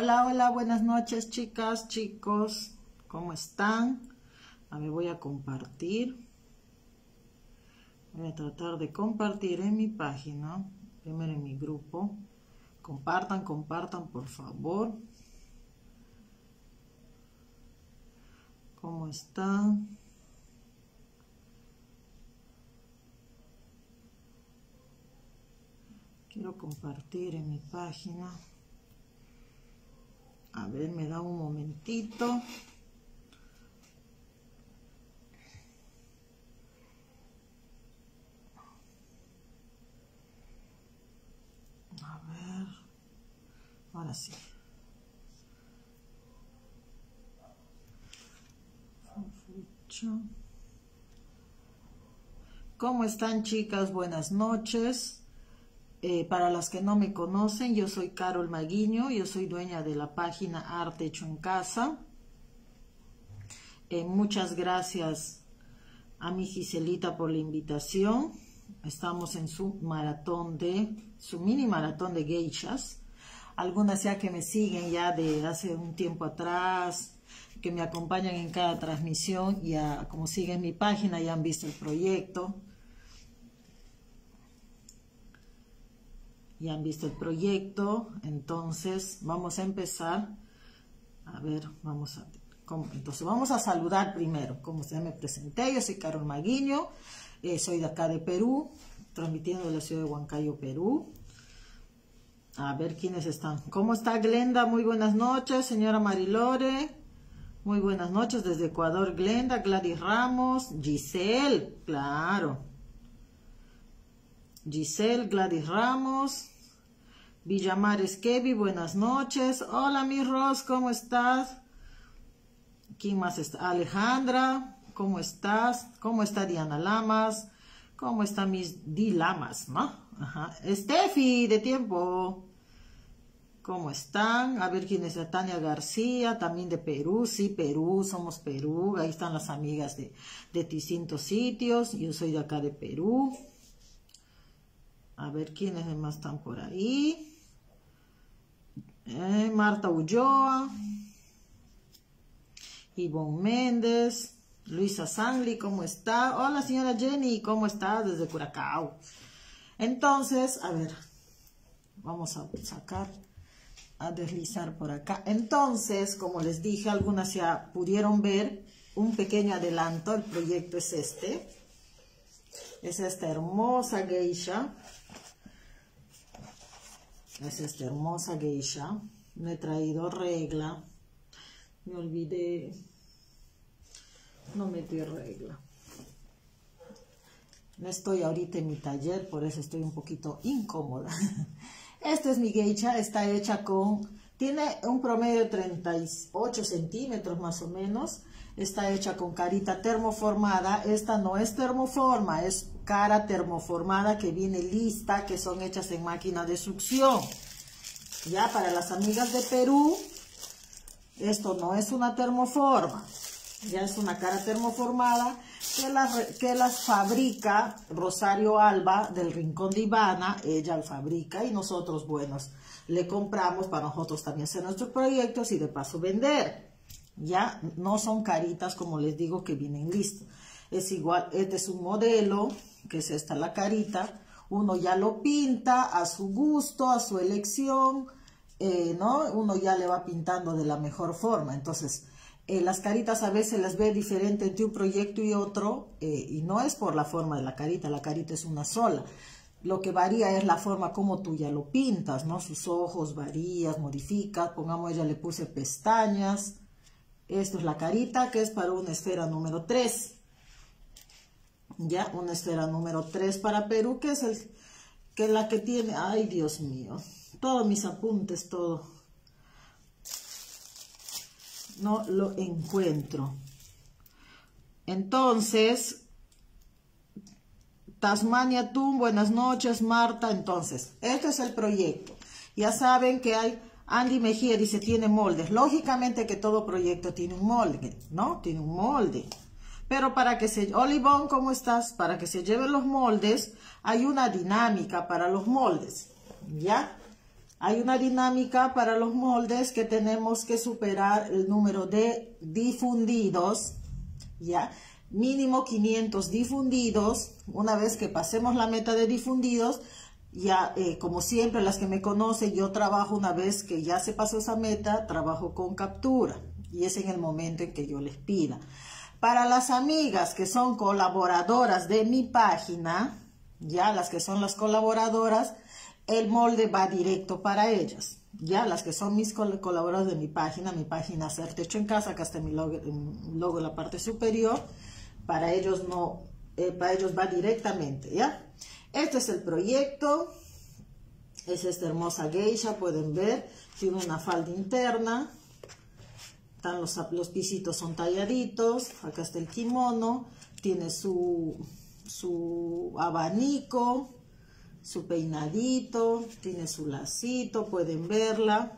Hola, hola, buenas noches chicas, chicos, ¿cómo están? A ver, voy a compartir. Voy a tratar de compartir en mi página, primero en mi grupo. Compartan, compartan, por favor. ¿Cómo están? Quiero compartir en mi página. A ver, me da un momentito. A ver. Ahora sí. ¿Cómo están chicas? Buenas noches. Eh, para las que no me conocen, yo soy Carol Maguiño, yo soy dueña de la página Arte Hecho en Casa. Eh, muchas gracias a mi Giselita por la invitación. Estamos en su maratón de, su mini maratón de geishas. Algunas ya que me siguen ya de hace un tiempo atrás, que me acompañan en cada transmisión, ya como siguen mi página, ya han visto el proyecto. Ya han visto el proyecto, entonces vamos a empezar. A ver, vamos a... Entonces vamos a saludar primero, como ya me presenté, yo soy Carol Maguiño, eh, soy de acá de Perú, transmitiendo de la ciudad de Huancayo, Perú. A ver quiénes están. ¿Cómo está Glenda? Muy buenas noches, señora Marilore. Muy buenas noches desde Ecuador, Glenda, Gladys Ramos, Giselle, claro. Giselle Gladys Ramos, Villamares Kevi, buenas noches. Hola, mi Ros, ¿cómo estás? ¿Quién más está? Alejandra, ¿cómo estás? ¿Cómo está Diana Lamas? ¿Cómo están mis Di Lamas, no? Ajá. Steffi, de tiempo. ¿Cómo están? A ver quién es Tania García, también de Perú. Sí, Perú, somos Perú. Ahí están las amigas de, de distintos sitios. Yo soy de acá de Perú. A ver quiénes más están por ahí. Eh, Marta Ulloa. Ivonne Méndez. Luisa Sangli, ¿cómo está? Hola, señora Jenny, ¿cómo está? Desde Curacao. Entonces, a ver, vamos a sacar, a deslizar por acá. Entonces, como les dije, algunas ya pudieron ver un pequeño adelanto. El proyecto es este. Es esta hermosa geisha es esta hermosa geisha. Me he traído regla. Me olvidé. No metí regla. No estoy ahorita en mi taller, por eso estoy un poquito incómoda. Esta es mi geisha, está hecha con... Tiene un promedio de 38 centímetros más o menos. Está hecha con carita termoformada. Esta no es termoforma, es cara termoformada que viene lista, que son hechas en máquina de succión. Ya para las amigas de Perú, esto no es una termoforma, ya es una cara termoformada que las, que las fabrica Rosario Alba del Rincón de Ivana, ella la fabrica y nosotros, buenos, le compramos para nosotros también hacer nuestros proyectos y de paso vender. Ya no son caritas como les digo que vienen listos. Es igual, este es un modelo que es esta la carita, uno ya lo pinta a su gusto, a su elección, eh, ¿no? Uno ya le va pintando de la mejor forma. Entonces, eh, las caritas a veces las ve diferente entre un proyecto y otro, eh, y no es por la forma de la carita, la carita es una sola. Lo que varía es la forma como tú ya lo pintas, ¿no? Sus ojos varías, modificas, pongamos, ya le puse pestañas. Esto es la carita, que es para una esfera número 3 ya una esfera número 3 para Perú, que es el que la que tiene, ay Dios mío, todos mis apuntes, todo. No lo encuentro. Entonces, Tasmania tú buenas noches, Marta. Entonces, este es el proyecto. Ya saben que hay, Andy Mejía dice, tiene moldes. Lógicamente que todo proyecto tiene un molde, ¿no? Tiene un molde. Pero para que se, Olivón, ¿cómo estás? Para que se lleven los moldes, hay una dinámica para los moldes, ¿ya? hay una dinámica para los moldes que tenemos que superar el número de difundidos, ¿ya? Mínimo 500 difundidos. Una vez que pasemos la meta de difundidos, ya eh, como siempre las que me conocen, yo trabajo una vez que ya se pasó esa meta, trabajo con captura y es en el momento en que yo les pida. Para las amigas que son colaboradoras de mi página, ya las que son las colaboradoras, el molde va directo para ellas. Ya las que son mis colaboradoras de mi página, mi página Hacer Techo en Casa, acá está mi logo, en la parte superior, para ellos no, eh, para ellos va directamente, ¿ya? Este es el proyecto, es esta hermosa geisha, pueden ver, tiene una falda interna, los, los pisitos son talladitos, acá está el kimono, tiene su, su abanico, su peinadito, tiene su lacito, pueden verla.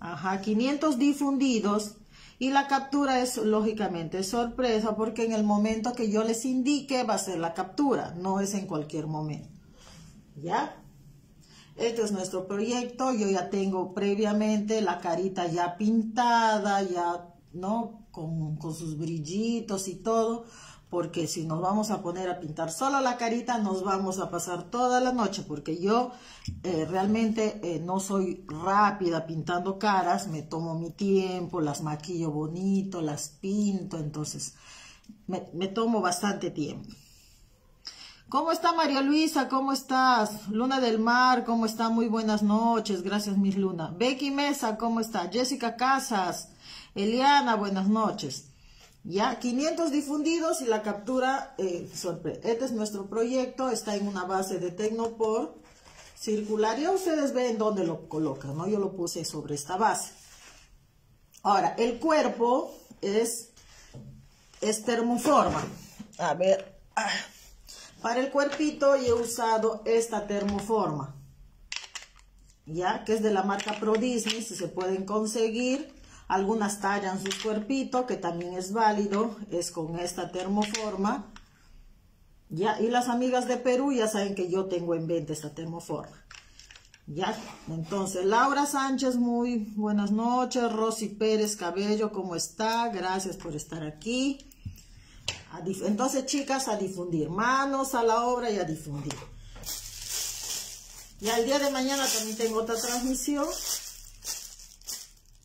Ajá, 500 difundidos y la captura es lógicamente sorpresa porque en el momento que yo les indique va a ser la captura, no es en cualquier momento. ¿Ya? Este es nuestro proyecto, yo ya tengo previamente la carita ya pintada, ya, ¿no? Con, sus brillitos y todo, porque si nos vamos a poner a pintar solo la carita, nos vamos a pasar toda la noche, porque yo eh, realmente eh, no soy rápida pintando caras, me tomo mi tiempo, las maquillo bonito, las pinto, entonces me tomo bastante tiempo. ¿Cómo está María Luisa? ¿Cómo estás? Luna del Mar, ¿cómo está? Muy buenas noches. Gracias, Miss Luna. Becky Mesa, ¿cómo está? Jessica Casas. Eliana, buenas noches. Ya, 500 difundidos y la captura eh, sorpresa. Este es nuestro proyecto, está en una base de Tecnopor circular. Ya ustedes ven dónde lo colocan, ¿no? Yo lo puse sobre esta base. Ahora, el cuerpo es, es termoforma. A ver, ah. Para el cuerpito yo he usado esta termoforma, ya que es de la marca Pro Disney, si se pueden conseguir. Algunas tallan su cuerpito, que también es válido, es con esta termoforma. Ya, y las amigas de Perú ya saben que yo tengo en venta esta termoforma. Ya, entonces, Laura Sánchez, muy buenas noches. Rosy Pérez Cabello, ¿cómo está? Gracias por estar aquí. Entonces, chicas, a difundir. Manos a la obra y a difundir. Y al día de mañana también tengo otra transmisión.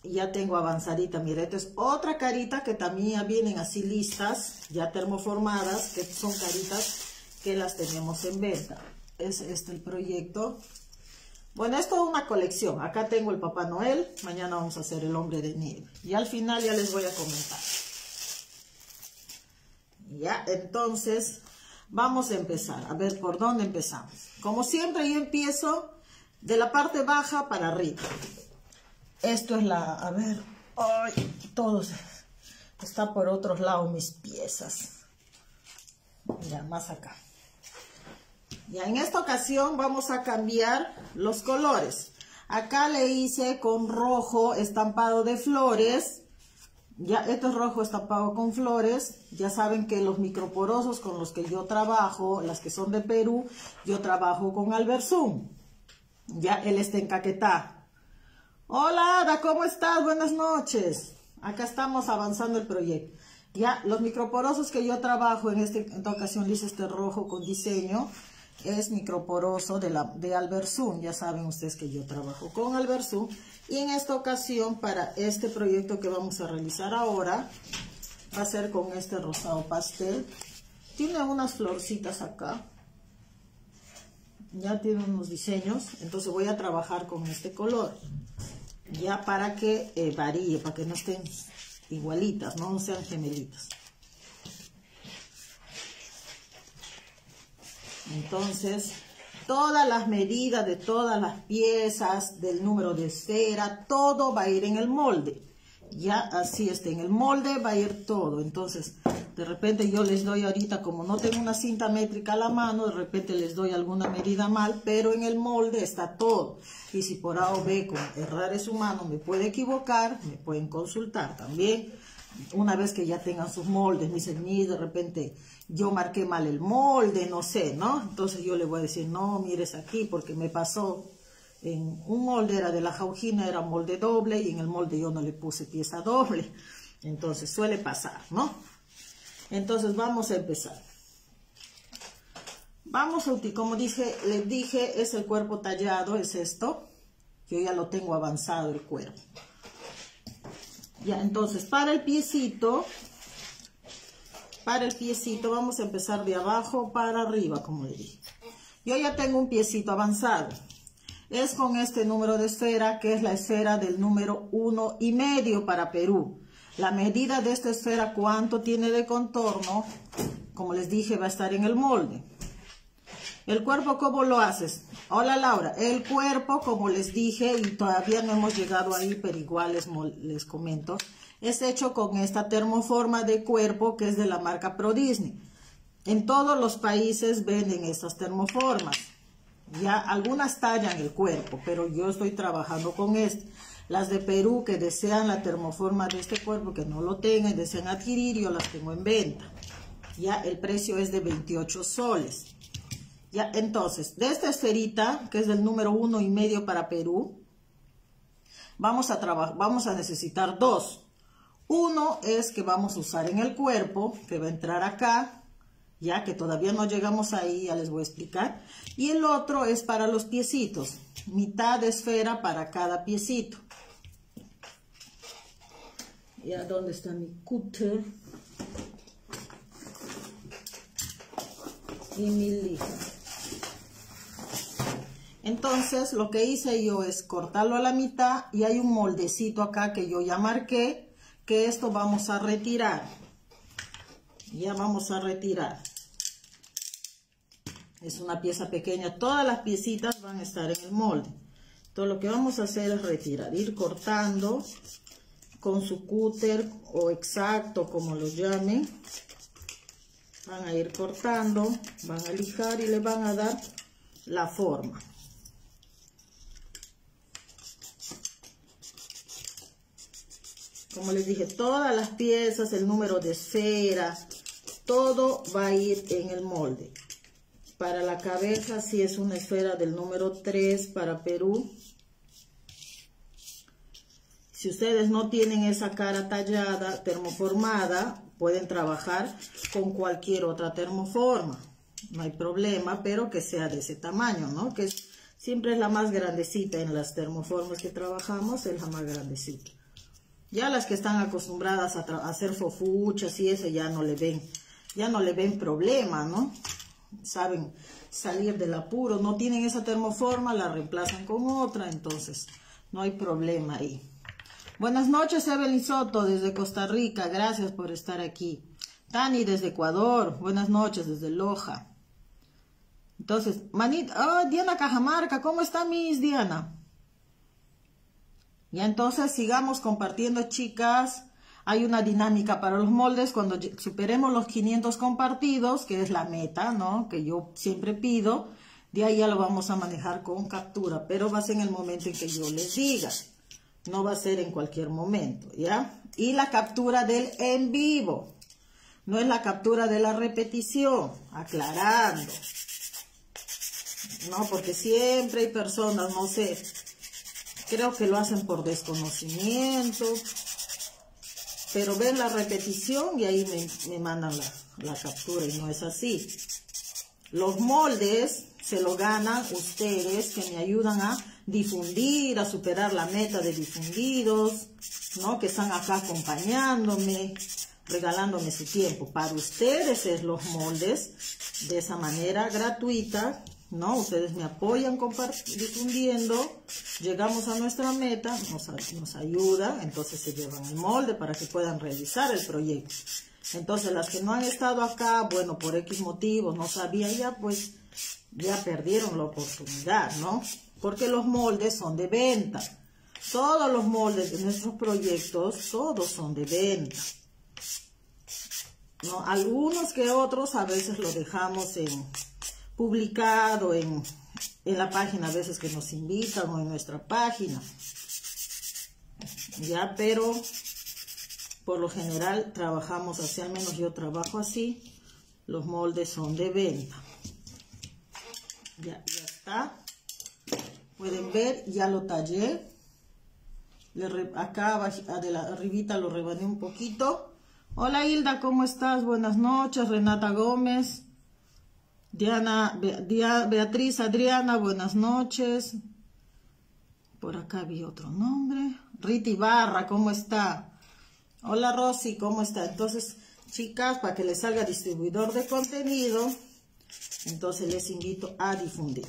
Y ya tengo avanzadita. Mira, esta es otra carita que también ya vienen así listas, ya termoformadas, que son caritas que las tenemos en venta. Es este el proyecto. Bueno, esto es una colección. Acá tengo el Papá Noel. Mañana vamos a hacer el Hombre de Nieve. Y al final ya les voy a comentar. ¿Ya? Entonces, vamos a empezar. A ver, ¿por dónde empezamos? Como siempre, yo empiezo de la parte baja para arriba. Esto es la... A ver... ¡Ay! Todos... Está por otros lados mis piezas. Ya, más acá. Ya, en esta ocasión vamos a cambiar los colores. Acá le hice con rojo estampado de flores ya esto es rojo estampado con flores. Ya saben que los microporosos con los que yo trabajo, las que son de Perú, yo trabajo con Alberzum. Ya él está en Caquetá. Hola Ada, ¿cómo estás? Buenas noches. Acá estamos avanzando el proyecto. Ya, los microporosos que yo trabajo, en, este, esta ocasión hice este rojo con diseño, es microporoso de, la, de. Ya saben ustedes que yo trabajo con Alberzum. Y en esta ocasión, para este proyecto que vamos a realizar ahora, va a ser con este rosado pastel. Tiene unas florcitas acá. Ya tiene unos diseños, entonces voy a trabajar con este color. Ya para que eh, varíe, para que no estén igualitas, no, no sean gemelitas. Entonces, todas las medidas de todas las piezas, del número de esfera, todo va a ir en el molde. Ya así está, en el molde va a ir todo. Entonces, de repente yo les doy ahorita, como no tengo una cinta métrica a la mano, de repente les doy alguna medida mal, pero en el molde está todo. Y si por A o B con errar es humano me puede equivocar, me pueden consultar también. Una vez que ya tengan sus moldes, me dicen, de repente yo marqué mal el molde, no sé, ¿no? Entonces yo le voy a decir, no, mires aquí porque me pasó. en un molde era de la jaujina, era molde doble y en el molde yo no le puse pieza doble. Entonces suele pasar, ¿no? Entonces vamos a empezar. Vamos a utilizar, como dije, les dije, es el cuerpo tallado, es esto. Yo ya lo tengo avanzado el cuerpo. Ya, entonces para el piecito, para el piecito vamos a empezar de abajo para arriba, como le dije. Yo ya tengo un piecito avanzado es con este número de esfera, que es la esfera del número uno y medio para Perú. La medida de esta esfera, cuánto tiene de contorno, como les dije, va a estar en el molde. El cuerpo, ¿cómo lo haces? Hola Laura, el cuerpo, como les dije, y todavía no hemos llegado ahí, pero igual les, les comento, es hecho con esta termoforma de cuerpo que es de la marca Pro Disney. En todos los países venden estas termoformas. Ya algunas tallan el cuerpo, pero yo estoy trabajando con este. Las de Perú que desean la termoforma de este cuerpo, que no lo tengan, desean adquirir, yo las tengo en venta. Ya el precio es de 28 soles. Ya, entonces, de esta esferita, que es del número uno y medio para Perú, vamos a, vamos a necesitar dos. Uno es que vamos a usar en el cuerpo, que va a entrar acá, ya que todavía no llegamos ahí, ya les voy a explicar. Y el otro es para los piecitos, mitad de esfera para cada piecito. Ya, ¿dónde está mi cúter? Y mi lija. Entonces, lo que hice yo es cortarlo a la mitad y hay un moldecito acá que yo ya marqué, que esto vamos a retirar. Ya vamos a retirar. Es una pieza pequeña. Todas las piecitas van a estar en el molde. Todo lo que vamos a hacer es retirar ir cortando con su cúter o exacto como lo llamen. Van a ir cortando van a lijar y le van a dar la forma como les dije, todas las piezas, el número de esferas, todo va a ir en el molde. Para la cabeza, si es una esfera del número 3 para Perú. Si ustedes no tienen esa cara tallada, termoformada, pueden trabajar con cualquier otra termoforma. No hay problema, pero que sea de ese tamaño, ¿no? Que siempre es la más grandecita en las termoformas que trabajamos, es la más grandecita. Ya las que están acostumbradas a, hacer fofuchas y eso ya no le ven, ya no le ven problema, ¿no? Saben salir del apuro, no tienen esa termoforma, la reemplazan con otra, entonces no hay problema ahí. Buenas noches, Evelyn Soto, desde Costa Rica, gracias por estar aquí. Tani, desde Ecuador, buenas noches, desde Loja. Entonces, Manita, oh, Diana Cajamarca, ¿cómo está Miss Diana? Y entonces sigamos compartiendo, chicas. Hay una dinámica para los moldes. Cuando superemos los 500 compartidos, que es la meta, ¿no? Que yo siempre pido, de ahí ya lo vamos a manejar con captura. Pero va a ser en el momento en que yo les diga. No va a ser en cualquier momento, ¿ya? Y la captura del en vivo. No es la captura de la repetición. Aclarando. No, porque siempre hay personas, no sé, Creo que lo hacen por desconocimiento. Pero ven la repetición y ahí me, mandan la, captura y no es así. Los moldes se lo ganan ustedes que me ayudan a difundir, a superar la meta de difundidos, ¿no? Que están acá acompañándome, regalándome su tiempo. Para ustedes es los moldes de esa manera gratuita ¿no? Ustedes me apoyan difundiendo, llegamos a nuestra meta, nos, nos ayudan, entonces se llevan el molde para que puedan realizar el proyecto. Entonces, las que no han estado acá, bueno, por X motivos, no sabían ya, pues ya perdieron la oportunidad, ¿no? Porque los moldes son de venta. Todos los moldes de nuestros proyectos, todos son de venta. ¿No? Algunos que otros a veces lo dejamos en, publicado en, la página a veces que nos invitan o en nuestra página. Ya, pero por lo general trabajamos así, al menos yo trabajo así. Los moldes son de venta. Ya, ya está. Pueden ver, ya lo tallé. acá de la arribita lo rebané un poquito. Hola Hilda, ¿cómo estás? Buenas noches. Renata Gómez. Diana, Beatriz Adriana, buenas noches. Por acá vi otro nombre. Rita Ibarra, ¿cómo está? Hola Rosy, ¿cómo está? Entonces, chicas, para que les salga distribuidor de contenido, entonces les invito a difundir.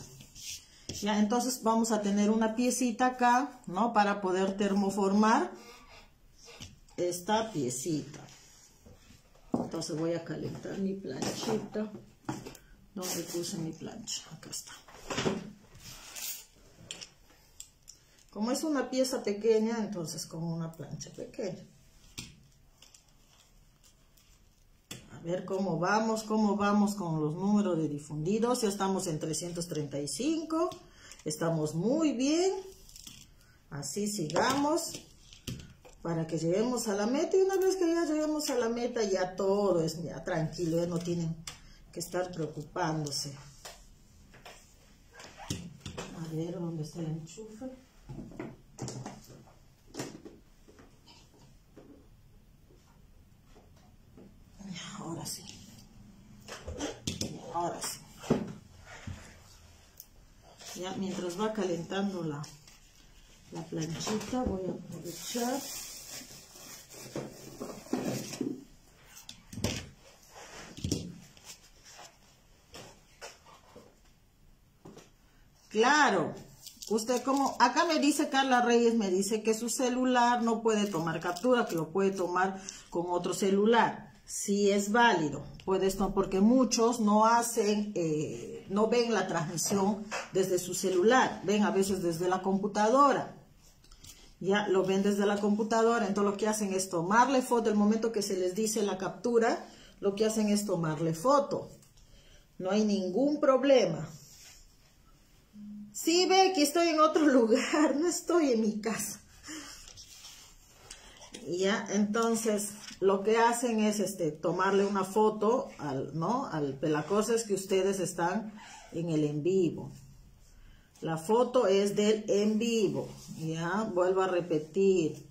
Ya, entonces vamos a tener una piecita acá, ¿no? Para poder termoformar esta piecita. Entonces voy a calentar mi planchita. ¿Dónde puse mi plancha? Acá está. Como es una pieza pequeña, entonces con una plancha pequeña. A ver cómo vamos, cómo vamos con los números de difundidos. Ya estamos en 335. Estamos muy bien. Así sigamos para que lleguemos a la meta. Y una vez que ya lleguemos a la meta, ya todo es ya tranquilo, ya no tienen que estar preocupándose. A ver, ¿dónde está el enchufe? Ahora sí. Ahora sí. Ya mientras va calentando la, la planchita, voy a aprovechar. Claro, Usted como, acá me dice Carla Reyes, me dice que su celular no puede tomar captura, que lo puede tomar con otro celular. Sí es válido, puede esto porque muchos no hacen, eh, no ven la transmisión desde su celular, ven a veces desde la computadora. Ya lo ven desde la computadora, entonces lo que hacen es tomarle foto, el momento que se les dice la captura, lo que hacen es tomarle foto. No hay ningún problema. Sí, ve que estoy en otro lugar, no estoy en mi casa. Ya, entonces, lo que hacen es este, tomarle una foto al, ¿no? Al, la cosa es que ustedes están en el en vivo. La foto es del en vivo, ya, vuelvo a repetir.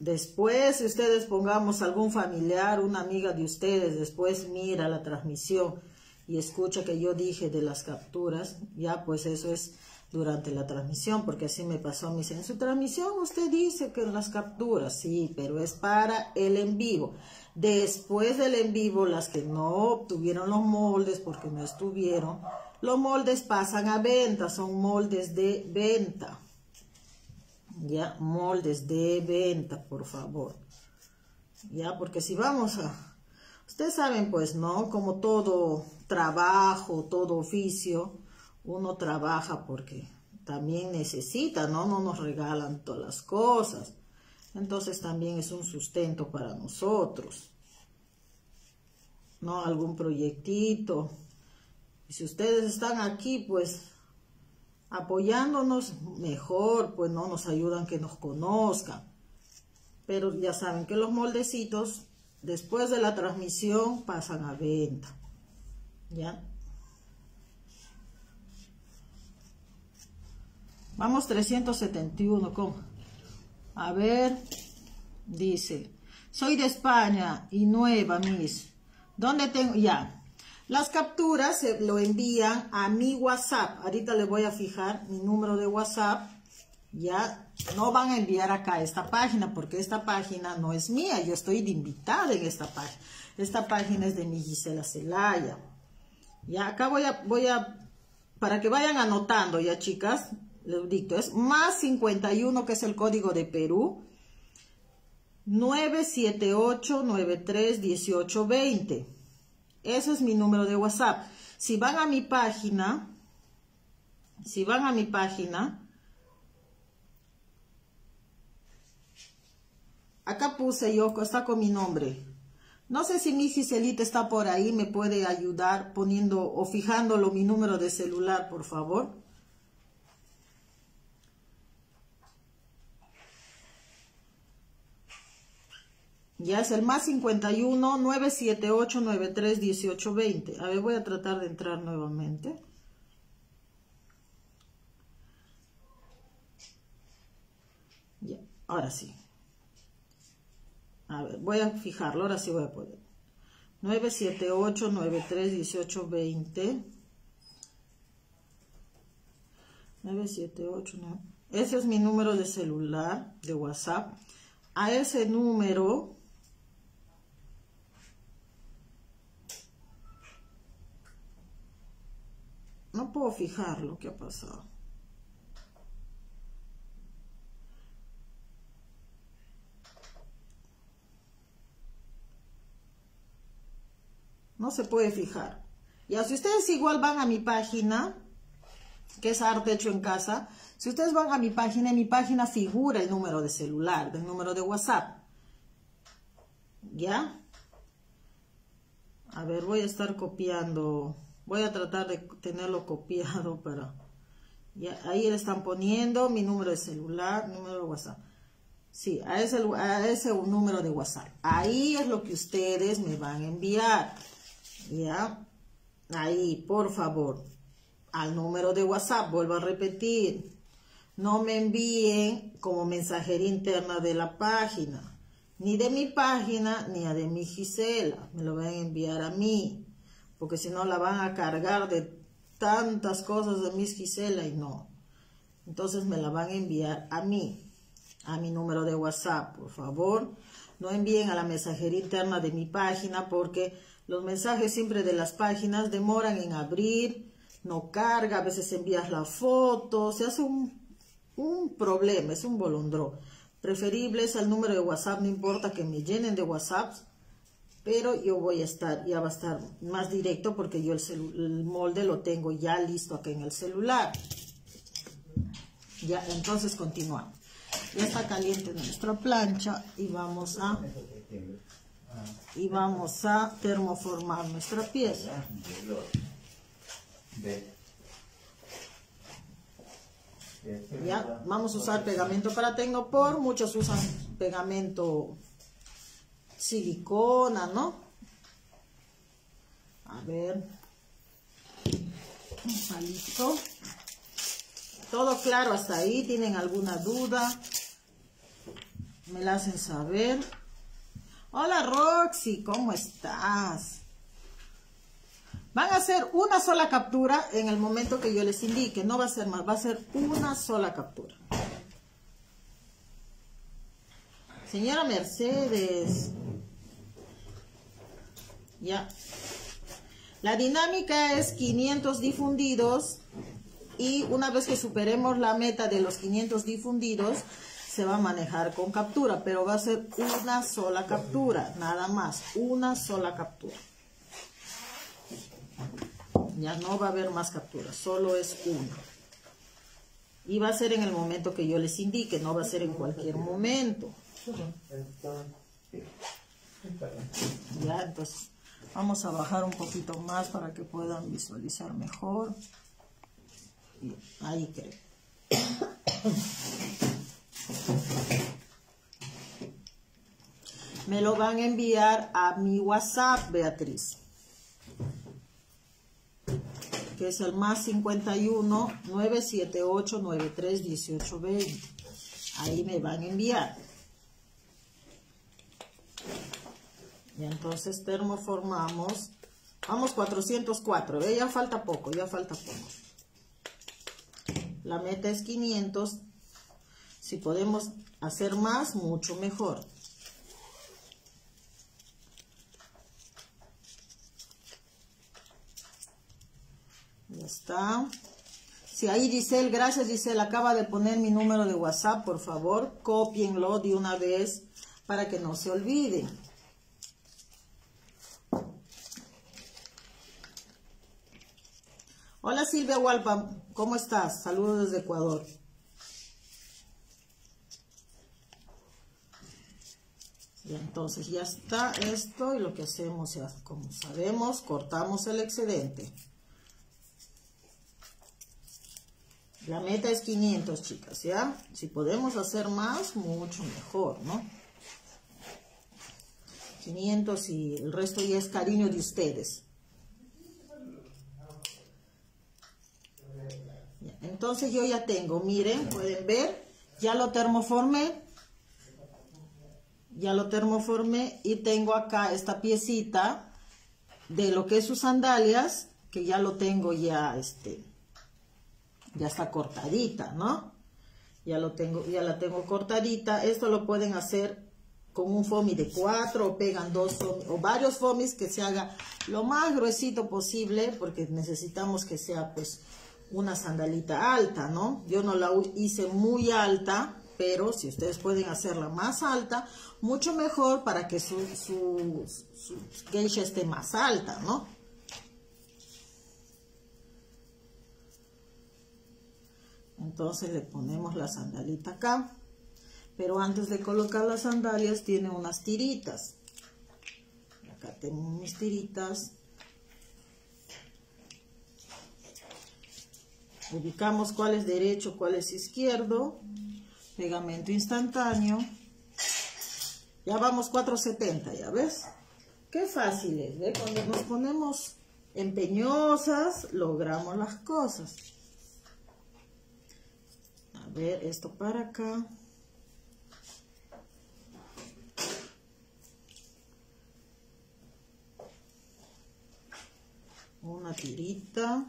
Después, si ustedes pongamos algún familiar, una amiga de ustedes, después mira la transmisión y escucha que yo dije de las capturas, ya pues eso es durante la transmisión, porque así me pasó a mí. En su transmisión usted dice que en las capturas, sí, pero es para el en vivo. Después del en vivo, las que no obtuvieron los moldes porque no estuvieron, los moldes pasan a venta, son moldes de venta. Ya, moldes de venta, por favor. Ya, porque si vamos a... Ustedes saben, pues, ¿no? Como todo trabajo, todo oficio, uno trabaja porque también necesita, ¿no? No nos regalan todas las cosas. Entonces también es un sustento para nosotros. ¿No? Algún proyectito. Y si ustedes están aquí, pues apoyándonos mejor, pues no nos ayudan que nos conozcan. Pero ya saben que los moldecitos después de la transmisión pasan a venta. ¿Ya? Vamos 371, ¿cómo? A ver, dice, soy de España y nueva, mis. ¿Dónde tengo? Ya. Las capturas se lo envían a mi WhatsApp. Ahorita le voy a fijar mi número de WhatsApp. Ya no van a enviar acá esta página porque esta página no es mía. Yo estoy de invitada en esta página. Esta página es de mi Gisela Celaya. Ya, acá voy a, voy a, para que vayan anotando ya chicas, les dicto, es más 51 que es el código de Perú, 978-93-1820. Ese es mi número de WhatsApp. Si van a mi página, si van a mi página, acá puse yo, está con mi nombre, no sé si mi Giselita está por ahí, me puede ayudar poniendo o fijándolo mi número de celular, por favor. Ya es el más 51 978 93 18 20. A ver, voy a tratar de entrar nuevamente. Ya, ahora sí. A ver, voy a fijarlo, ahora sí voy a poder. 978 93 18 20 978 9. Ese es mi número de celular, de WhatsApp. A ese número no puedo fijar lo que ha pasado. No se puede fijar. Ya, si ustedes igual van a mi página, que es Arte Hecho en Casa, si ustedes van a mi página, en mi página figura el número de celular, el número de WhatsApp. ¿Ya? A ver, voy a estar copiando. Voy a tratar de tenerlo copiado para... Ahí le están poniendo mi número de celular, número de WhatsApp. Sí, a ese, a ese número de WhatsApp. Ahí es lo que ustedes me van a enviar. ¿Ya? Ahí, por favor, al número de WhatsApp, vuelvo a repetir, no me envíen como mensajería interna de la página, ni de mi página, ni a de mi Gisela, me lo van a enviar a mí, porque si no la van a cargar de tantas cosas de mis Gisela y no. Entonces me la van a enviar a mí, a mi número de WhatsApp, por favor. No envíen a la mensajería interna de mi página porque los mensajes siempre de las páginas demoran en abrir, no carga, a veces envías la foto, se hace un, un problema, es un bolondro. Preferible es el número de WhatsApp, no importa que me llenen de WhatsApp, pero yo voy a estar, ya va a estar más directo porque yo el, el molde lo tengo ya listo acá en el celular. Ya, entonces continuamos. Ya está caliente nuestra plancha y vamos a y vamos a termoformar nuestra pieza. Ya, vamos a usar pegamento para Tecnopor, muchos usan pegamento silicona, ¿no? A ver, listo. Todo claro hasta ahí, ¿tienen alguna duda? Me la hacen saber. Hola Roxy, ¿cómo estás? Van a hacer una sola captura en el momento que yo les indique. No va a ser más, va a ser una sola captura. Señora Mercedes. Ya. La dinámica es 500 difundidos y una vez que superemos la meta de los 500 difundidos, se va a manejar con captura, pero va a ser una sola captura, nada más, una sola captura. Ya no va a haber más capturas, solo es una. Y va a ser en el momento que yo les indique, no va a ser en cualquier momento. Ya, entonces vamos a bajar un poquito más para que puedan visualizar mejor. ahí creo. Me lo van a enviar a mi WhatsApp, Beatriz. Que es el más 51 978 93 18 20. Ahí me van a enviar. Y entonces termoformamos. Vamos 404. ¿ve? Ya falta poco, ya falta poco. La meta es 500 si podemos hacer más, mucho mejor. Ya está. Si ahí Giselle, gracias Giselle, acaba de poner mi número de WhatsApp, por favor, copienlo de una vez para que no se olviden. Hola Silvia Hualpa, ¿cómo estás? Saludos desde Ecuador. Entonces ya está esto y lo que hacemos es, como sabemos, cortamos el excedente. La meta es 500, chicas, ¿ya? Si podemos hacer más, mucho mejor, ¿no? 500 y el resto ya es cariño de ustedes. Entonces yo ya tengo, miren, pueden ver, ya lo termoformé ya lo termoformé y tengo acá esta piecita de lo que es sus sandalias, que ya lo tengo ya, este, ya está cortadita, ¿no? Ya lo tengo, ya la tengo cortadita. Esto lo pueden hacer con un foamy de cuatro o pegan dos o varios foamies que se haga lo más gruesito posible porque necesitamos que sea pues una sandalita alta, ¿no? Yo no la hice muy alta, pero si ustedes pueden hacerla más alta, mucho mejor para que su, su, esté más alta, ¿no? Entonces le ponemos la sandalita acá. Pero antes de colocar las sandalias tiene unas tiritas. Acá tengo mis tiritas. Ubicamos cuál es derecho, cuál es izquierdo. Pegamento instantáneo. Ya vamos 470, ¿ya ves? Qué fácil es, ¿ve? Cuando nos ponemos empeñosas, logramos las cosas. A ver, esto para acá. Una tirita.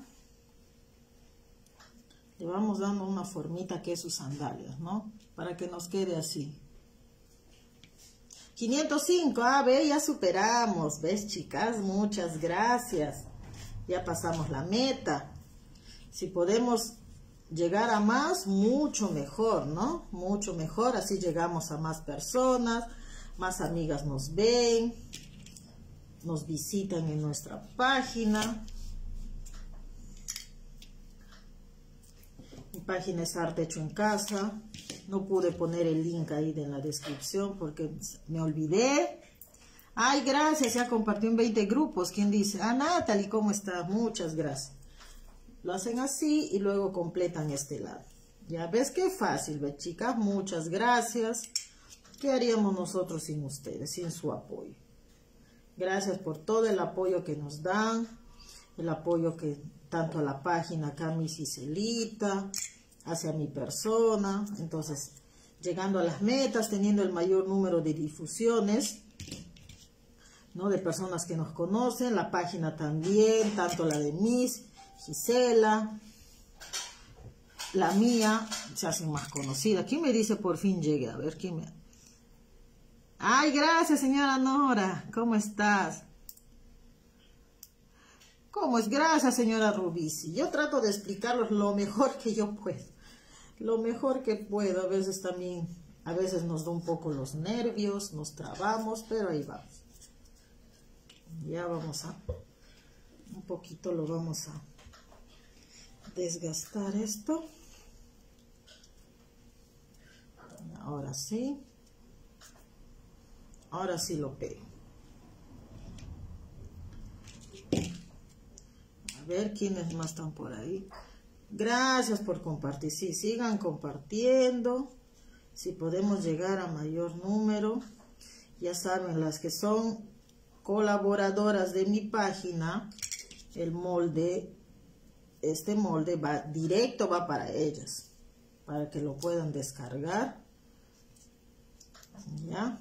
Le vamos dando una formita que es sus sandalias, ¿no? Para que nos quede así. 505, ah, ve, ya superamos, ¿ves, chicas? Muchas gracias. Ya pasamos la meta. Si podemos llegar a más, mucho mejor, ¿no? Mucho mejor, así llegamos a más personas, más amigas nos ven, nos visitan en nuestra página. Mi página es Arte Hecho en Casa. No pude poner el link ahí en la descripción porque me olvidé. Ay, gracias, ya compartió en 20 grupos. ¿Quién dice? Ah, Natalie, ¿cómo estás? Muchas gracias. Lo hacen así y luego completan este lado. Ya ves qué fácil, ¿ves, chicas? Muchas gracias. ¿Qué haríamos nosotros sin ustedes, sin su apoyo? Gracias por todo el apoyo que nos dan, el apoyo que tanto a la página Camis y Celita, hacia mi persona. Entonces, llegando a las metas, teniendo el mayor número de difusiones, ¿no? De personas que nos conocen, la página también, tanto la de Miss Gisela, la mía, se hace más conocida. ¿Quién me dice por fin llegue? A ver, ¿quién me... Ay, gracias, señora Nora. ¿Cómo estás? ¿Cómo es? Gracias, señora Rubisi. Yo trato de explicarlos lo mejor que yo puedo. Lo mejor que puedo. A veces también, a veces nos da un poco los nervios, nos trabamos, pero ahí vamos. Ya vamos a, un poquito lo vamos a desgastar esto. Ahora sí. Ahora sí lo pego. Ver quiénes más están por ahí. Gracias por compartir. Sí, sigan compartiendo. Si podemos llegar a mayor número. Ya saben, las que son colaboradoras de mi página, el molde este molde va directo, va para ellas, para que lo puedan descargar. ¿Ya?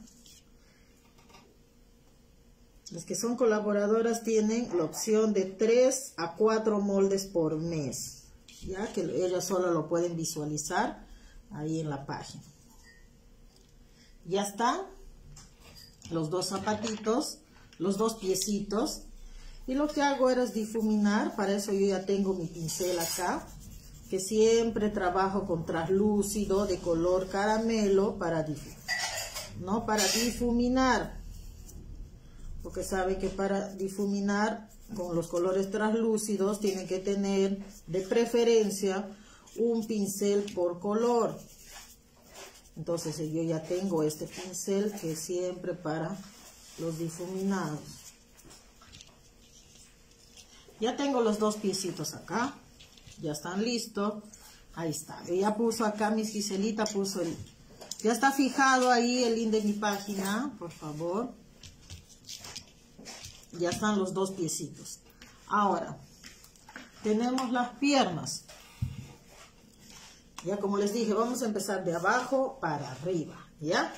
Las que son colaboradoras tienen la opción de 3 a 4 moldes por mes, ya que ellas solo lo pueden visualizar ahí en la página. Ya están los dos zapatitos, los dos piecitos y lo que hago era difuminar, para eso yo ya tengo mi pincel acá, que siempre trabajo con translúcido de color caramelo para, ¿no? para difuminar. Porque saben que para difuminar con los colores translúcidos tienen que tener de preferencia un pincel por color. Entonces yo ya tengo este pincel que siempre para los difuminados. Ya tengo los dos piecitos acá. Ya están listos. Ahí está. Ella puso acá, mi Giselita puso el... Ya está fijado ahí el link de mi página, por favor. Ya están los dos piecitos. Ahora, tenemos las piernas. Ya como les dije, vamos a empezar de abajo para arriba, ¿ya?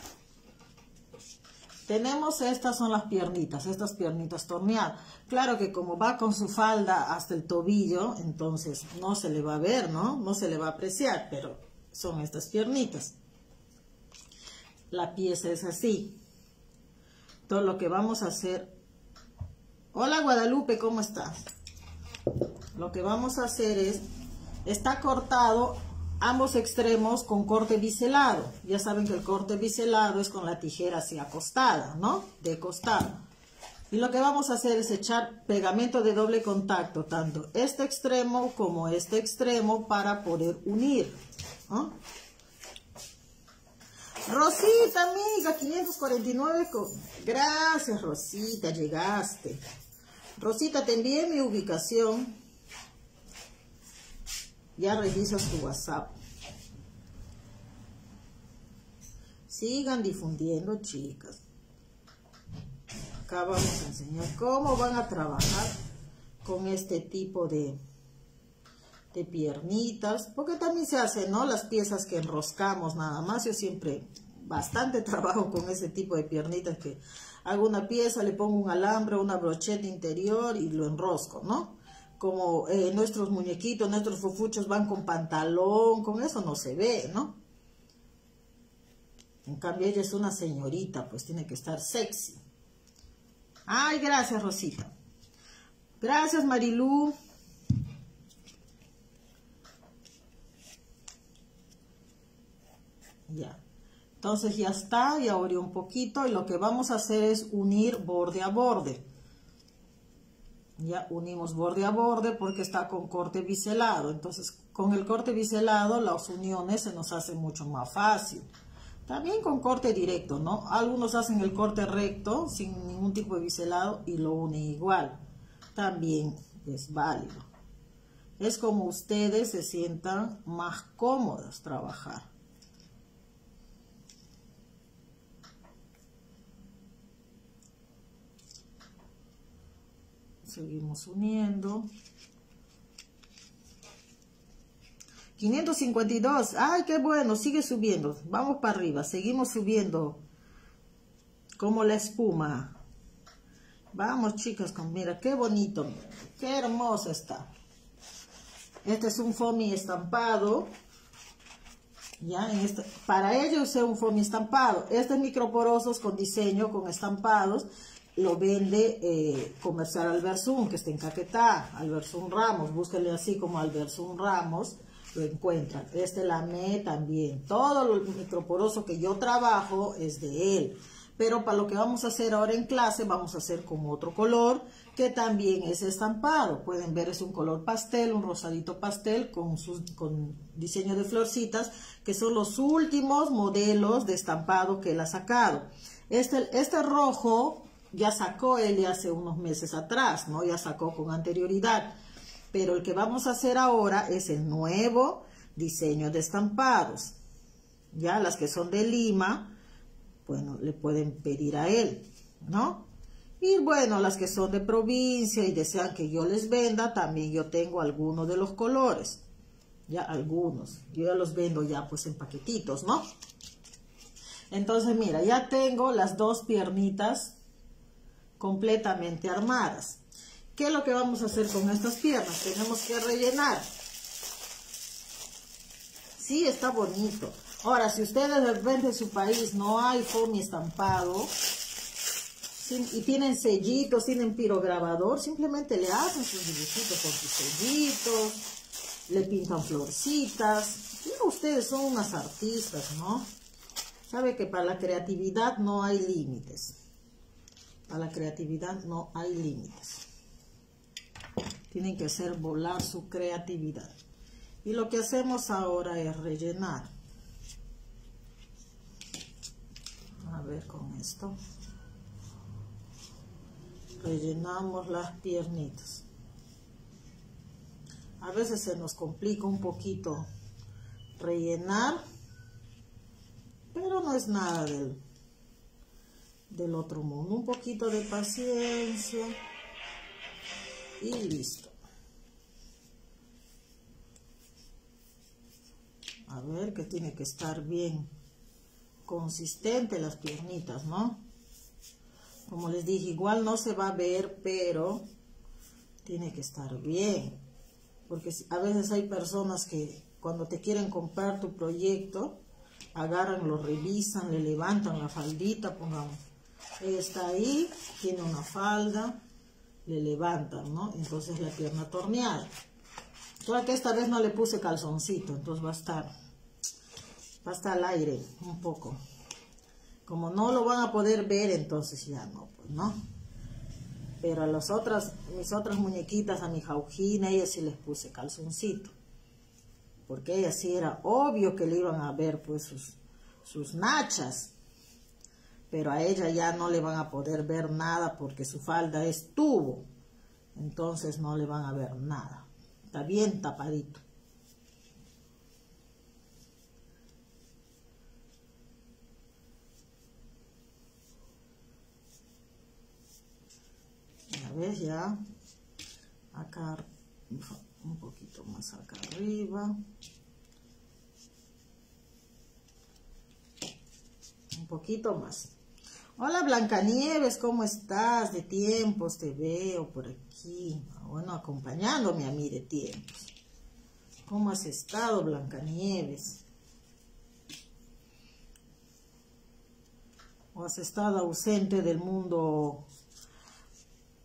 tenemos estas son las piernitas, estas piernitas torneadas. Claro que como va con su falda hasta el tobillo, entonces no se le va a ver, ¿no? No se le va a apreciar, pero son estas piernitas. La pieza es así. Todo lo que vamos a hacer... Hola Guadalupe, ¿cómo estás? Lo que vamos a hacer es, está cortado ambos extremos con corte biselado. Ya saben que el corte biselado es con la tijera hacia acostada, ¿no? De costado. Y lo que vamos a hacer es echar pegamento de doble contacto, tanto este extremo como este extremo, para poder unir. Rosita, amiga, 549. Gracias, Rosita, llegaste. Rosita, te envié mi ubicación ya revisas tu WhatsApp. Sigan difundiendo, chicas. Acá vamos a enseñar cómo van a trabajar con este tipo de, de piernitas. Porque también se hacen, ¿no? Las piezas que enroscamos nada más. Yo siempre bastante trabajo con ese tipo de piernitas que hago una pieza, le pongo un alambre, una brocheta interior y lo enrosco, ¿no? como eh, nuestros muñequitos, nuestros fufuchos van con pantalón, con eso no se ve, ¿no? En cambio ella es una señorita, pues tiene que estar sexy. Ay, gracias Rosita. Gracias Marilú. Ya. Entonces ya está, ya abrí un poquito y lo que vamos a hacer es unir borde a borde. Ya unimos borde a borde porque está con corte biselado. Entonces, con el corte biselado, las uniones se nos hacen mucho más fácil. También con corte directo, ¿no? Algunos hacen el corte recto sin ningún tipo de biselado y lo unen igual. También es válido. Es como ustedes se sientan más cómodas trabajar. Seguimos uniendo. 552 ay qué bueno sigue subiendo. Vamos para arriba seguimos subiendo. Como la espuma. Vamos chicas mira qué bonito qué hermosa está. Este es un foamy estampado. Ya este, para ello usé un foamy estampado. Este es microporosos con diseño con estampados lo vende eh, Comercial Alberzún, que está en Caquetá, Alberzún Ramos, búsquenle así como Alberzún Ramos, lo encuentran. Este lamé también, todo el microporoso que yo trabajo es de él. Pero para lo que vamos a hacer ahora en clase, vamos a hacer con otro color, que también es estampado. Pueden ver, es un color pastel, un rosadito pastel con, con diseño de florcitas, que son los últimos modelos de estampado que él ha sacado. Este, este rojo ya sacó él hace unos meses atrás, ¿no? Ya sacó con anterioridad. Pero el que vamos a hacer ahora es el nuevo diseño de estampados. Ya las que son de Lima, bueno, le pueden pedir a él, ¿no? Y bueno, las que son de provincia y desean que yo les venda, también yo tengo algunos de los colores. Ya algunos. Yo ya los vendo ya pues en paquetitos, ¿no? Entonces, mira, ya tengo las dos piernitas completamente armadas. ¿Qué es lo que vamos a hacer con estas piernas? Tenemos que rellenar. Sí, está bonito. Ahora, si ustedes de repente en su país no hay foamy estampado y tienen sellitos, tienen pirograbador, simplemente le hacen sus dibujitos con sus sellitos, le pintan florcitas. ustedes son unas artistas, ¿no? Sabe que para la creatividad no hay límites. A la creatividad no hay límites. Tienen que hacer volar su creatividad. Y lo que hacemos ahora es rellenar. A ver con esto. Rellenamos las piernitas. A veces se nos complica un poquito rellenar, pero no es nada del del otro mundo. Un poquito de paciencia y listo. A ver que tiene que estar bien consistente las piernitas, ¿no? Como les dije, igual no se va a ver, pero tiene que estar bien. Porque a veces hay personas que cuando te quieren comprar tu proyecto, agarran, lo revisan, le levantan la faldita, pongamos. Ella está ahí, tiene una falda, le levantan, ¿no? Entonces la pierna torneada. Solo que esta vez no le puse calzoncito, entonces va a estar, va a estar al aire un poco. Como no lo van a poder ver, entonces ya no, pues, ¿no? Pero a las otras, mis otras muñequitas, a mi jaujina, ellas sí les puse calzoncito. Porque ella sí era obvio que le iban a ver pues sus, sus nachas. Pero a ella ya no le van a poder ver nada porque su falda es tubo. Entonces no le van a ver nada. Está bien tapadito. Ya ves, ya. Acá un poquito más acá arriba. Un poquito más. Hola Blancanieves, ¿cómo estás? De tiempos te veo por aquí. Bueno, acompañándome a mí de tiempos. ¿Cómo has estado, Blancanieves? ¿O has estado ausente del mundo,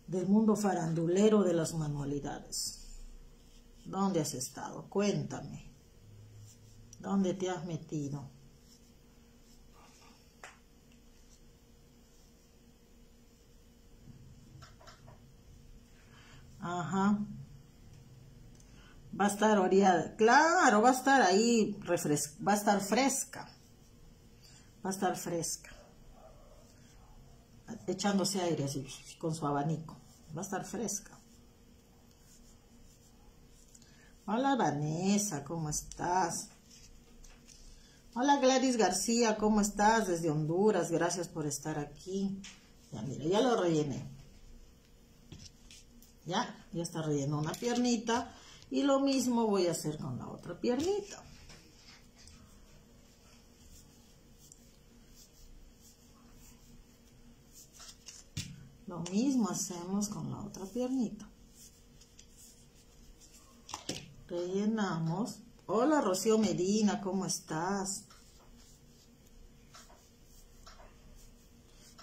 del mundo farandulero de las manualidades? ¿Dónde has estado? Cuéntame. ¿Dónde te has metido? Ajá. Va a estar oreada. Claro, va a estar ahí, va a estar fresca. Va a estar fresca. Echándose aire así, con su abanico. Va a estar fresca. Hola Vanessa, ¿cómo estás? Hola Gladys García, ¿cómo estás? Desde Honduras, gracias por estar aquí. Ya mira, ya lo rellené. Ya, ya está relleno una piernita. Y lo mismo voy a hacer con la otra piernita. Lo mismo hacemos con la otra piernita. Rellenamos. Hola Rocío Medina, ¿cómo estás?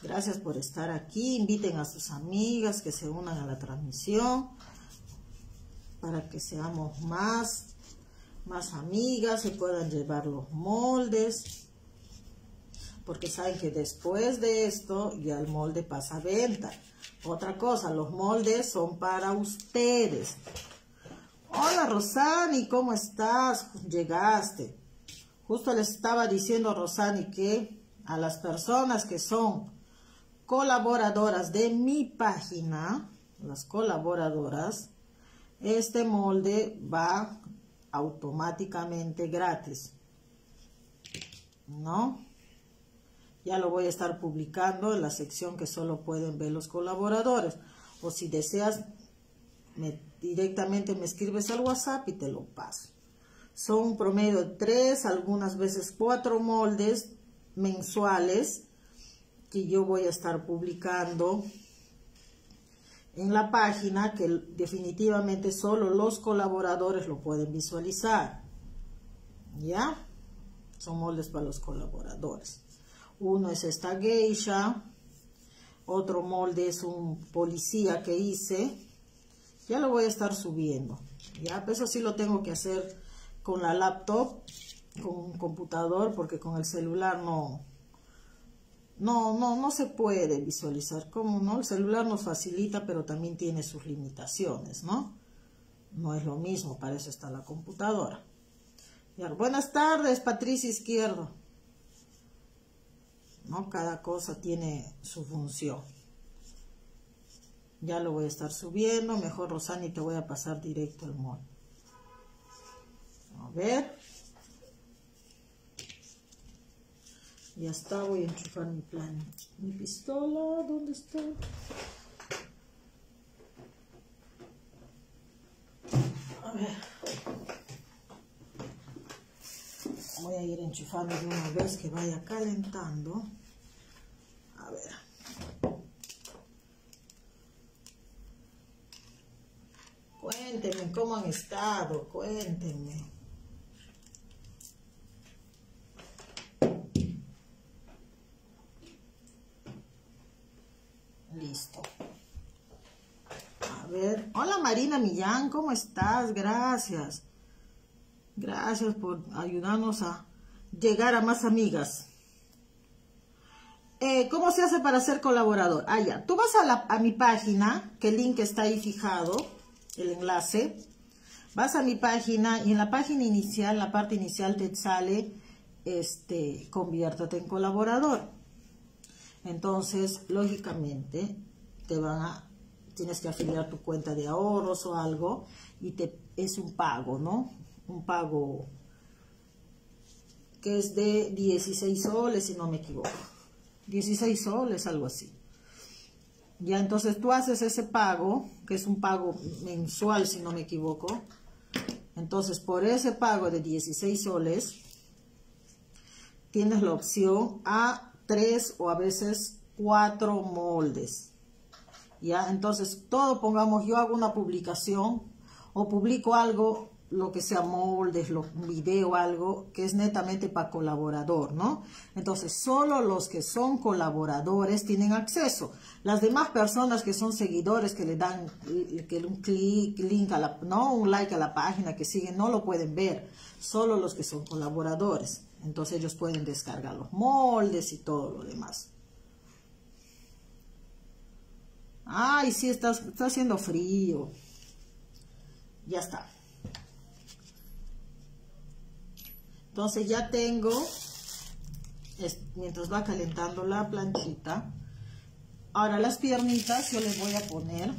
Gracias por estar aquí. Inviten a sus amigas que se unan a la transmisión para que seamos más, más amigas, se puedan llevar los moldes. Porque saben que después de esto ya el molde pasa a venta. Otra cosa, los moldes son para ustedes. Hola Rosani, ¿cómo estás? Llegaste. Justo les estaba diciendo Rosani que a las personas que son colaboradoras de mi página, las colaboradoras, este molde va automáticamente gratis. ¿No? Ya lo voy a estar publicando en la sección que solo pueden ver los colaboradores. O si deseas, directamente me escribes al WhatsApp y te lo paso. Son un promedio de tres, algunas veces cuatro moldes mensuales que yo voy a estar publicando en la página que definitivamente solo los colaboradores lo pueden visualizar. ¿Ya? Son moldes para los colaboradores. Uno es esta geisha, otro molde es un policía que hice. Ya lo voy a estar subiendo. Ya, eso sí lo tengo que hacer con la laptop, con un computador, porque con el celular no, no, no, no se puede visualizar. ¿Cómo no? El celular nos facilita, pero también tiene sus limitaciones, ¿no? No es lo mismo, para eso está la computadora. buenas tardes, Patricia Izquierdo. ¿No? Cada cosa tiene su función. Ya lo voy a estar subiendo. Mejor, Rosani, te voy a pasar directo el mod. A ver. Ya está, voy a enchufar mi plan. Mi pistola, ¿dónde está? A ver. Voy a ir enchufando de una vez que vaya calentando. A ver. Cuéntenme cómo han estado, cuéntenme. Listo. A ver, hola Marina Millán, ¿cómo estás? Gracias. Gracias por ayudarnos a llegar a más amigas. Eh, ¿Cómo se hace para ser colaborador? Ah, ya. Tú vas a, mi página, que el link está ahí fijado, el enlace. Vas a mi página y en la página inicial, la parte inicial te sale, este, conviértete en colaborador. Entonces, lógicamente, te van a, tienes que afiliar tu cuenta de ahorros o algo y te, es un pago, ¿no? Un pago que es de 16 soles, si no me equivoco. 16 soles, algo así. Ya, entonces tú haces ese pago, que es un pago mensual, si no me equivoco. Entonces, por ese pago de 16 soles, tienes la opción a tres o a veces cuatro moldes. Ya, entonces, todo pongamos, yo hago una publicación o publico algo lo que sea moldes, lo, video, algo que es netamente para colaborador, ¿no? Entonces, solo los que son colaboradores tienen acceso. Las demás personas que son seguidores, que le dan que un clic, link a la, no un like a la página, que siguen, no lo pueden ver. Solo los que son colaboradores. Entonces, ellos pueden descargar los moldes y todo lo demás. Ay, sí, está, está haciendo frío. Ya está. Entonces ya tengo, mientras va calentando la planchita, ahora las piernitas yo les voy a poner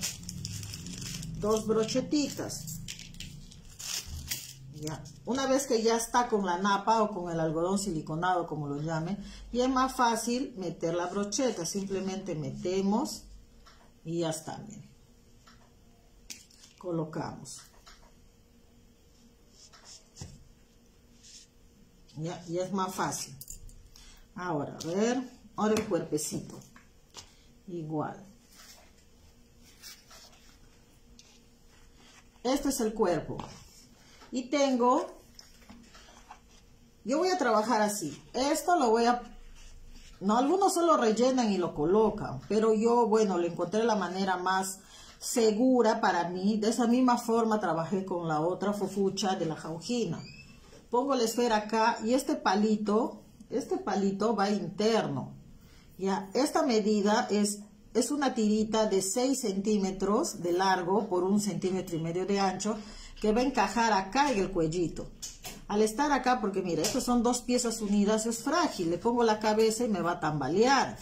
dos brochetitas. Una vez que ya está con la napa o con el algodón siliconado, como lo llame, ya es más fácil meter la brocheta. Simplemente metemos y ya está. Bien. Colocamos. ¿ya? Y es más fácil. Ahora, a ver, ahora el cuerpecito. Igual. Este es el cuerpo. Y tengo, yo voy a trabajar así. Esto lo voy a, no, algunos solo rellenan y lo colocan. Pero yo, bueno, le encontré la manera más segura para mí. De esa misma forma trabajé con la otra fofucha de la jaujina pongo la esfera acá y este palito, este palito va interno. Ya, esta medida es, es una tirita de 6 centímetros de largo por un centímetro y medio de ancho que va a encajar acá en el cuellito. Al estar acá, porque mira, estas son dos piezas unidas, es frágil. Le pongo la cabeza y me va a tambalear.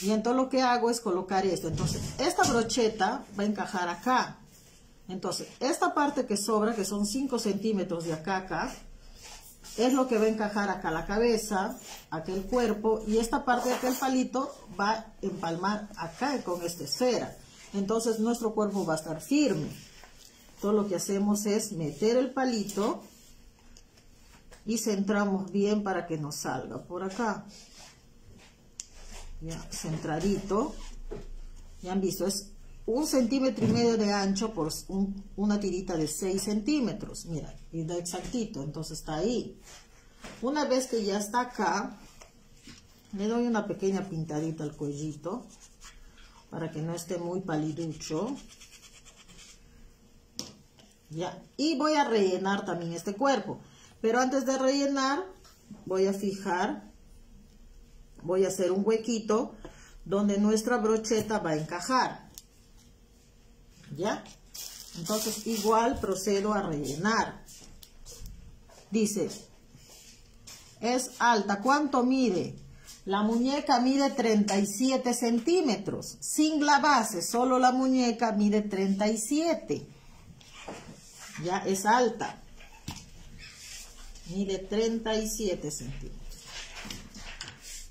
Y entonces lo que hago es colocar esto. Entonces, esta brocheta va a encajar acá. Entonces, esta parte que sobra, que son 5 centímetros de acá acá, es lo que va a encajar acá la cabeza, acá el cuerpo, y esta parte de acá el palito va a empalmar acá con esta esfera. Entonces, nuestro cuerpo va a estar firme. Todo lo que hacemos es meter el palito y centramos bien para que nos salga por acá. Ya, centradito. Ya han visto, es un centímetro y medio de ancho por una tirita de 6 centímetros. Mira, y da exactito, entonces está ahí. Una vez que ya está acá, le doy una pequeña pintadita al cuellito para que no esté muy paliducho. Y voy a rellenar también este cuerpo. Pero antes de rellenar, voy a fijar, voy a hacer un huequito donde nuestra brocheta va a encajar. ¿ya? Entonces igual procedo a rellenar. Dice, es alta. ¿Cuánto mide? La muñeca mide 37 centímetros. Sin la base, solo la muñeca mide 37. Ya es alta. Mide 37 centímetros.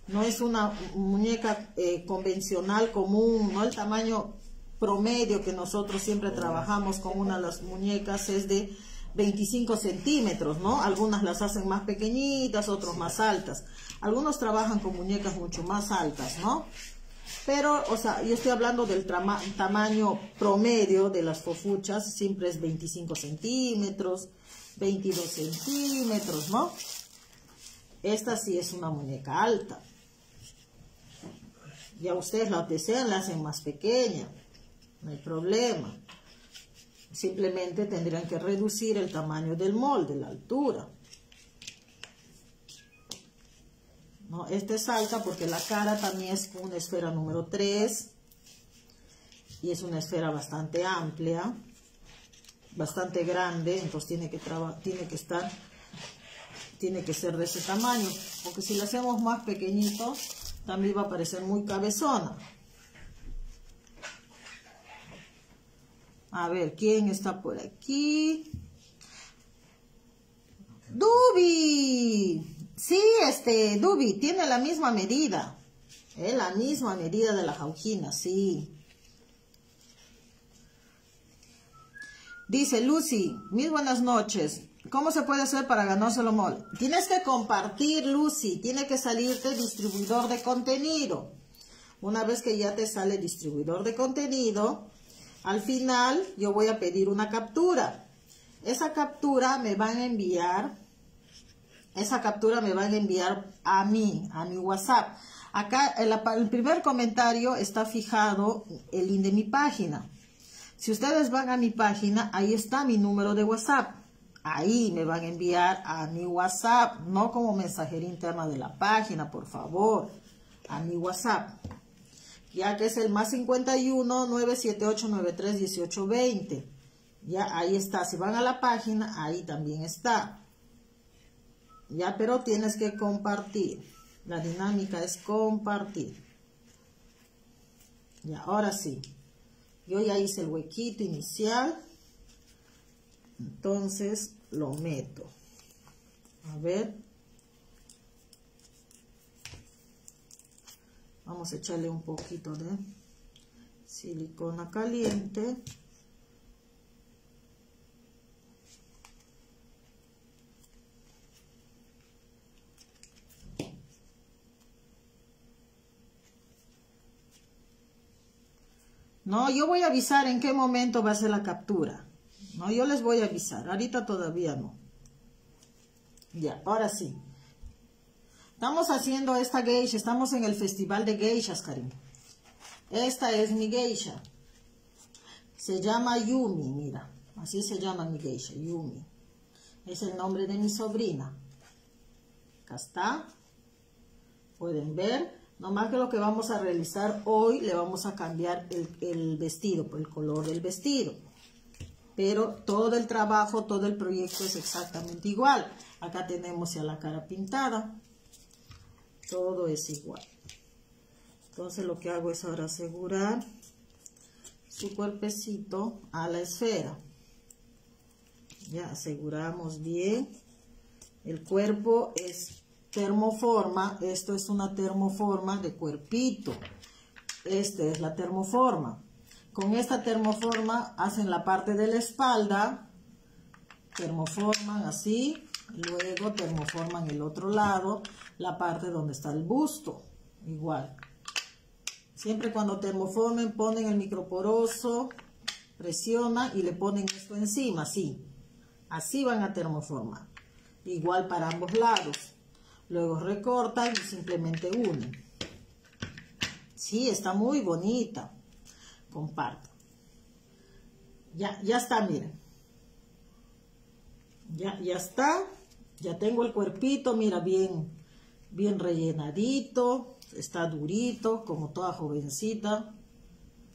No es una muñeca eh, convencional común, no el tamaño promedio que nosotros siempre trabajamos con una de las muñecas es de 25 centímetros, ¿no? Algunas las hacen más pequeñitas, otros más altas. Algunos trabajan con muñecas mucho más altas, ¿no? Pero, o sea, yo estoy hablando del tamaño promedio de las fofuchas, siempre es 25 centímetros, 22 centímetros, ¿no? Esta sí es una muñeca alta. Ya ustedes la desean, la hacen más pequeña, no hay problema. Simplemente tendrían que reducir el tamaño del molde, la altura. ¿No? Esta es alta porque la cara también es una esfera número 3 y es una esfera bastante amplia, bastante grande, entonces tiene que, tiene que estar, tiene que ser de ese tamaño, porque si lo hacemos más pequeñito, también va a parecer muy cabezona. A ver, ¿quién está por aquí? ¡Dubi! Sí, este, Dubi, tiene la misma medida. ¿eh? La misma medida de la jaujina, sí. Dice Lucy, mis buenas noches. ¿Cómo se puede hacer para ganárselo mol? Tienes que compartir, Lucy. Tiene que salirte distribuidor de contenido. Una vez que ya te sale distribuidor de contenido, al final yo voy a pedir una captura. Esa captura me van a enviar, esa captura me van a enviar a mí, a mi WhatsApp. Acá el, el primer comentario está fijado el link de mi página. Si ustedes van a mi página, ahí está mi número de WhatsApp. Ahí me van a enviar a mi WhatsApp, no como mensajería interna de la página, por favor, a mi WhatsApp ya que es el más 51 978 93 18 20. Ya ahí está. Si van a la página, ahí también está. Ya, pero tienes que compartir. La dinámica es compartir. Ya, ahora sí. Yo ya hice el huequito inicial. Entonces lo meto. A ver. Vamos a echarle un poquito de silicona caliente. No, yo voy a avisar en qué momento va a ser la captura. No, yo les voy a avisar. Ahorita todavía no. Ya, ahora sí. Estamos haciendo esta geisha, estamos en el festival de geishas, Karim. Esta es mi geisha. Se llama Yumi, mira. Así se llama mi geisha, Yumi. Es el nombre de mi sobrina. Acá está. Pueden ver. Nomás que lo que vamos a realizar hoy, le vamos a cambiar el, el vestido, el color del vestido. Pero todo el trabajo, todo el proyecto es exactamente igual. Acá tenemos ya la cara pintada todo es igual. Entonces lo que hago es ahora asegurar su cuerpecito a la esfera. Ya aseguramos bien. El cuerpo es termoforma. Esto es una termoforma de cuerpito. Esta es la termoforma. Con esta termoforma hacen la parte de la espalda. Termoforman así. Luego termoforman el otro lado la parte donde está el busto, igual. Siempre cuando termoformen ponen el microporoso, presionan y le ponen esto encima, así. Así van a termoformar. Igual para ambos lados. Luego recortan y simplemente unen. Sí, está muy bonita. Comparto. Ya, ya está, miren. Ya, ya está. Ya tengo el cuerpito, mira, bien bien rellenadito, está durito, como toda jovencita,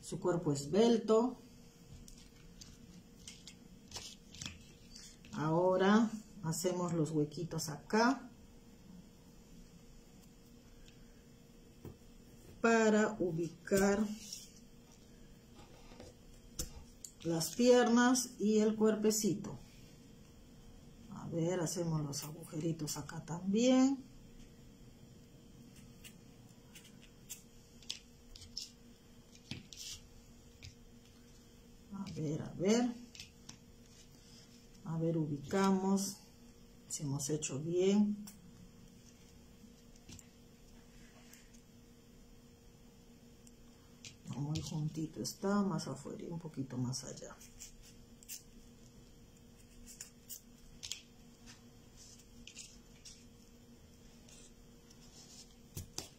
su cuerpo esbelto. Ahora hacemos los huequitos acá para ubicar las piernas y el cuerpecito. A ver, hacemos los agujeritos acá también. A ver, a ver. A ver, ubicamos. Si hemos hecho bien. Muy juntito está, más afuera y un poquito más allá.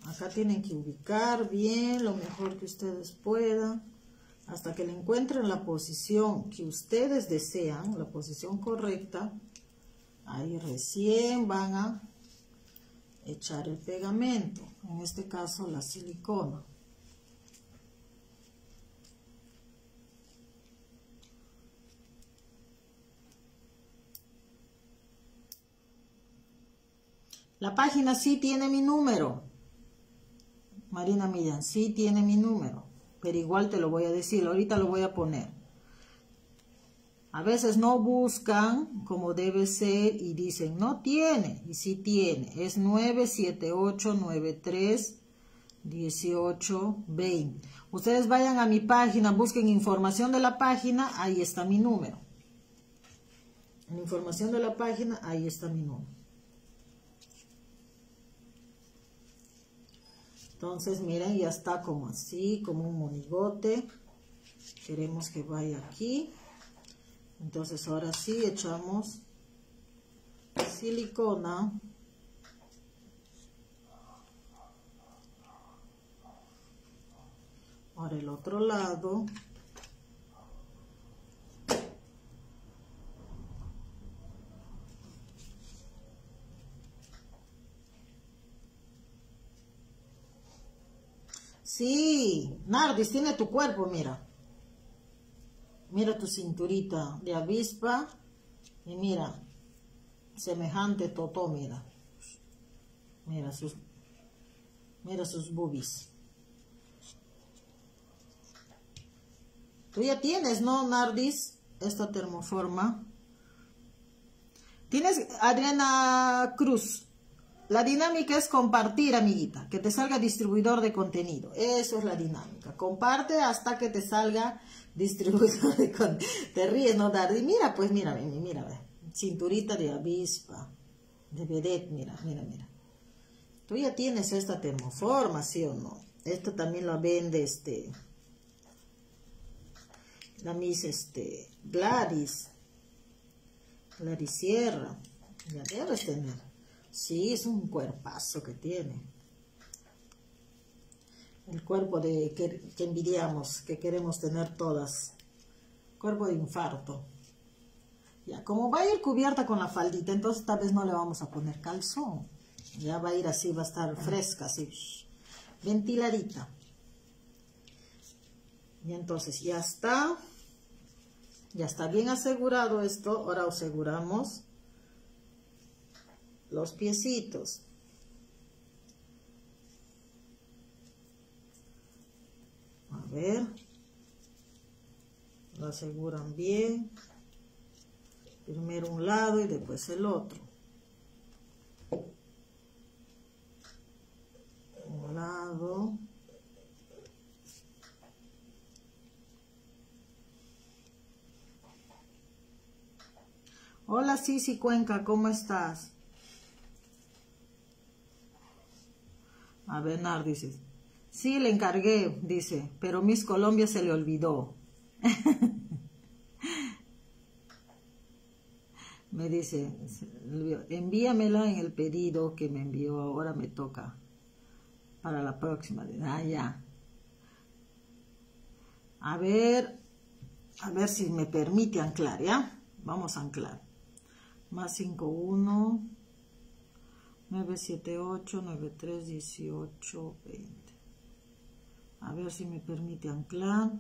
Acá tienen que ubicar bien lo mejor que ustedes puedan hasta que le encuentren la posición que ustedes desean, la posición correcta. Ahí recién van a echar el pegamento, en este caso la silicona. La página sí tiene mi número. Marina Millán, sí tiene mi número, pero igual te lo voy a decir, ahorita lo voy a poner. A veces no buscan como debe ser y dicen, no tiene, y sí tiene, es 97893 1820. Ustedes vayan a mi página, busquen información de la página, ahí está mi número. En información de la página, ahí está mi número. Entonces, miren, ya está como así, como un monigote. Queremos que vaya aquí. Entonces, ahora sí echamos silicona. Ahora el otro lado. Sí, Nardis, tiene tu cuerpo, mira. Mira tu cinturita de avispa. Y mira, semejante totó, mira. Mira sus, mira sus boobies. Tú ya tienes, ¿no, Nardis? Esta termoforma. Tienes Adriana Cruz. La dinámica es compartir, amiguita, que te salga distribuidor de contenido. Eso es la dinámica. Comparte hasta que te salga distribuidor de contenido. Te ríes, ¿no, Dardi? Mira, pues, mira, mira, mira. Cinturita de avispa, de vedette, mira, mira, mira. Tú ya tienes esta termoforma, ¿sí o no? Esta también la vende, este, la Miss, este, Gladys, Gladys Sierra. Ya debes tener. Sí, es un cuerpazo que tiene. El cuerpo de que, envidiamos, que queremos tener todas. Cuerpo de infarto. Ya, como va a ir cubierta con la faldita, entonces tal vez no le vamos a poner calzón. Ya va a ir así, va a estar fresca, así, ventiladita. Y entonces ya está. Ya está bien asegurado esto. Ahora aseguramos los piecitos. A ver, lo aseguran bien. Primero un lado y después el otro. Un lado. Hola Sisi Cuenca, ¿cómo estás? A Bernard dice, sí, le encargué, dice, pero Miss Colombia se le olvidó. me dice, envíamela en el pedido que me envió, ahora me toca para la próxima. Ah, ya. A ver, a ver si me permite anclar, ¿ya? Vamos a anclar. Más 5, 1. 978 93 18 20 a ver si me permite anclar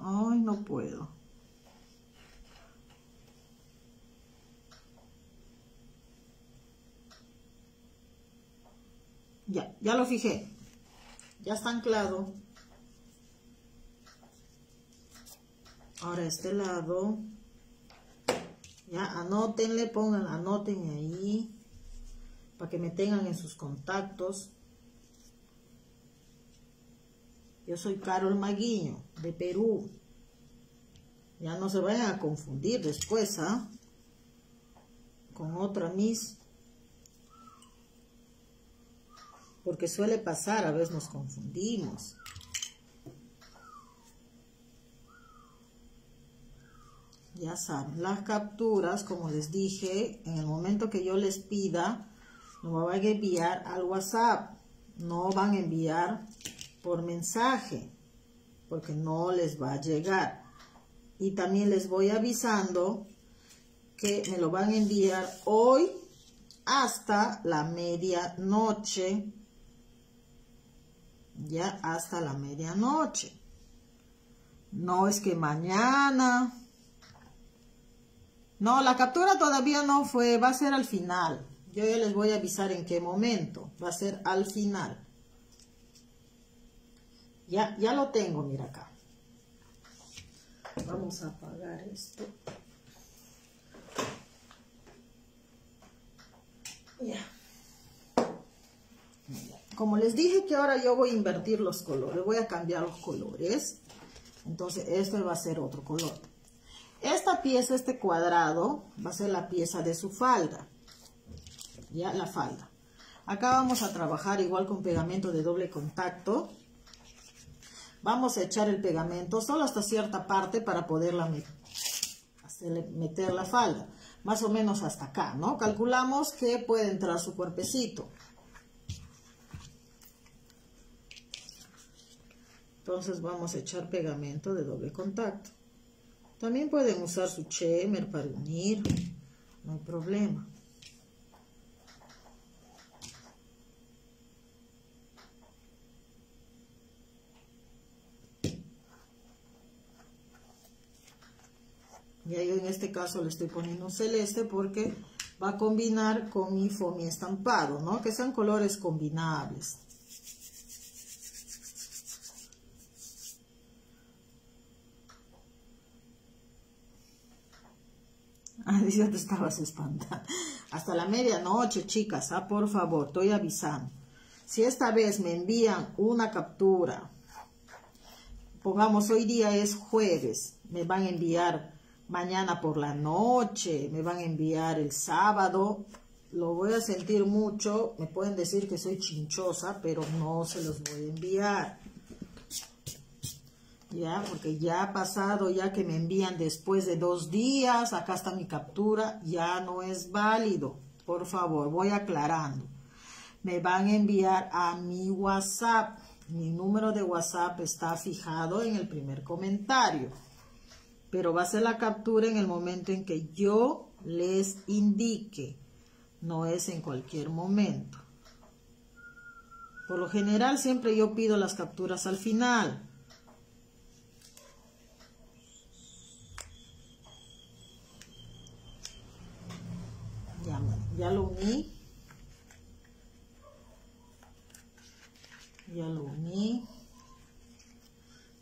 Ay, no puedo. Ya, lo fijé. Ya está anclado. Ahora este lado. Ya, anótenle, pongan, anoten ahí. para que me tengan en sus contactos. Yo soy Carol Maguiño, de Perú. Ya no se vayan a confundir después, ¿ah? Con otra Miss. Porque suele pasar, a veces nos confundimos. Ya saben, las capturas, como les dije, en el momento que yo les pida, no me van a enviar al WhatsApp. No van a enviar por mensaje, porque no les va a llegar. Y también les voy avisando que me lo van a enviar hoy hasta la medianoche. Ya hasta la medianoche. No es que mañana no, la captura todavía no fue, va a ser al final. Yo ya les voy a avisar en qué momento. Va a ser al final. Ya, ya lo tengo, mira acá. Vamos a apagar esto. Ya. Como les dije que ahora yo voy a invertir los colores, voy a cambiar los colores. Entonces, este va a ser otro color. Esta pieza, este cuadrado, va a ser la pieza de su falda. Ya, la falda. Acá vamos a trabajar igual con pegamento de doble contacto. Vamos a echar el pegamento solo hasta cierta parte para poderla meter la falda. Más o menos hasta acá, ¿no? Calculamos que puede entrar su cuerpecito. Entonces vamos a echar pegamento de doble contacto. También pueden usar su chemer para unir, no hay problema. Ya yo en este caso le estoy poniendo un celeste porque va a combinar con mi foamy estampado, ¿no? Que sean colores combinables. ya te estabas espantando. Hasta la medianoche, chicas, ah, por favor, estoy avisando. Si esta vez me envían una captura, pongamos hoy día es jueves, me van a enviar mañana por la noche, me van a enviar el sábado, lo voy a sentir mucho, me pueden decir que soy chinchosa, pero no se los voy a enviar ya, porque ya ha pasado, ya que me envían después de dos días, acá está mi captura, ya no es válido. Por favor, voy aclarando. Me van a enviar a mi WhatsApp. Mi número de WhatsApp está fijado en el primer comentario. Pero va a ser la captura en el momento en que yo les indique. No es en cualquier momento. Por lo general siempre yo pido las capturas al final. Ya, lo uní. Ya lo uní.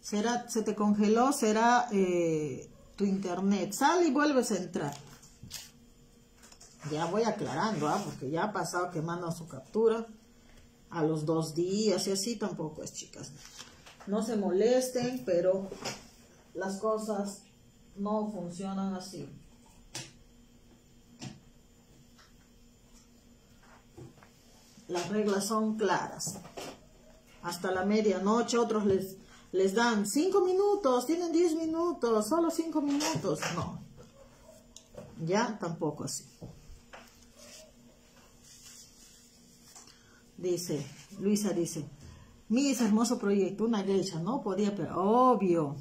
Será, se te congeló, será eh, tu internet. Sal y vuelves a entrar. Ya voy aclarando, ¿ah? porque ya ha pasado que mandan su captura a los dos días y así tampoco es, chicas. No se molesten, pero las cosas no funcionan así. Las reglas son claras. Hasta la medianoche, otros les, les dan cinco minutos, tienen diez minutos, solo cinco minutos. No, ya tampoco así. Dice, Luisa dice, mi es hermoso proyecto, una geisha, no podía, pero obvio.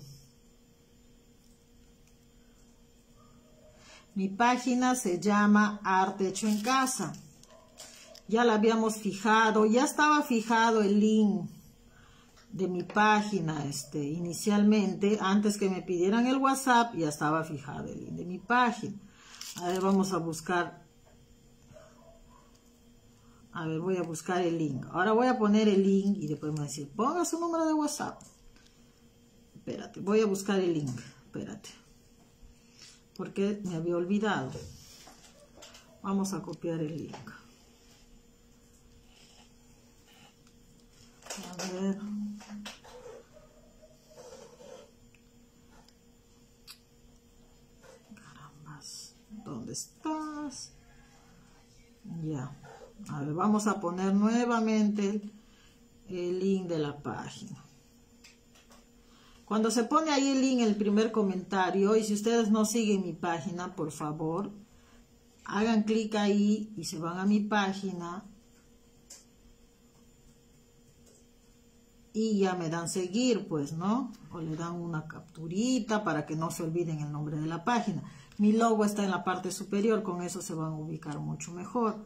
Mi página se llama Arte Hecho en Casa ya la habíamos fijado, ya estaba fijado el link de mi página este, inicialmente, antes que me pidieran el WhatsApp, ya estaba fijado el link de mi página. A ver, vamos a buscar, a ver, voy a buscar el link. Ahora voy a poner el link y después me va a decir, ponga su número de WhatsApp. Espérate, voy a buscar el link, espérate. Porque me había olvidado. Vamos a copiar el link. Carambas, ¿dónde estás? Ya. A ver, vamos a poner nuevamente el link de la página. Cuando se pone ahí el link el primer comentario, y si ustedes no siguen mi página, por favor, hagan clic ahí y se van a mi página y ya me dan seguir, pues, ¿no? O le dan una capturita para que no se olviden el nombre de la página. Mi logo está en la parte superior, con eso se van a ubicar mucho mejor.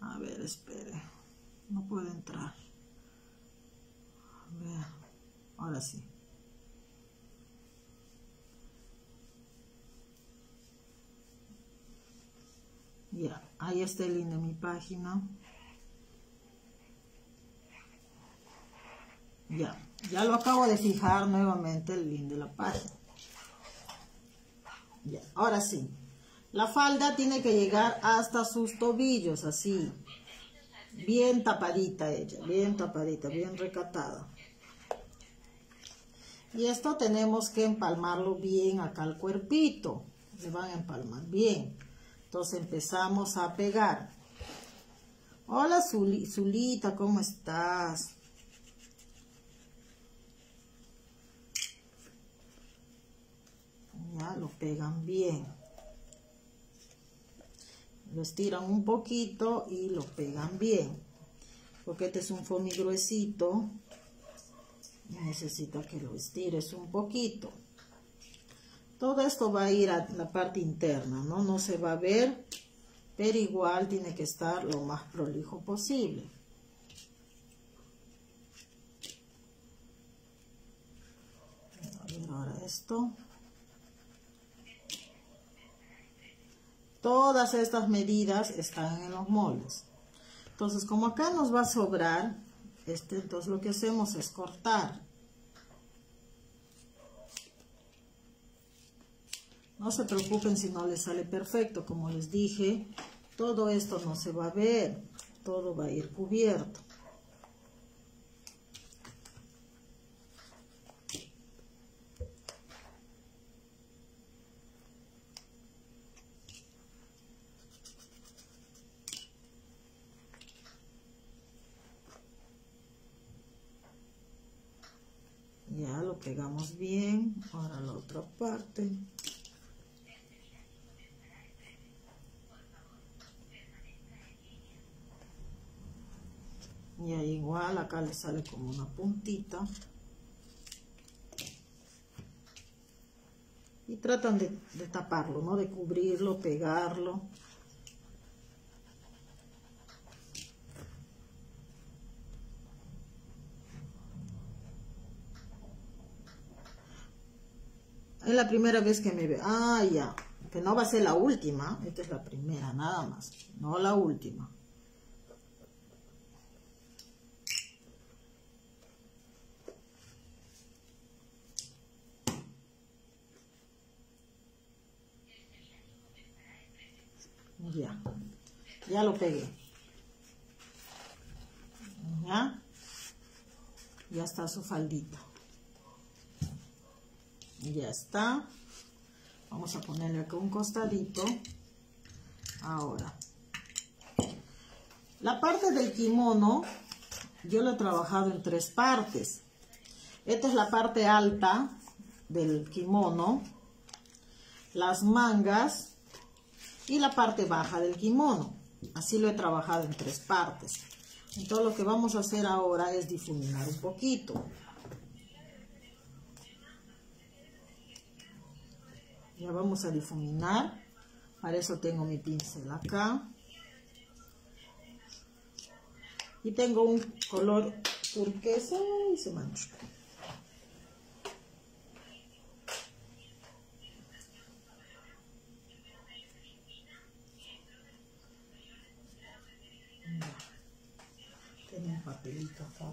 A ver, espere. No puedo entrar. A ver, ahora sí. Ya, ahí está el link de mi página. Ya, ya lo acabo de fijar nuevamente el link de la página. Ya, ahora sí. La falda tiene que llegar hasta sus tobillos, así. Bien tapadita ella, bien tapadita, bien recatada. Y esto tenemos que empalmarlo bien acá al cuerpito. Se van a empalmar bien. Entonces empezamos a pegar. Hola Zulita, ¿cómo estás? Ya lo pegan bien. Lo estiran un poquito y lo pegan bien. Porque este es un foamy gruesito. Necesita que lo estires un poquito. Todo esto va a ir a la parte interna, ¿no? No se va a ver, pero igual tiene que estar lo más prolijo posible. A ahora esto. Todas estas medidas están en los moldes. Entonces, como acá nos va a sobrar, este, entonces lo que hacemos es cortar. No se preocupen si no les sale perfecto, como les dije, todo esto no se va a ver, todo va a ir cubierto. Ya lo pegamos bien, ahora la otra parte. Y ahí igual acá le sale como una puntita y tratan de, taparlo, ¿no? De cubrirlo, pegarlo. Es la primera vez que me ve. Ah, ya. Que no va a ser la última. Esta es la primera, nada más. No la última. Ya. Ya lo pegué. Ya. Ya está su faldita. Ya está. Vamos a ponerle acá un costadito. Ahora. La parte del kimono, yo lo he trabajado en tres partes. Esta es la parte alta del kimono. Las mangas y la parte baja del kimono. Así lo he trabajado en tres partes. Entonces lo que vamos a hacer ahora es difuminar un poquito. Ya vamos a difuminar. Para eso tengo mi pincel acá. Y tengo un color turquesa y se mancha. Tiene papelito acá.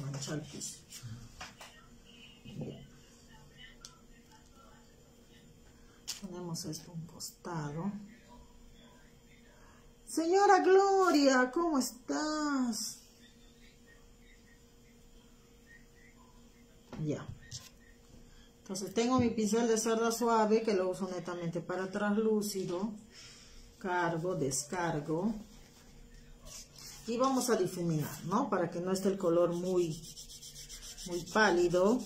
Mancha el piso. Hacemos esto un costado. Señora Gloria, ¿cómo estás? Ya. Entonces tengo mi pincel de cerda suave que lo uso netamente para translúcido. Cargo, descargo. Y vamos a difuminar, ¿no? Para que no esté el color muy, muy pálido.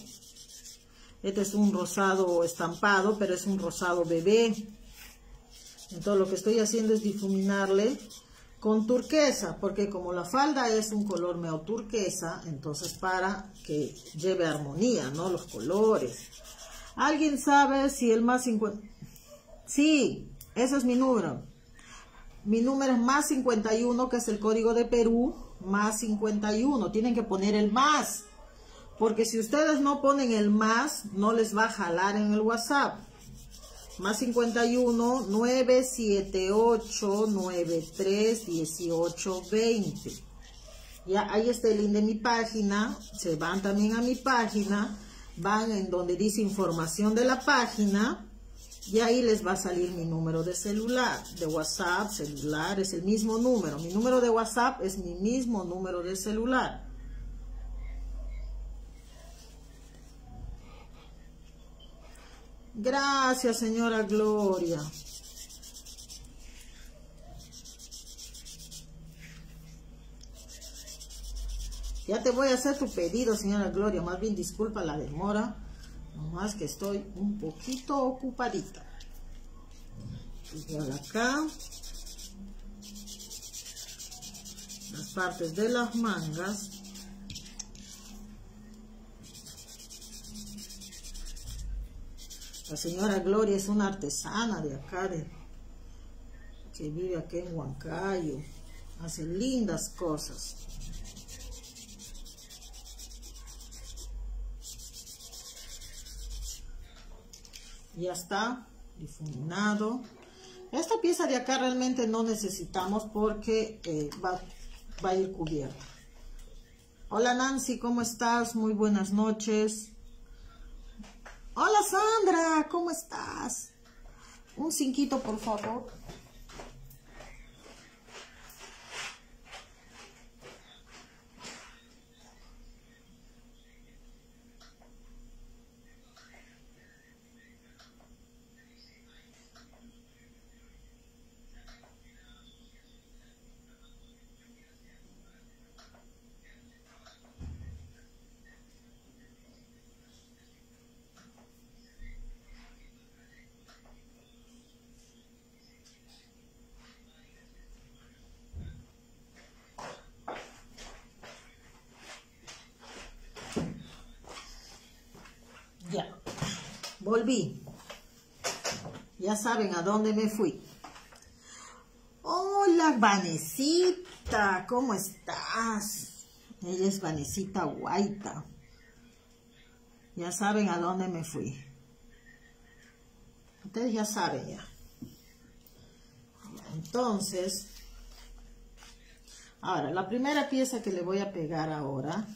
Este es un rosado estampado, pero es un rosado bebé. Entonces lo que estoy haciendo es difuminarle con turquesa, porque como la falda es un color medio turquesa, entonces para que lleve armonía, ¿no? Los colores. ¿Alguien sabe si el más 50? Sí, ese es mi número. Mi número es más 51, que es el código de Perú, más 51. Tienen que poner el más, porque si ustedes no ponen el más, no les va a jalar en el WhatsApp más 51 978 93 18 20 ya ahí está el link de mi página se van también a mi página van en donde dice información de la página y ahí les va a salir mi número de celular, de WhatsApp, celular, es el mismo número. Mi número de WhatsApp es mi mismo número de celular. Gracias, señora Gloria. Ya te voy a hacer tu pedido, señora Gloria. Más bien disculpa la demora. Nomás que estoy un poquito ocupadita. Igual acá. Las partes de las mangas. La señora Gloria es una artesana de acá, de, que vive aquí en Huancayo. Hace lindas cosas. Ya está difuminado. Esta pieza de acá realmente no necesitamos porque eh, va, va a ir cubierta. Hola Nancy, ¿cómo estás? Muy buenas noches. Hola Sandra, ¿cómo estás? Un cinquito, por favor. volví. Ya saben a dónde me fui. Hola, Vanesita, ¿cómo estás? Ella es Vanesita Guaita. Ya saben a dónde me fui. Ustedes ya saben ya. Entonces, ahora, la primera pieza que le voy a pegar ahora.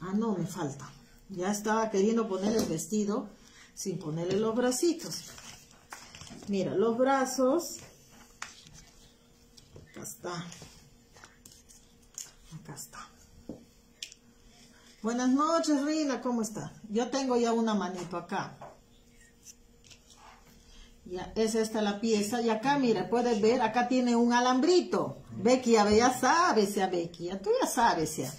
Ah, no, me falta. Ya estaba queriendo poner el vestido sin ponerle los bracitos. Mira, los brazos. Acá está. Acá está. Buenas noches, Rina, ¿cómo está? Yo tengo ya una manito acá. Ya, es esta la pieza. Y acá, mira, puedes ver, acá tiene un alambrito. Becky, ya sabes, ya Becky, tú ya sabes, ya.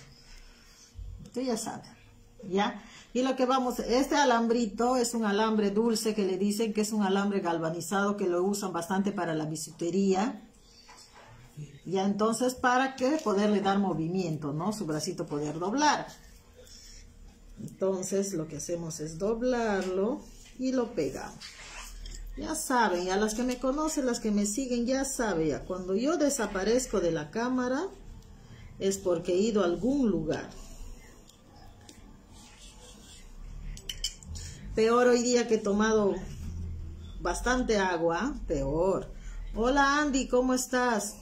Tú ya sabes. ¿ya? Y lo que vamos, este alambrito es un alambre dulce que le dicen que es un alambre galvanizado que lo usan bastante para la bisutería. Ya entonces, ¿para qué? Poderle dar movimiento, ¿no? Su bracito poder doblar. Entonces, lo que hacemos es doblarlo y lo pegamos. Ya saben, a las que me conocen, las que me siguen, ya saben, ya cuando yo desaparezco de la cámara es porque he ido a algún lugar. Peor hoy día que he tomado bastante agua, peor. Hola Andy, ¿cómo estás?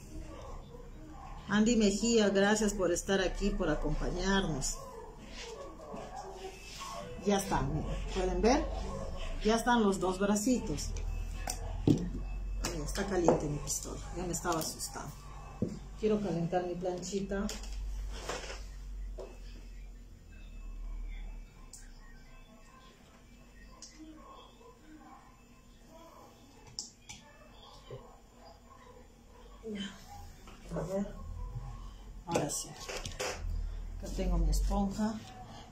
Andy Mejía, gracias por estar aquí, por acompañarnos. Ya están, ¿pueden ver? Ya están los dos bracitos. está caliente mi pistola, ya me estaba asustando. Quiero calentar mi planchita. A ver. Ahora sí. Acá tengo mi esponja.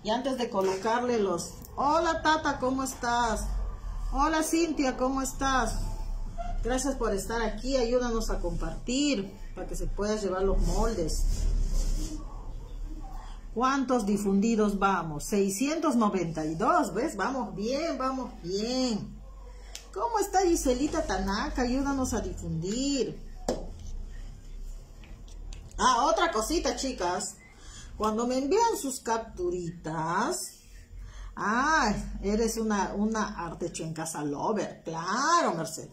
Y antes de colocarle los... Hola Tata, ¿cómo estás? Hola Cintia, ¿cómo estás? Gracias por estar aquí. Ayúdanos a compartir para que se puedan llevar los moldes. ¿Cuántos difundidos vamos? 692, ¿ves? Vamos bien, vamos bien. ¿Cómo está Giselita Tanaka? Ayúdanos a difundir. Ah, otra cosita, chicas. Cuando me envían sus capturitas, ah, eres una, una en casa lover. Claro, Mercedes.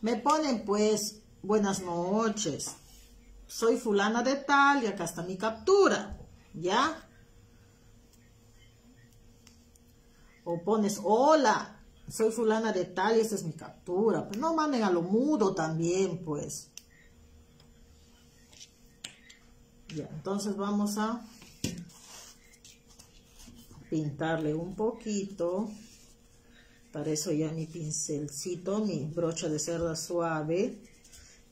Me ponen pues, buenas noches. Soy fulana de tal y acá está mi captura. ¿Ya? O pones, hola, soy fulana de tal y esta es mi captura. Pues no manden a lo mudo también, pues. Ya, entonces vamos a pintarle un poquito. Para eso ya mi pincelcito, mi brocha de cerda suave.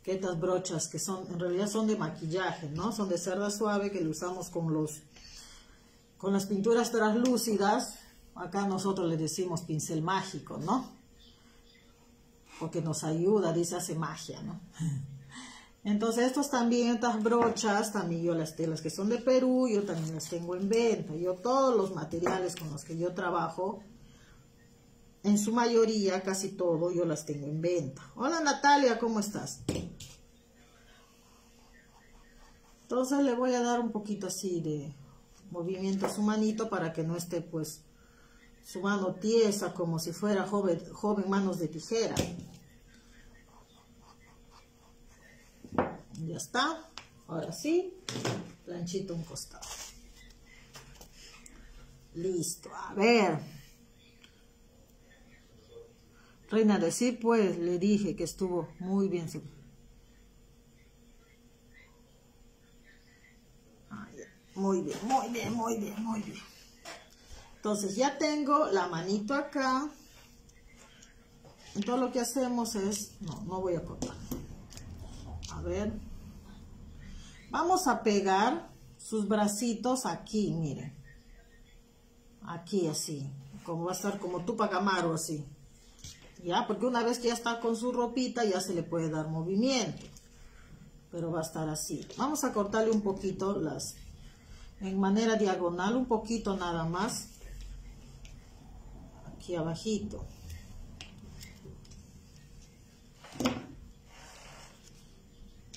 Que estas brochas que son, en realidad son de maquillaje, ¿no? Son de cerda suave que lo usamos con los, con las pinturas translúcidas. Acá nosotros le decimos pincel mágico, ¿no? Porque nos ayuda, dice, hace magia, ¿no? Entonces estos también, estas brochas, también yo las, las que son de Perú, yo también las tengo en venta. Yo todos los materiales con los que yo trabajo, en su mayoría, casi todo, yo las tengo en venta. Hola Natalia, ¿cómo estás? Entonces le voy a dar un poquito así de movimiento a su manito para que no esté pues su mano tiesa como si fuera joven, joven manos de tijera. Ya está. Ahora sí, planchito un costado. Listo. A ver. Reina de sí, pues le dije que estuvo muy bien. Muy bien, muy bien, muy bien, muy bien. Entonces ya tengo la manito acá. Entonces lo que hacemos es, no, no voy a cortar. A ver. Vamos a pegar sus bracitos aquí, miren. Aquí así. Como va a estar como Tupac así. ¿Ya? Porque una vez que ya está con su ropita, ya se le puede dar movimiento. Pero va a estar así. Vamos a cortarle un poquito las... En manera diagonal, un poquito nada más. Aquí abajito.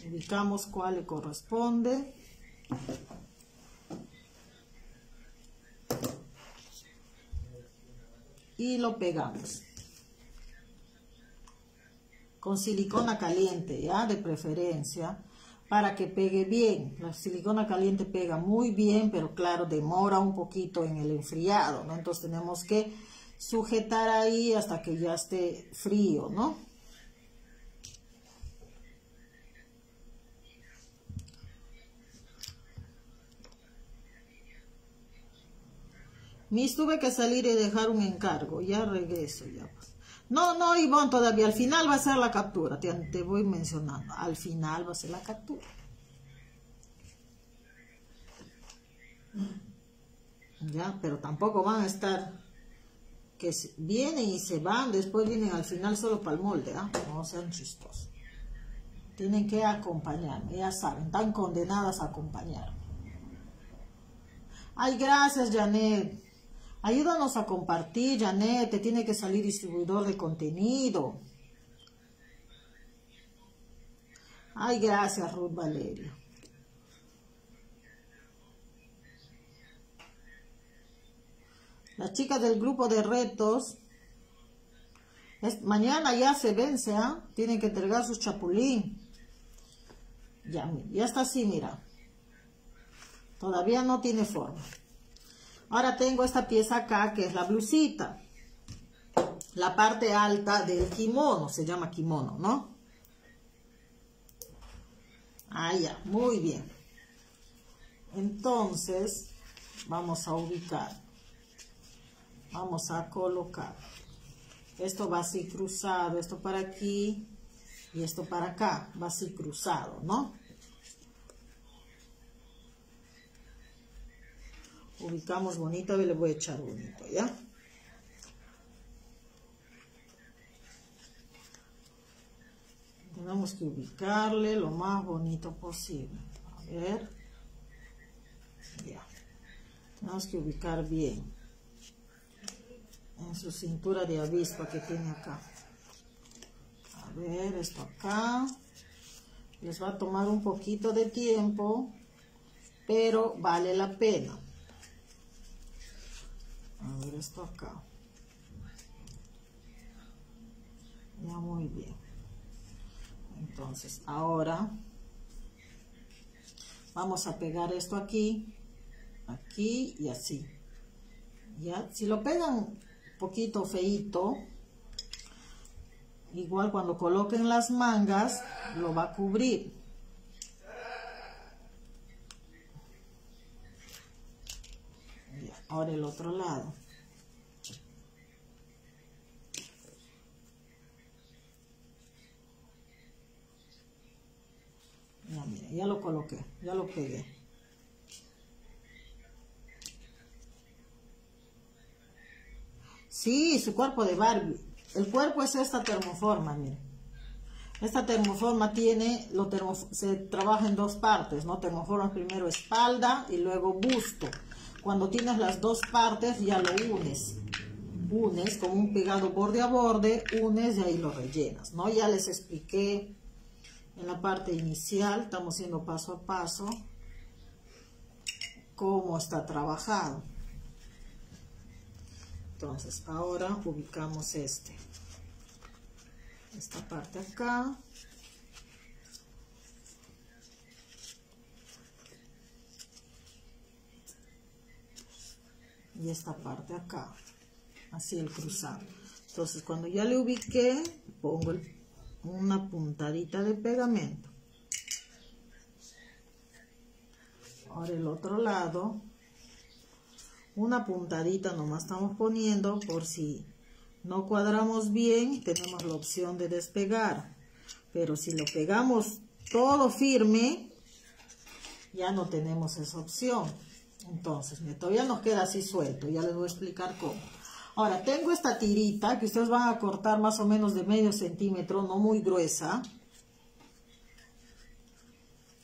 Ubicamos cuál le corresponde. Y lo pegamos. Con silicona caliente ya de preferencia para que pegue bien. La silicona caliente pega muy bien pero claro demora un poquito en el enfriado ¿no? entonces tenemos que sujetar ahí hasta que ya esté frío no Mis tuve que salir y dejar un encargo. Ya regreso, ya. Pues. No, no, Ivonne, todavía. Al final va a ser la captura. Te, te voy mencionando. Al final va a ser la captura. Ya, pero tampoco van a estar que vienen y se van, después vienen al final solo para el molde, ¿ah? No sean chistosos. Tienen que acompañarme, ya saben, están condenadas a acompañarme. Ay, gracias, Janet. Ayúdanos a compartir, Janet, te tiene que salir distribuidor de contenido. Ay, gracias, Ruth Valeria. Las chicas del grupo de retos, mañana ya se vence, ¿ah? Tienen que entregar sus chapulín. Ya, ya está así, mira. Todavía no tiene forma. Ahora tengo esta pieza acá que es la blusita. la parte alta del kimono, se llama kimono, ¿no? Ah, ya, muy bien. Entonces, vamos a ubicar. Vamos a colocar. Esto va así cruzado, esto para aquí y esto para acá, va así cruzado, ¿no? Ubicamos bonito y le voy a echar bonito, ¿ya? Tenemos que ubicarle lo más bonito posible. A ver. Ya. Tenemos que ubicar bien. En su cintura de avispa que tiene acá. A ver, esto acá. Les va a tomar un poquito de tiempo, pero vale la pena. A ver esto acá. Ya muy bien. Entonces, ahora vamos a pegar esto aquí, aquí y así. ¿Ya? Si lo pegan un poquito feito, igual cuando coloquen las mangas, lo va a cubrir. Ahora el otro lado. Ya, mira, ya lo coloqué, ya lo pegué. Sí, su cuerpo de Barbie. El cuerpo es esta termoforma, miren. Esta termoforma tiene, lo se trabaja en dos partes, ¿no? Termoforma primero espalda y luego busto. Cuando tienes las dos partes ya lo unes. Unes con un pegado borde a borde, unes y ahí lo rellenas, ¿no? Ya les expliqué en la parte inicial, estamos haciendo paso a paso cómo está trabajado. Entonces, ahora ubicamos este. Esta parte acá. Y esta parte acá, así el cruzado. Entonces cuando ya le ubiqué, pongo una puntadita de pegamento. Ahora el otro lado, una puntadita nomás estamos poniendo por si no cuadramos bien, tenemos la opción de despegar. Pero si lo pegamos todo firme, ya no tenemos esa opción. Entonces, todavía nos queda así suelto, ya les voy a explicar cómo. Ahora, tengo esta tirita que ustedes van a cortar más o menos de medio centímetro, no muy gruesa.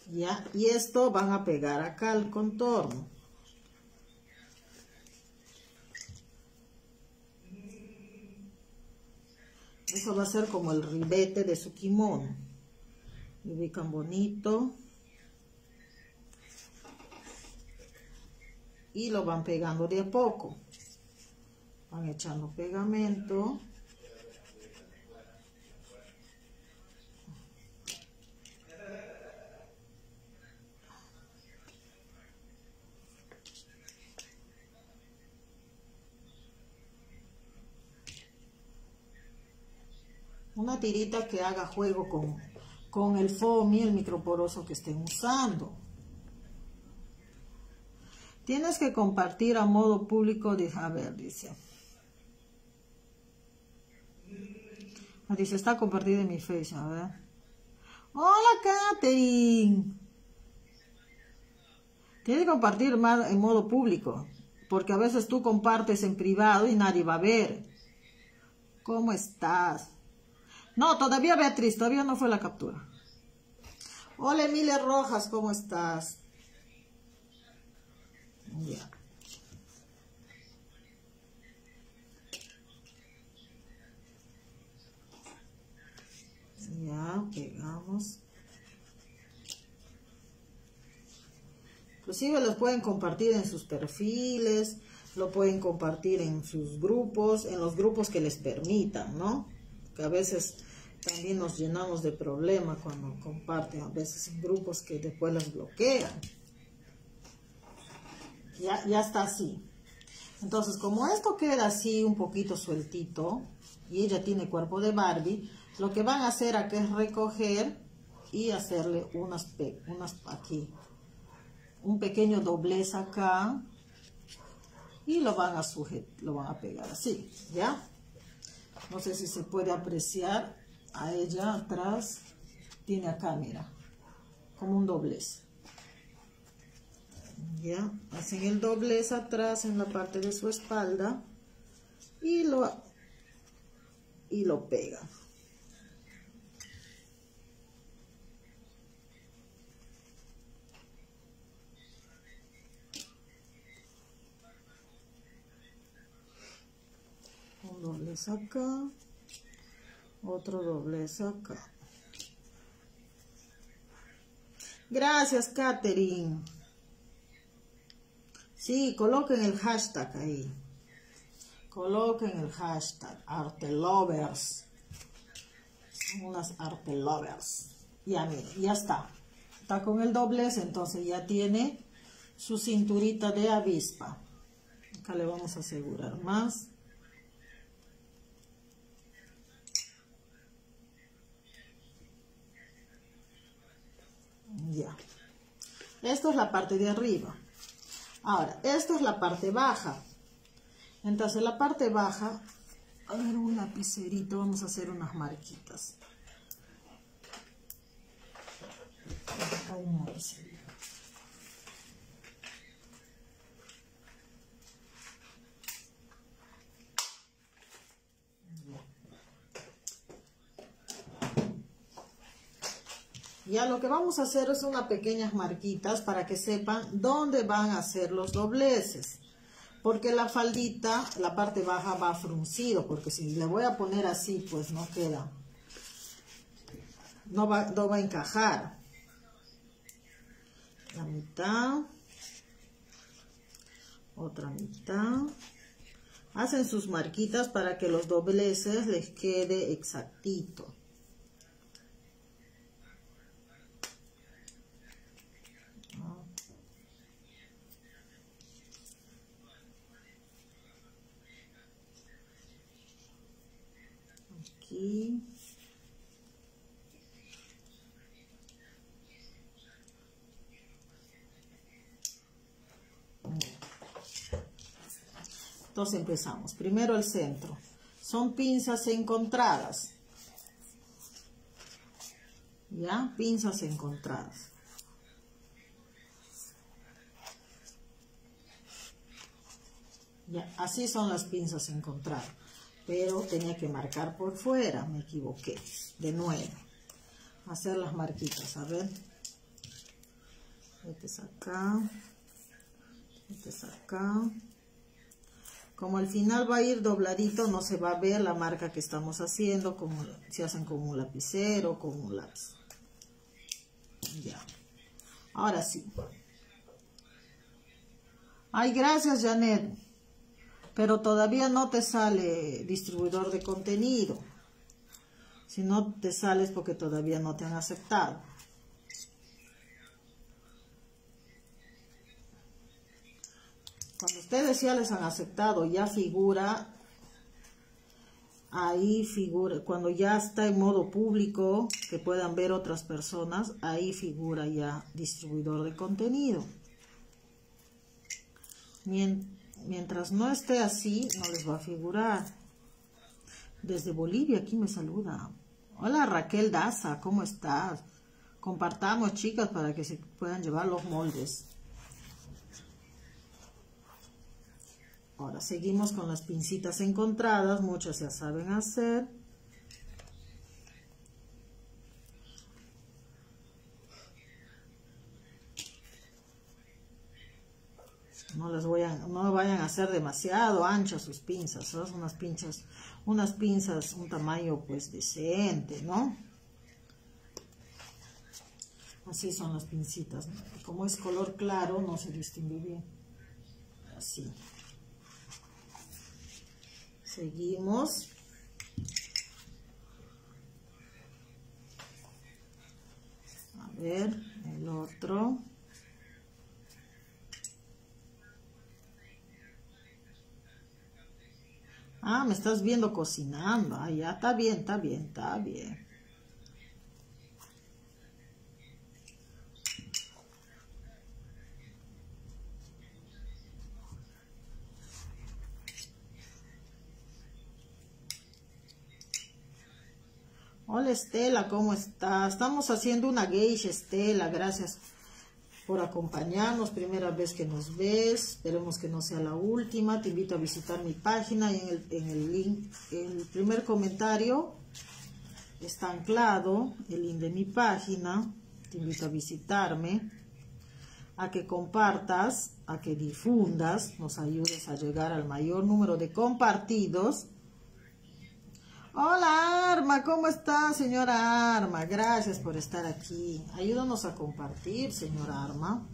¿Ya? Y esto van a pegar acá al contorno. Eso va a ser como el ribete de su kimono. Ubican bonito. Y lo van pegando de a poco. Van echando pegamento. Una tirita que haga juego con, con el foam y el microporoso que estén usando. Tienes que compartir a modo público de a ver, dice. Ah, dice, está compartido en mi face, a ver. Hola, Katherine. Tienes que compartir en modo público, porque a veces tú compartes en privado y nadie va a ver. ¿Cómo estás? No, todavía Beatriz, todavía no fue la captura. Hola, Emilia Rojas, ¿cómo estás? Ya. Ya, pegamos. Inclusive los pueden compartir en sus perfiles, lo pueden compartir en sus grupos, en los grupos que les permitan, ¿no? Que a veces también nos llenamos de problemas cuando comparten, a veces en grupos que después los bloquean ya, ya está así. Entonces, como esto queda así un poquito sueltito, y ella tiene cuerpo de Barbie, lo que van a hacer aquí es recoger y hacerle unas, unas aquí, un pequeño doblez acá y lo van a sujetar, lo van a pegar así, ¿ya? No sé si se puede apreciar a ella atrás, tiene acá, mira, como un doblez. ¿Ya? Hacen el doblez atrás en la parte de su espalda y lo, y lo pegan. Un doblez acá, otro doblez acá. Gracias, Katherine. Sí, coloquen el hashtag ahí. Coloquen el hashtag artelovers. Son unas artelovers. Ya miren, ya está. Está con el doblez, entonces ya tiene su cinturita de avispa. Acá le vamos a asegurar más. Ya. Esto es la parte de arriba. Ahora, esto es la parte baja. Entonces, la parte baja, a ver, un lapicerito, vamos a hacer unas marquitas. Hay un lapicerito. Ya lo que vamos a hacer es unas pequeñas marquitas para que sepan dónde van a ser los dobleces. Porque la faldita, la parte baja va fruncido, porque si le voy a poner así, pues no queda. No va, no va a encajar. La mitad. Otra mitad. Hacen sus marquitas para que los dobleces les quede exactito. Entonces empezamos. Primero el centro. Son pinzas encontradas. ¿Ya? Pinzas encontradas. Ya, así son las pinzas encontradas pero tenía que marcar por fuera, me equivoqué, de nuevo, hacer las marquitas, a ver, este es acá, este es acá, como al final va a ir dobladito, no se va a ver la marca que estamos haciendo, como si hacen con un lapicero, con un lápiz. Ya. Ahora sí. Ay, gracias, Janet pero todavía no te sale distribuidor de contenido. Si no te sales porque todavía no te han aceptado. Cuando ustedes ya les han aceptado, ya figura, ahí figura, cuando ya está en modo público, que puedan ver otras personas, ahí figura ya distribuidor de contenido. Mientras Mientras no esté así, no les va a figurar. Desde Bolivia, aquí me saluda. Hola Raquel Daza, ¿cómo estás? Compartamos, chicas, para que se puedan llevar los moldes. Ahora seguimos con las pincitas encontradas, muchas ya saben hacer. No les voy a, no vayan a hacer demasiado anchas sus pinzas, son unas pinzas, unas pinzas, un tamaño pues decente, ¿no? Así son las pincitas. Como es color claro, no se distingue bien. Así. Seguimos. A ver, el otro. Ah, me estás viendo cocinando. Ah, ya, está bien, está bien, está bien. Hola Estela, ¿cómo estás? Estamos haciendo una geisha, Estela, gracias por acompañarnos, primera vez que nos ves, esperemos que no sea la última, te invito a visitar mi página y en el, en el link, el primer comentario está anclado el link de mi página, te invito a visitarme, a que compartas, a que difundas, nos ayudes a llegar al mayor número de compartidos. Hola Arma, ¿cómo está señora Arma? Gracias por estar aquí. Ayúdanos a compartir, señora Arma.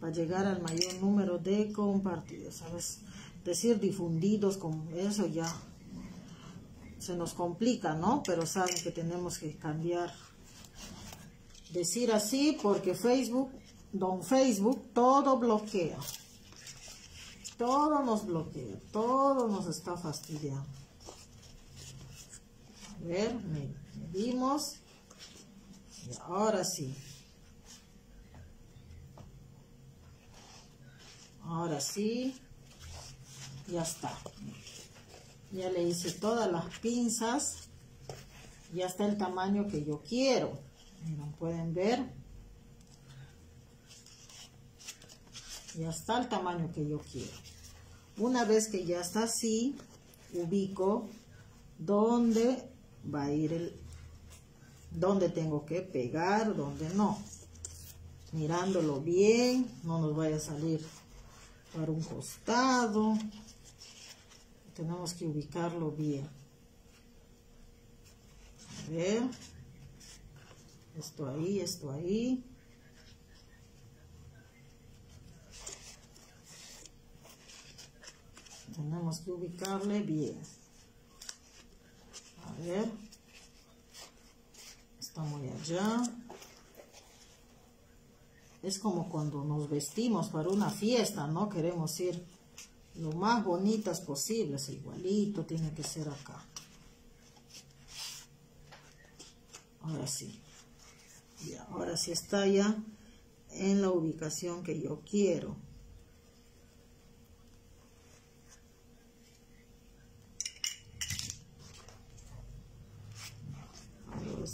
Para llegar al mayor número de compartidos, ¿sabes? Decir difundidos con eso ya se nos complica, ¿no? Pero saben que tenemos que cambiar. Decir así porque Facebook, don Facebook, todo bloquea. Todo nos bloquea, todo nos está fastidiando. A ver, medimos. Y ahora sí. Ahora sí. Ya está. Ya le hice todas las pinzas. Ya está el tamaño que yo quiero. Miren, pueden ver. Ya está el tamaño que yo quiero. Una vez que ya está así, ubico dónde va a ir el, dónde tengo que pegar, dónde no. Mirándolo bien, no nos vaya a salir para un costado. Tenemos que ubicarlo bien. A ver. Esto ahí, esto ahí. Tenemos que ubicarle bien. A ver. Está muy allá. Es como cuando nos vestimos para una fiesta no queremos ir lo más bonitas posibles igualito tiene que ser acá. Ahora sí. Y ahora sí está ya en la ubicación que yo quiero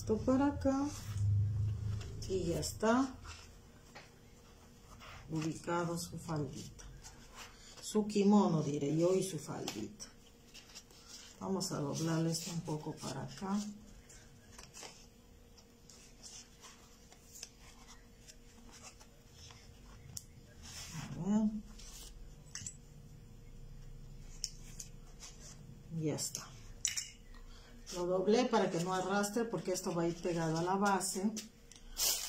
esto para acá. Y ya está. Ubicado su faldita. Su kimono diré yo y su faldita. Vamos a doblarle esto un poco para acá. Ya está lo doblé para que no arrastre porque esto va a ir pegado a la base.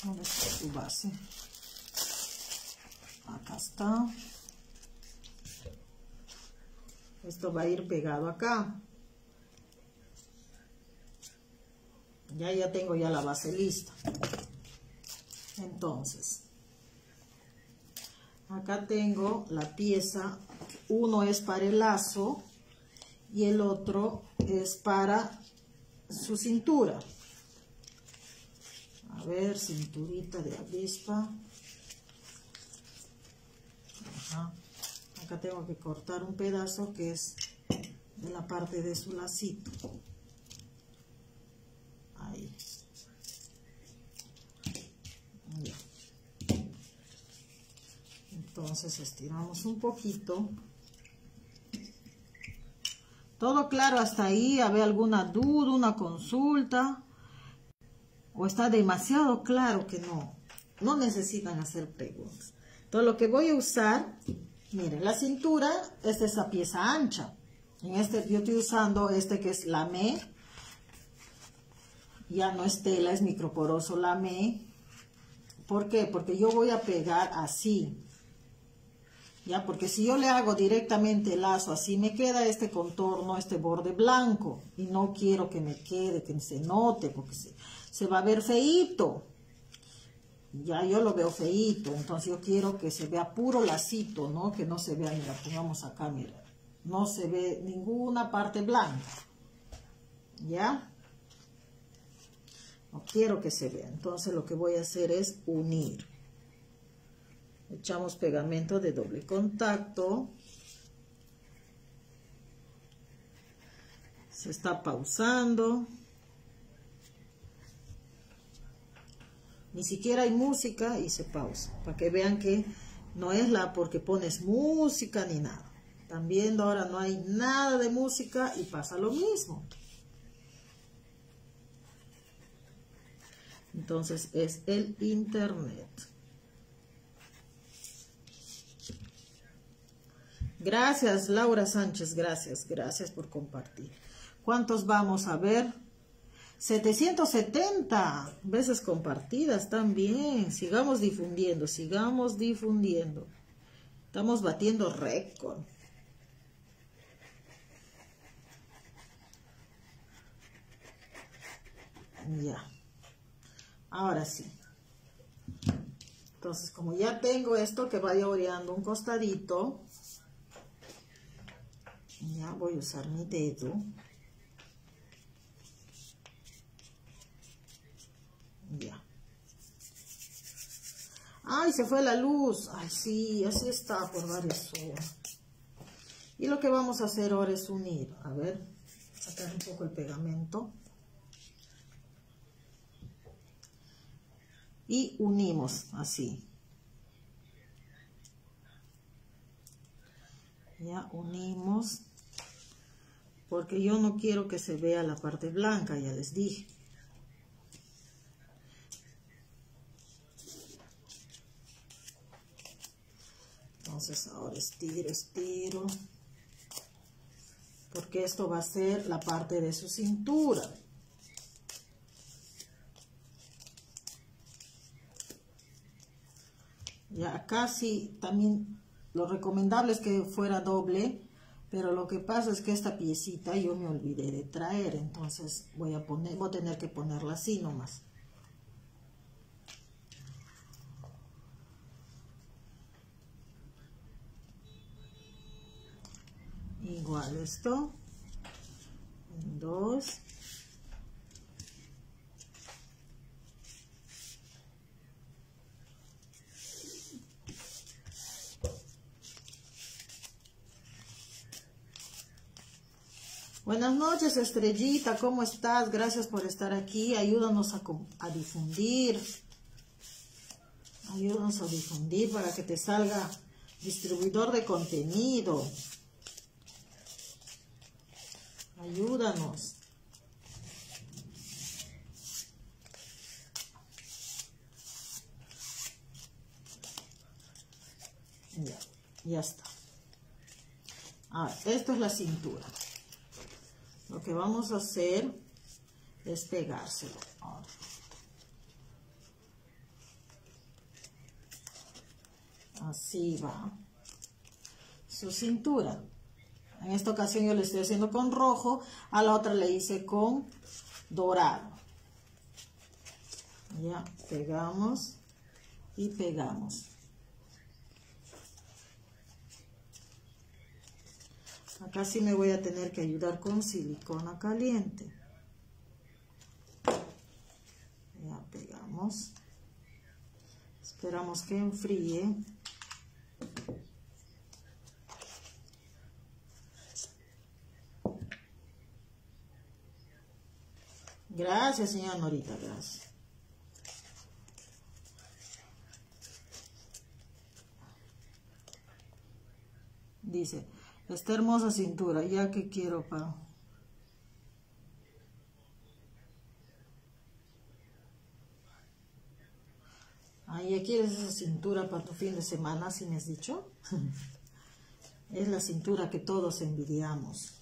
¿dónde está su base? acá está. Esto va a ir pegado acá. Ya ya tengo ya la base lista. Entonces acá tengo la pieza. Uno es para el lazo y el otro es para su cintura. A ver, cinturita de avispa. Acá tengo que cortar un pedazo que es de la parte de su lacito. Ahí. Entonces estiramos un poquito. Todo claro hasta ahí, ¿Habe alguna duda, una consulta, o está demasiado claro que no, no necesitan hacer preguntas. Todo lo que voy a usar, miren, la cintura es esa pieza ancha. En este yo estoy usando este que es lamé, ya no es tela, es microporoso lamé. ¿Por qué? Porque yo voy a pegar así, ¿ya? Porque si yo le hago directamente el lazo así, me queda este contorno, este borde blanco, y no quiero que me quede, que se note, porque se, va a ver feito. ya yo lo veo feito, entonces yo quiero que se vea puro lacito, ¿no? Que no se vea, mira, pongamos acá, mira, no se ve ninguna parte blanca, ¿ya? No quiero que se vea, entonces lo que voy a hacer es unir. Echamos pegamento de doble contacto. Se está pausando. Ni siquiera hay música y se pausa. Para que vean que no es la porque pones música ni nada. Están viendo ahora no hay nada de música y pasa lo mismo. Entonces es el internet. Gracias, Laura Sánchez, gracias, gracias por compartir. ¿Cuántos vamos a ver? 770 veces compartidas también. Sigamos difundiendo, sigamos difundiendo. Estamos batiendo récord. Ya. Ahora sí. Entonces, como ya tengo esto que vaya oreando un costadito, ya voy a usar mi dedo. Ya. Ay, se fue la luz. Ay, sí, así está por varias horas. Y lo que vamos a hacer ahora es unir. A ver, sacar un poco el pegamento. Y unimos así. Ya unimos. Porque yo no quiero que se vea la parte blanca, ya les dije. Entonces ahora estiro, estiro. Porque esto va a ser la parte de su cintura. Ya casi también lo recomendable es que fuera doble, pero lo que pasa es que esta piecita yo me olvidé de traer, entonces voy a poner, voy a tener que ponerla así nomás. igual esto dos Buenas noches, Estrellita, ¿cómo estás? Gracias por estar aquí. Ayúdanos a, difundir. Ayúdanos a difundir para que te salga distribuidor de contenido. Ayúdanos. Ya, ya está. Ahora, esto es la cintura. Lo que vamos a hacer es pegárselo. Así va. Su cintura. En esta ocasión yo le estoy haciendo con rojo, a la otra le hice con dorado. Ya, pegamos y pegamos. Acá sí me voy a tener que ayudar con silicona caliente. Ya pegamos. Esperamos que enfríe. Gracias, señora Norita, gracias. Dice, esta hermosa cintura, ya que quiero para... Ay, ya quieres esa cintura para tu fin de semana, si me has dicho. es la cintura que todos envidiamos.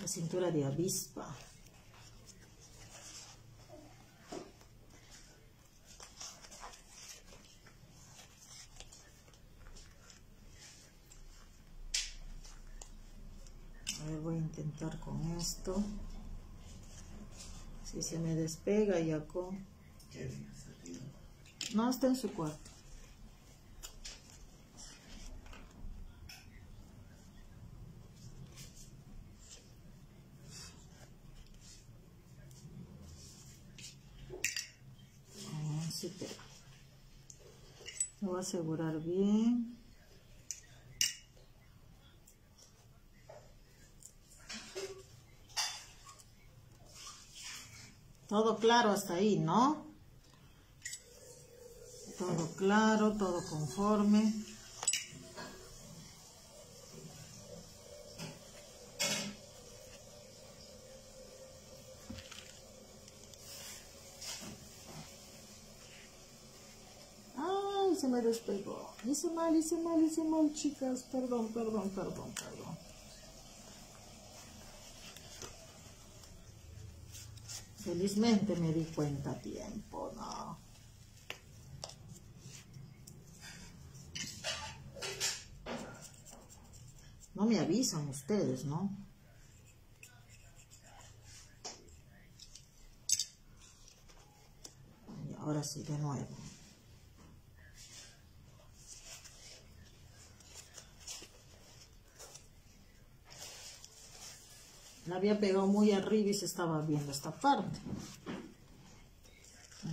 La cintura de avispa. Con esto. Si se me despega ya con... No, está en su cuarto. Ah, Lo voy a asegurar bien. Todo claro hasta ahí, ¿no? Todo claro, todo conforme. Ay, se me despegó. Hice mal, hice mal, hice mal, chicas. Perdón, perdón, perdón, perdón. Felizmente me di cuenta a tiempo, ¿no? No me avisan ustedes, ¿no? Ahora sí, de nuevo. Había pegado muy arriba y se estaba viendo esta parte.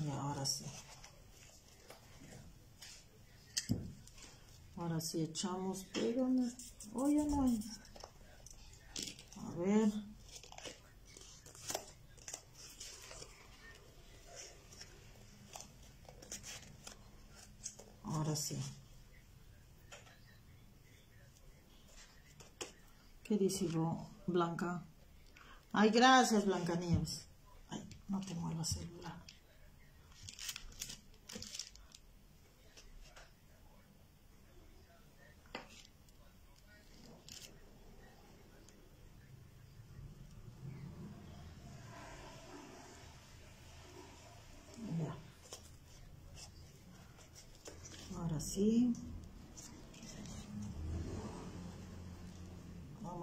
Y ahora sí. Ahora sí echamos. Oye, no hay. A ver. Ahora sí. ¿Qué dice Blanca? Ay, gracias, Blancanieves. Ay, no te muevas celular. Ya. Ahora sí.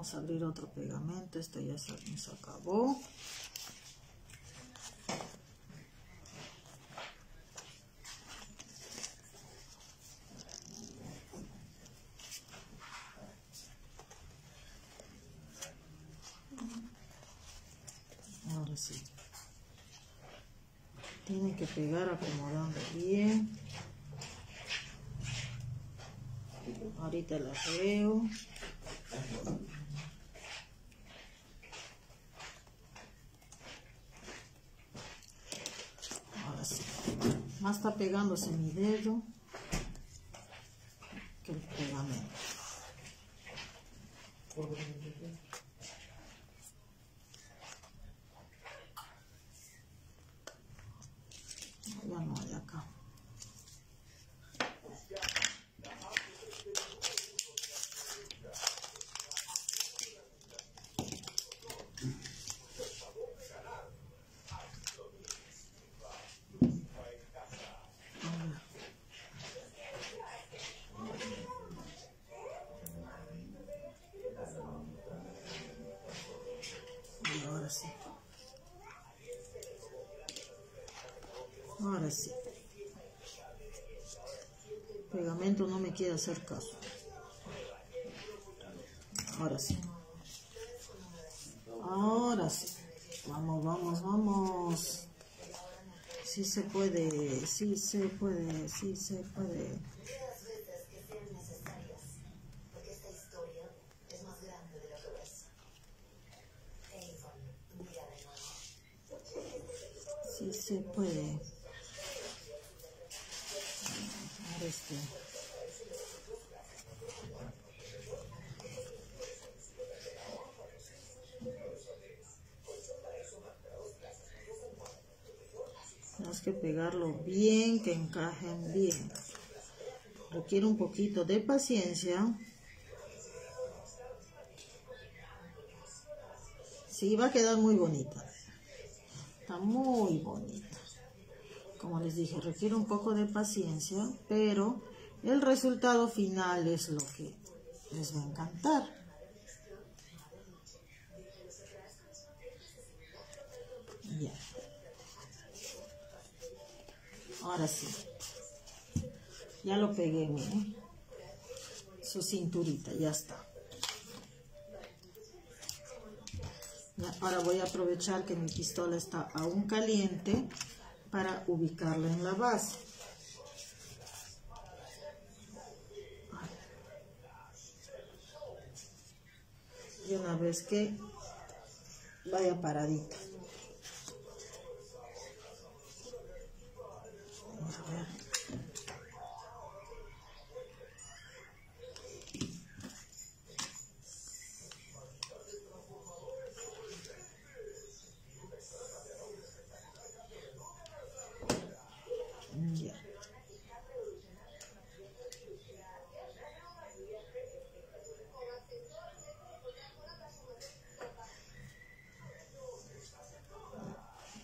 vamos a abrir otro pegamento este ya se nos acabó. Ahora sí. Tiene que pegar acomodando bien. Ahorita la veo Más está pegándose mi dedo que el pegamento. Ya no hay acá. Ahora sí. Pegamento no me quiere hacer caso. Ahora sí. Ahora sí. Vamos, vamos, vamos. Sí se puede, sí se puede, sí se puede. Sí se puede. este Tienes que pegarlo bien, que encajen bien. Requiere un poquito de paciencia. Sí, va a quedar muy bonita. Está muy bonita. Como les dije, requiere un poco de paciencia, pero el resultado final es lo que les va a encantar. Ahora sí. Ya lo pegué, miren. Su cinturita, ya está. ahora voy a aprovechar que mi pistola está aún caliente para ubicarla en la base. Y una vez que vaya paradita.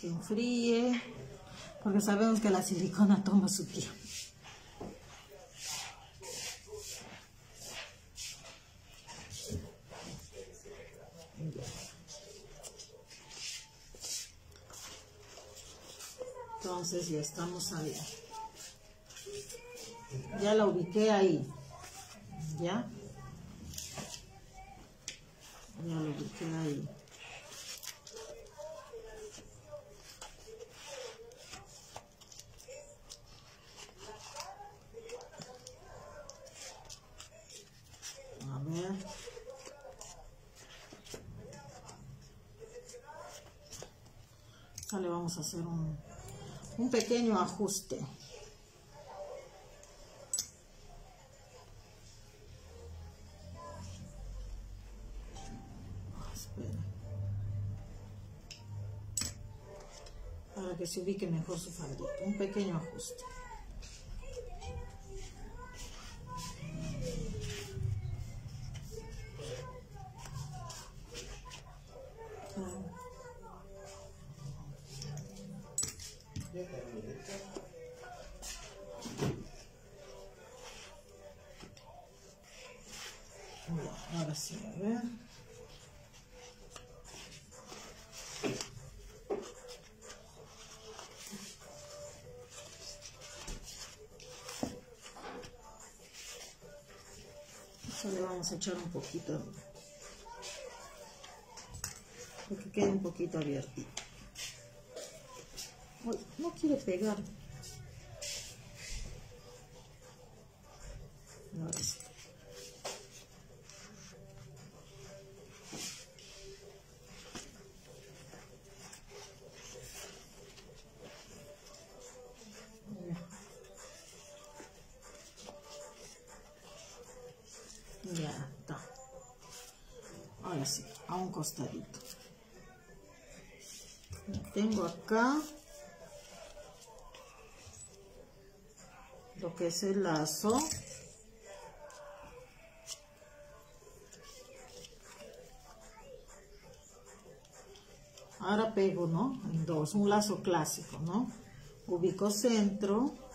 que enfríe, porque sabemos que la silicona toma su tiempo. Entonces ya estamos ahí. Ya la ubiqué ahí. ¿Ya? Ya la ubiqué ahí. Le vamos a hacer un, un pequeño ajuste. Para que se ubique mejor su faldito. Un pequeño ajuste. Vamos a echar un poquito, porque quede un poquito abierto no quiere pegar. Tengo acá lo que es el lazo. Ahora pego, ¿no? En dos, un lazo clásico, ¿no? Ubico centro.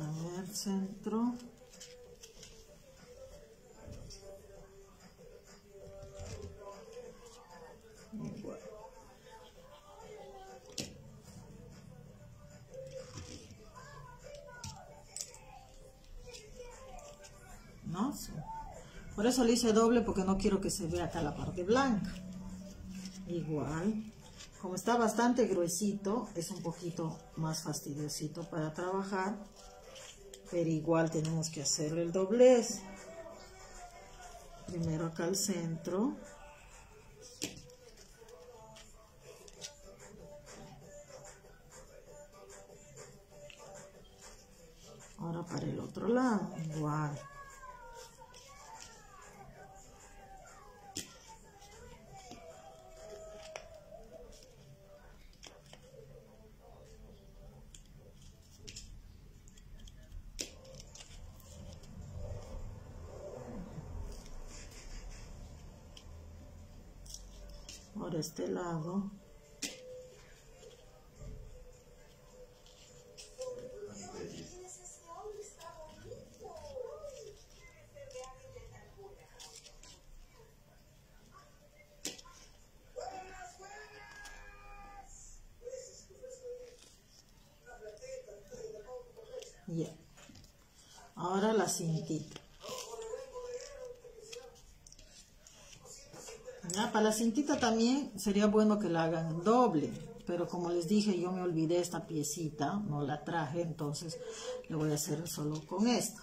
A ver, centro. Por eso le hice doble porque no quiero que se vea acá la parte blanca. Igual, como está bastante gruesito, es un poquito más fastidiosito para trabajar. Pero igual tenemos que hacerle el doblez. Primero acá al centro. Ahora para el otro lado, igual. por este lado la cintita también sería bueno que la hagan doble, pero como les dije, yo me olvidé esta piecita, no la traje, entonces le voy a hacer solo con esta.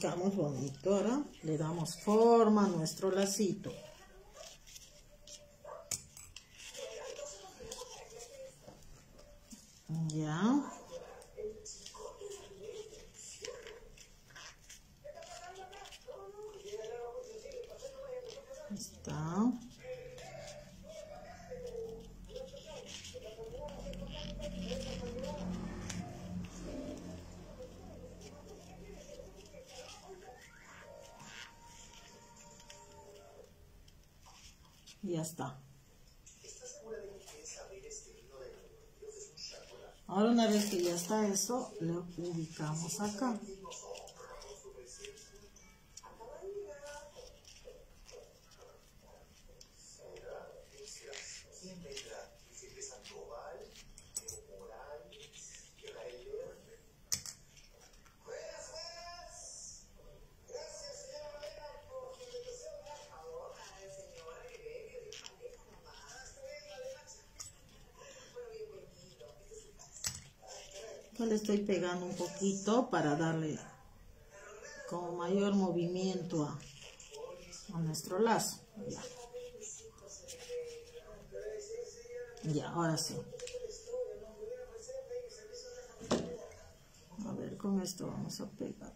Y ubicamos bonito ahora le damos forma a nuestro lacito estoy pegando un poquito para darle como mayor movimiento a, nuestro lazo. Ya. ya, ahora sí. A ver, con esto vamos a pegar.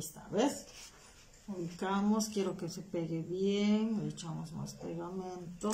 Está, ¿ves? Ubicamos, quiero que se pegue bien, le echamos más pegamento.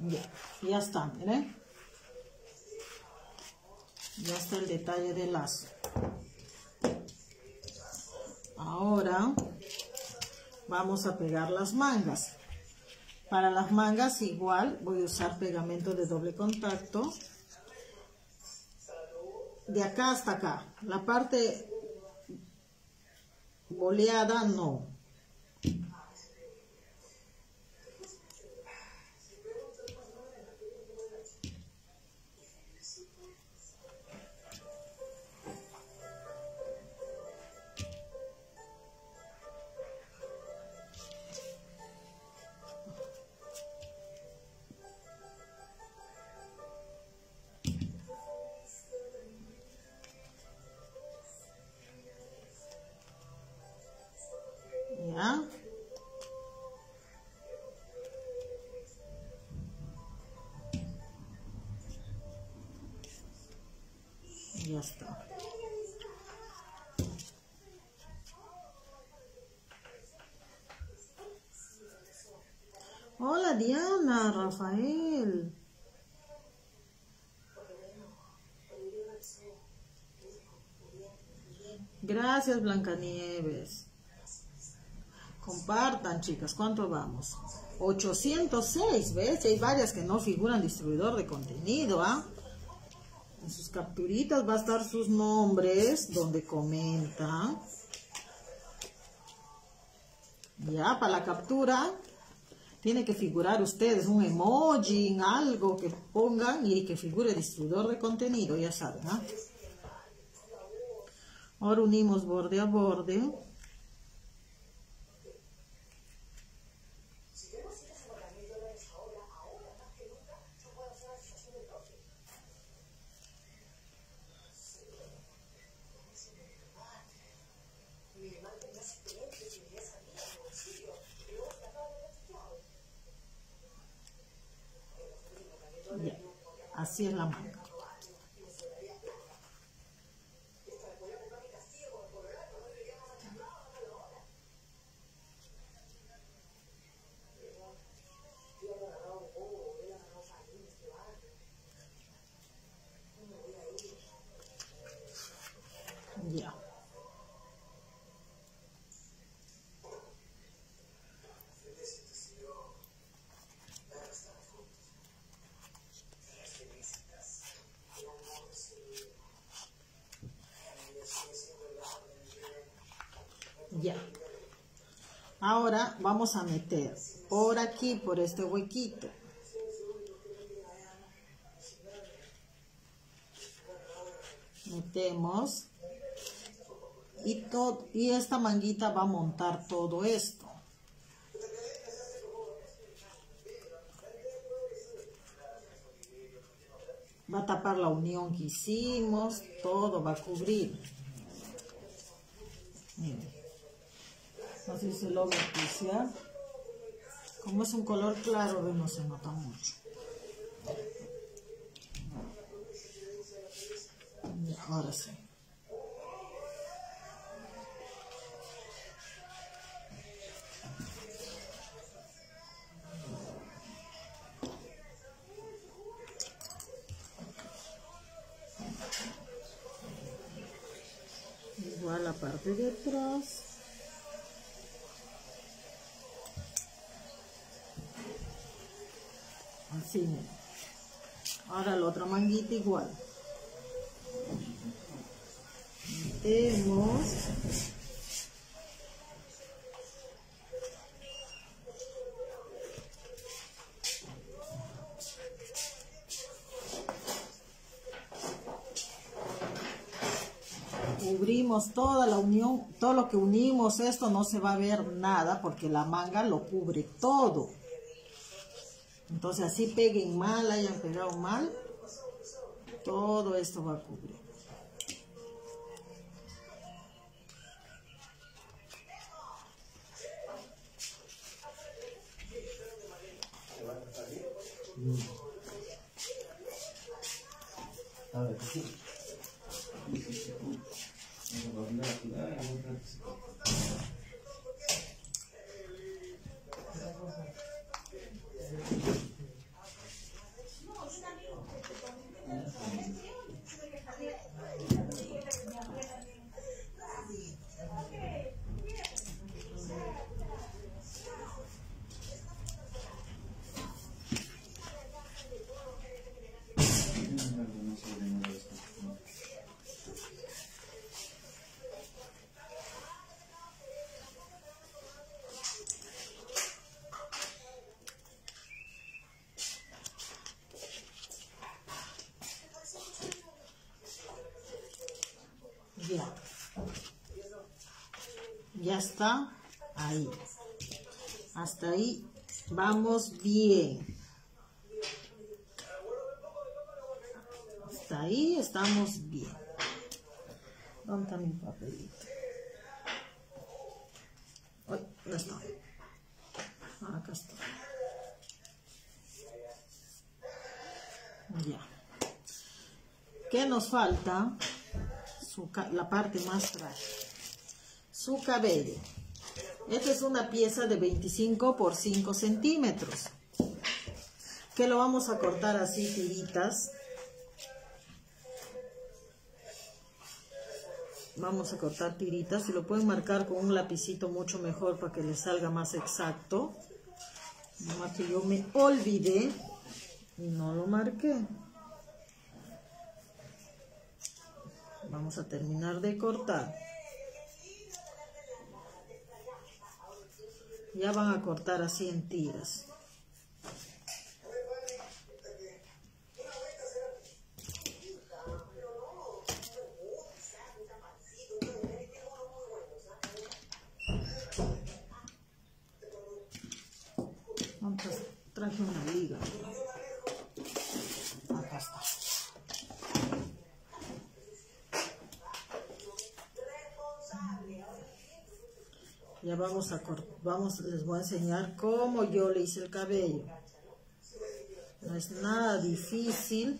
Ya, ya está, miren. Ya está el detalle del lazo. Ahora vamos a pegar las mangas. Para las mangas igual voy a usar pegamento de doble contacto. De acá hasta acá. La parte boleada no. Gracias, Blancanieves. Compartan, chicas. ¿Cuánto vamos? 806, ¿ves? Hay varias que no figuran distribuidor de contenido, ¿ah? En sus capturitas va a estar sus nombres, donde comentan. Ya, para la captura, tiene que figurar ustedes un emoji, algo que pongan y que figure distribuidor de contenido, ya saben, ¿ah? Ahora unimos borde a borde. Así es la manga. Ya. Ya. Ahora a meter por aquí, por este huequito. Metemos. Y, todo, y esta manguita va a montar todo esto. Va a tapar la unión que hicimos, todo va a cubrir. Miren. No sé si se logra apreciar. Como es un color claro, no se nota mucho. Ahora sí. Igual la parte de atrás. Así, Ahora igual. Cubrimos toda la unión, todo lo que unimos, esto no se va a ver nada porque la manga lo cubre todo. Entonces así peguen mal, hayan pegado mal, todo esto va a cubrir. Ya. Ya está ahí. Hasta ahí vamos bien. Hasta ahí estamos bien. ¿Dónde está mi papelito? Ay, ya está. Acá está. Ya. ¿Qué nos falta? la parte más frágil. Su cabello. Esta es una pieza de 25 por 5 centímetros. Que lo vamos a cortar así tiritas. vamos a cortar tiritas y lo pueden marcar con un lapicito mucho mejor para que les salga más exacto. Nomás que yo me olvidé y no lo marqué. Vamos a terminar de cortar. Ya van a cortar así en tiras. Traje una liga. Acá está. Ya vamos a vamos, les voy a enseñar cómo yo le hice el cabello. No es nada difícil,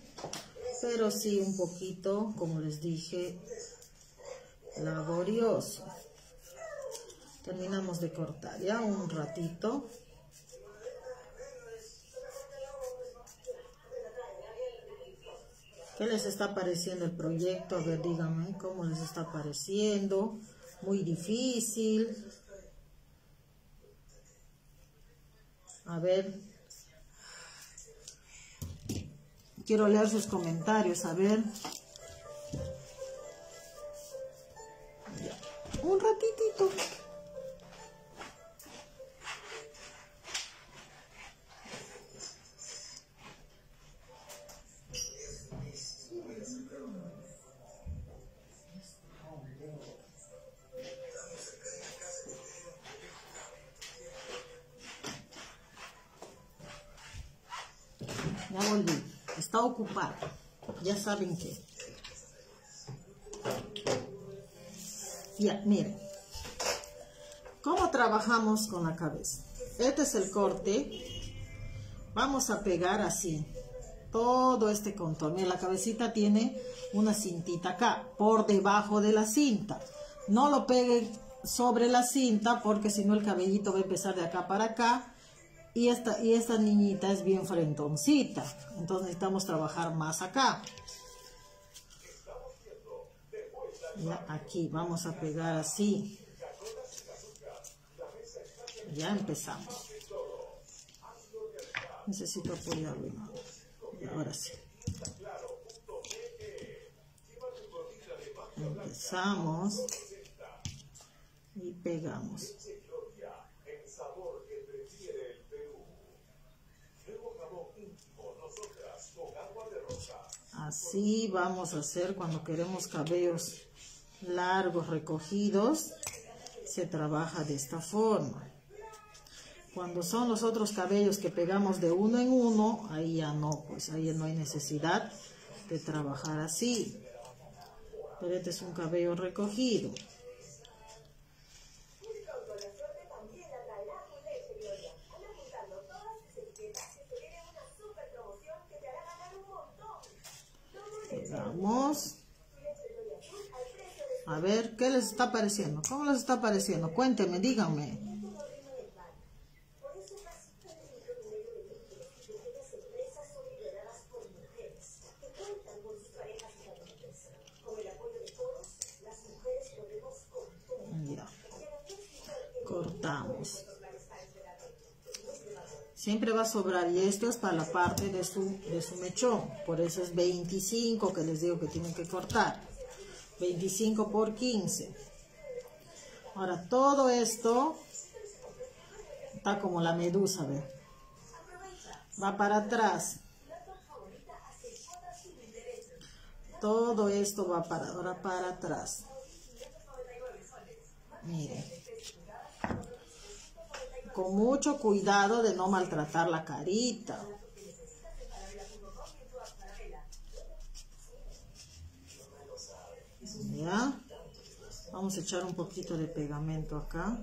pero sí un poquito, como les dije, laborioso. Terminamos de cortar ya un ratito. ¿Qué les está pareciendo el proyecto? A ver, díganme cómo les está pareciendo. Muy difícil. A ver. Quiero leer sus comentarios, a ver. Un ratitito. Ya saben qué. Ya, miren. ¿Cómo trabajamos con la cabeza? Este es el corte. Vamos a pegar así. Todo este contorno. La cabecita tiene una cintita acá. Por debajo de la cinta. No lo peguen sobre la cinta porque si no el cabellito va a empezar de acá para acá y esta, y esta niñita es bien frentoncita. Entonces necesitamos trabajar más acá. Ya aquí vamos a pegar así. Ya empezamos. Necesito apoyarlo. Y ahora sí. Empezamos y pegamos. Así vamos a hacer cuando queremos cabellos largos recogidos. Se trabaja de esta forma. Cuando son los otros cabellos que pegamos de uno en uno, ahí ya no, pues ahí no hay necesidad de trabajar así. Pero este es un cabello recogido. Vamos. A ver, ¿qué les está pareciendo? ¿Cómo les está pareciendo? Cuéntenme, díganme. Ya. Cortamos. Siempre va a sobrar y esto es para la parte de su, de su mechón. Por eso es 25 que les digo que tienen que cortar. 25 por 15. Ahora todo esto está como la medusa, ¿ve? Va para atrás. Todo esto va para, ahora para atrás. Miren con mucho cuidado de no maltratar la carita. ¿Ya? Vamos a echar un poquito de pegamento acá.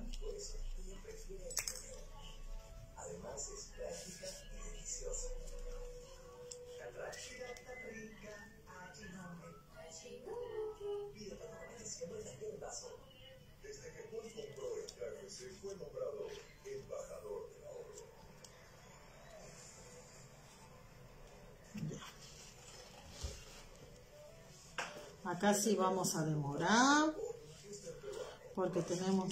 Acá sí vamos a demorar. Porque tenemos,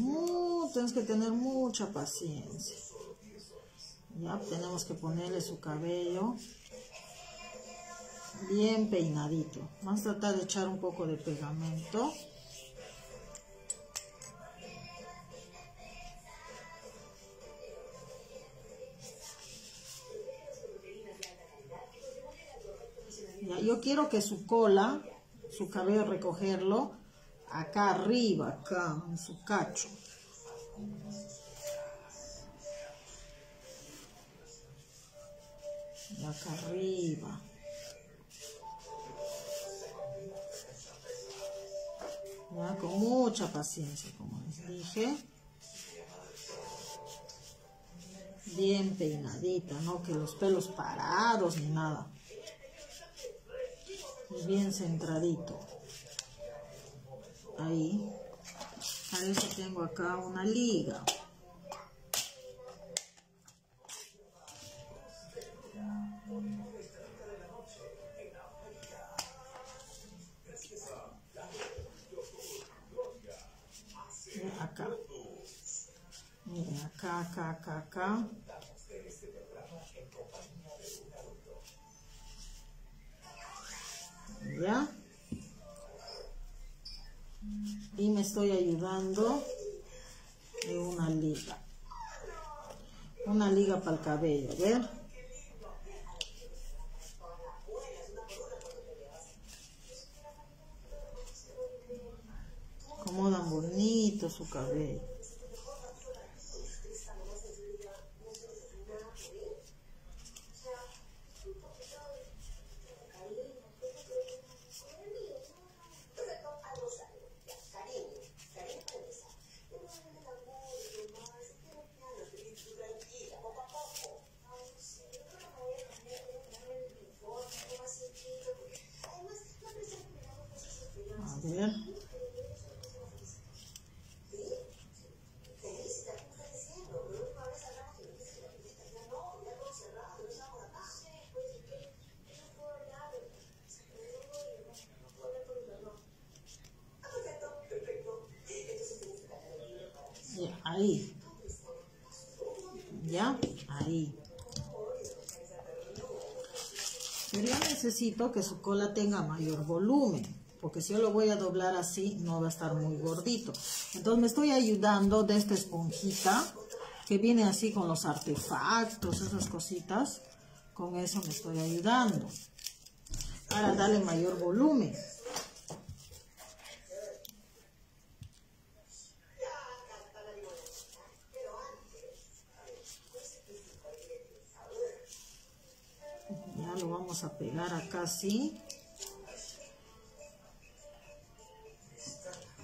tenemos que tener mucha paciencia. Ya tenemos que ponerle su cabello bien peinadito. Vamos a tratar de echar un poco de pegamento. yo quiero que su cola, su cabello recogerlo acá arriba, acá, en su cacho. Acá arriba. Con mucha paciencia, como les dije. Bien peinadita, no que los pelos parados ni nada bien centradito. Ahí. A ver si tengo acá una liga. Acá. Miren, acá, acá, acá, acá. Y me estoy ayudando de una liga. Una liga para el cabello, ¿ver? Acomodan bonito su cabello. Ahí. ¿Ya? Ahí. Pero yo necesito que su cola tenga mayor volumen, porque si yo lo voy a doblar así, no va a estar muy gordito. Entonces me estoy ayudando de esta esponjita, que viene así con los artefactos, esas cositas. Con eso me estoy ayudando. Para darle mayor volumen. a pegar acá así.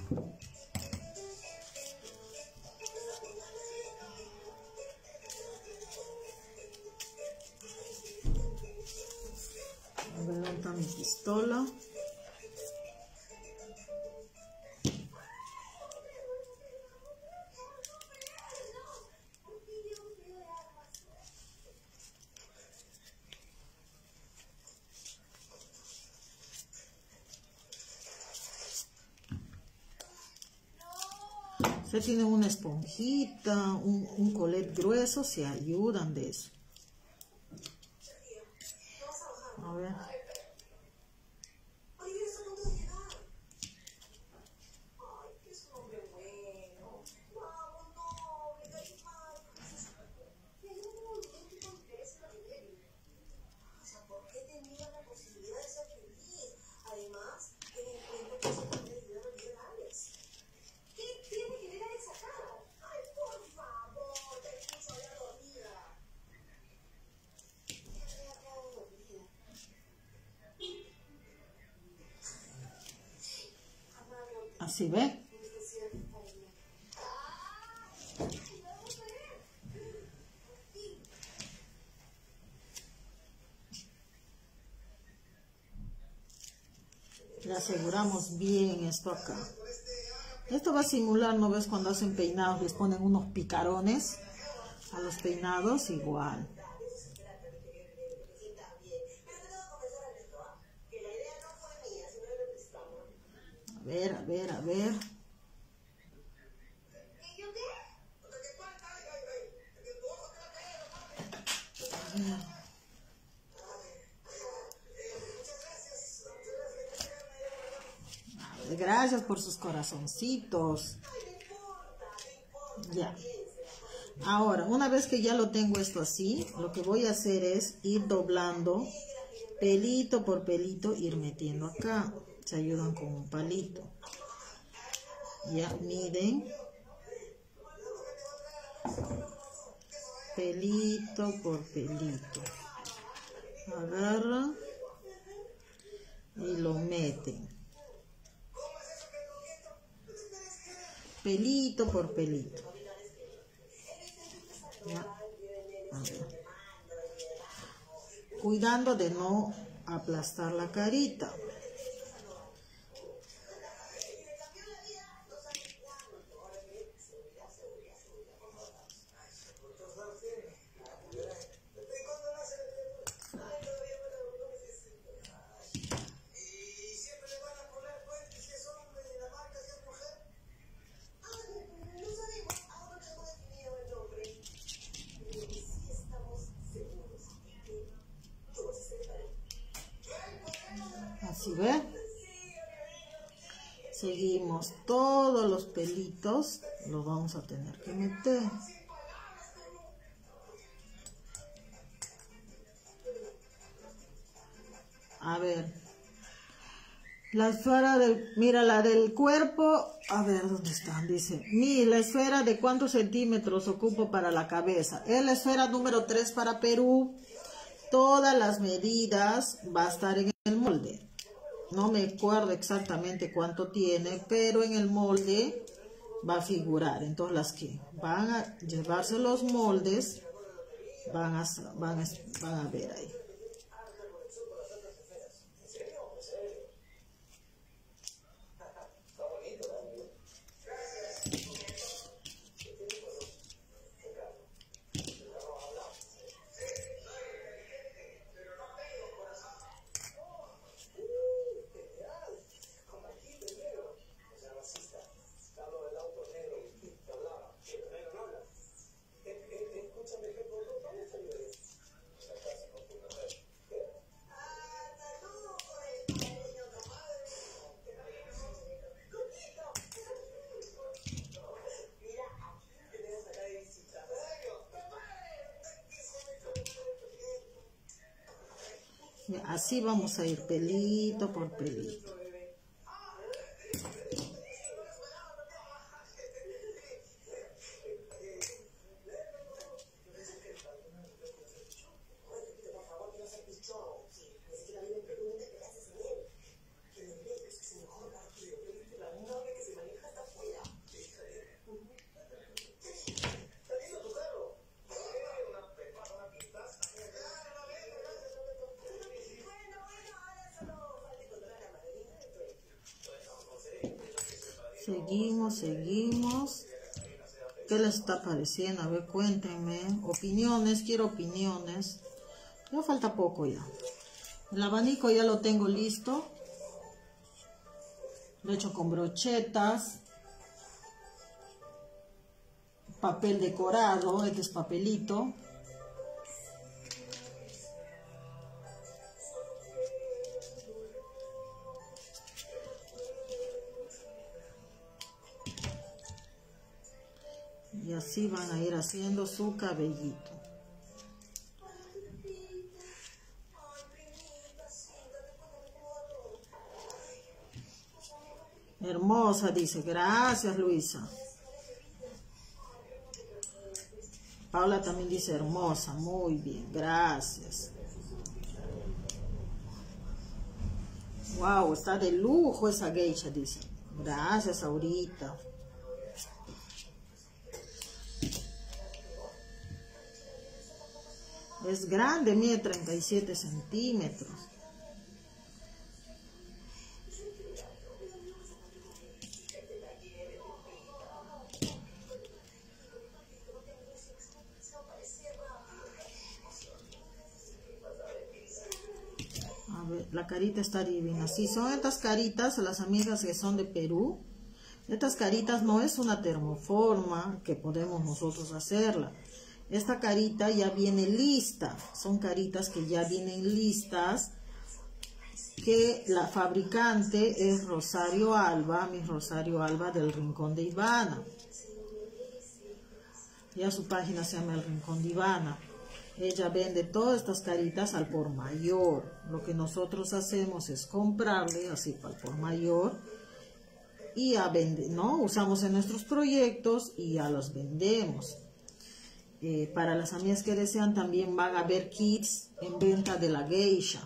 A mi tienen una esponjita, un, un colet grueso, se ayudan de eso. A ver. Así ve. Aseguramos bien esto acá. Esto va a simular, ¿no ves? Cuando hacen peinados les ponen unos picarones a los peinados igual. Por sus corazoncitos. Ya. Ahora, una vez que ya lo tengo esto así, lo que voy a hacer es ir doblando pelito por pelito, ir metiendo acá. Se ayudan con un palito. Ya, miden. Pelito por pelito. Agarra y lo meten. Pelito por pelito. Cuidando de no aplastar la carita. ve? Seguimos todos los pelitos, los vamos a tener que meter. A ver. La esfera del, mira, la del cuerpo, a ver, ¿dónde están? Dice, mi, la esfera de cuántos centímetros ocupo para la cabeza. Es la esfera número 3 para Perú. Todas las medidas va a estar en el molde. No me acuerdo exactamente cuánto tiene, pero en el molde va a figurar. Entonces las que van a llevarse los moldes van a, van a, van a ver ahí. Así vamos a ir pelito por pelito. Seguimos, seguimos. ¿Qué les está pareciendo? A ver, cuéntenme. Opiniones, quiero opiniones. Ya falta poco ya. El abanico ya lo tengo listo. Lo he hecho con brochetas. Papel decorado, este es papelito. Van a ir haciendo su cabellito. Hermosa, dice. Gracias, Luisa. Paula también dice hermosa. Muy bien, gracias. Wow, está de lujo esa geisha, dice. Gracias, ahorita. Es grande, mide 37 centímetros. A ver, la carita está divina. Si son estas caritas, las amigas que son de Perú, estas caritas no es una termoforma que podemos nosotros hacerla. Esta carita ya viene lista. Son caritas que ya vienen listas. Que la fabricante es Rosario Alba, mi Rosario Alba del Rincón de Ivana. Ya su página se llama El Rincón de Ivana. Ella vende todas estas caritas al por mayor. Lo que nosotros hacemos es comprarle así el por mayor y a vender, ¿no? Usamos en nuestros proyectos y ya los vendemos. Eh, para las amigas que desean también van a haber kits en venta de la geisha,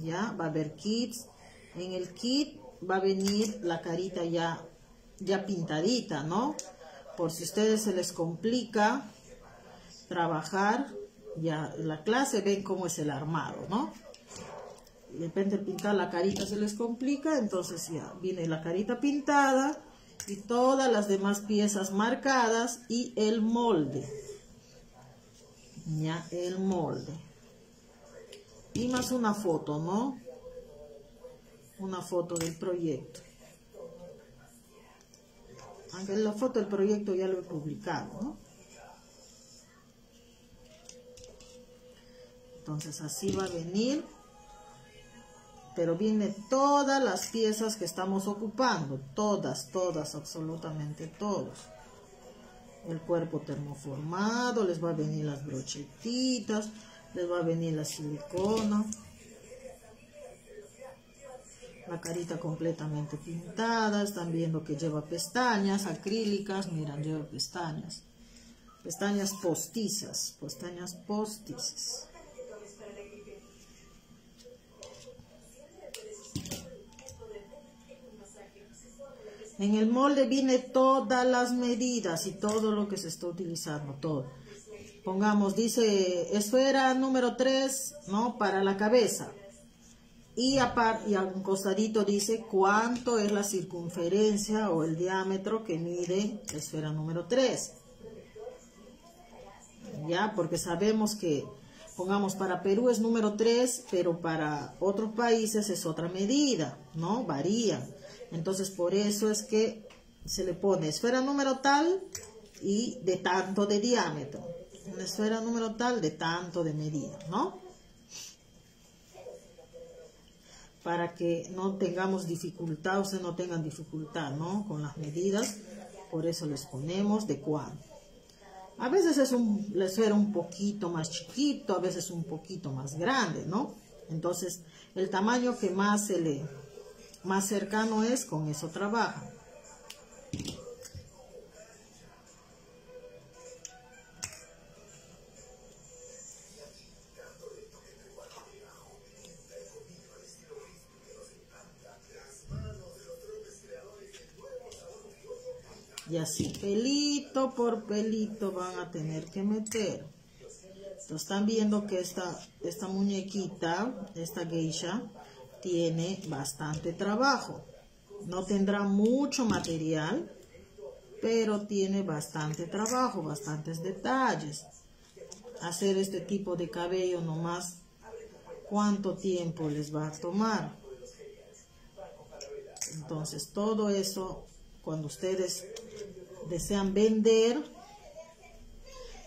¿ya? Va a haber kits. En el kit va a venir la carita ya, ya pintadita, ¿no? Por si a ustedes se les complica trabajar, ya la clase ven cómo es el armado, ¿no? De repente pintar la carita se les complica, entonces ya viene la carita pintada y todas las demás piezas marcadas y el molde. Ya, el molde. Y más una foto, ¿no? Una foto del proyecto. Aunque la foto del proyecto ya lo he publicado, ¿no? Entonces así va a venir. Pero viene todas las piezas que estamos ocupando. Todas, todas, absolutamente todos. El cuerpo termoformado, les va a venir las brochetitas, les va a venir la silicona. La carita completamente pintada, están viendo que lleva pestañas acrílicas, miran, lleva pestañas. Pestañas postizas, pestañas postizas. En el molde viene todas las medidas y todo lo que se está utilizando, todo. Pongamos, dice esfera número 3, ¿no? Para la cabeza. Y, aparte, y a un costadito dice cuánto es la circunferencia o el diámetro que mide esfera número 3. Ya, porque sabemos que, pongamos, para Perú es número 3, pero para otros países es otra medida, ¿no? Varían. Entonces, por eso es que se le pone esfera número tal y de tanto de diámetro. Una esfera número tal de tanto de medida, ¿no? Para que no tengamos dificultad, ustedes no tengan dificultad, ¿no? Con las medidas, por eso les ponemos de cuánto. A veces es un, la esfera un poquito más chiquito, a veces un poquito más grande, ¿no? Entonces, el tamaño que más se le más cercano es, con eso trabaja. Y así, pelito por pelito van a tener que meter. Están viendo que esta, esta muñequita, esta geisha, tiene bastante trabajo. No tendrá mucho material, pero tiene bastante trabajo, bastantes detalles. Hacer este tipo de cabello nomás, ¿cuánto tiempo les va a tomar? Entonces, todo eso, cuando ustedes desean vender,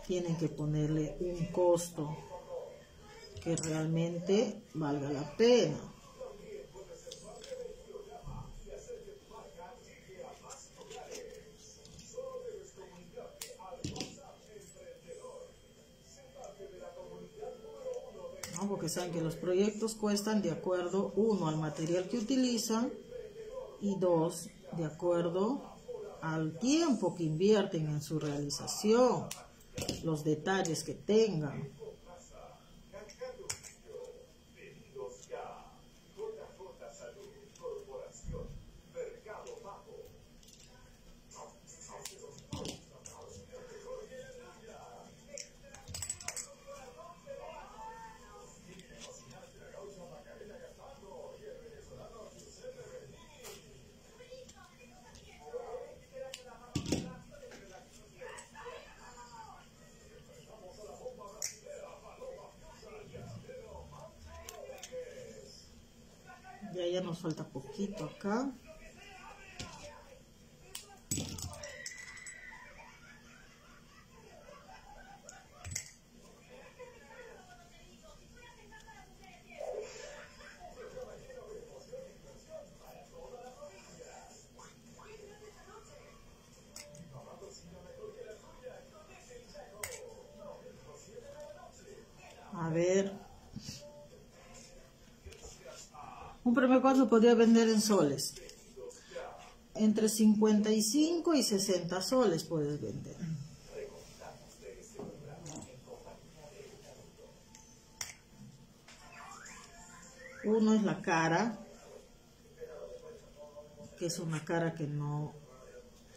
tienen que ponerle un costo que realmente valga la pena. Saben que los proyectos cuestan de acuerdo, uno, al material que utilizan y dos, de acuerdo al tiempo que invierten en su realización, los detalles que tengan. Falta poquito acá. A ver. Un premio 4 podría vender en soles. Entre 55 y 60 soles puedes vender. Uno es la cara, que es una cara que no,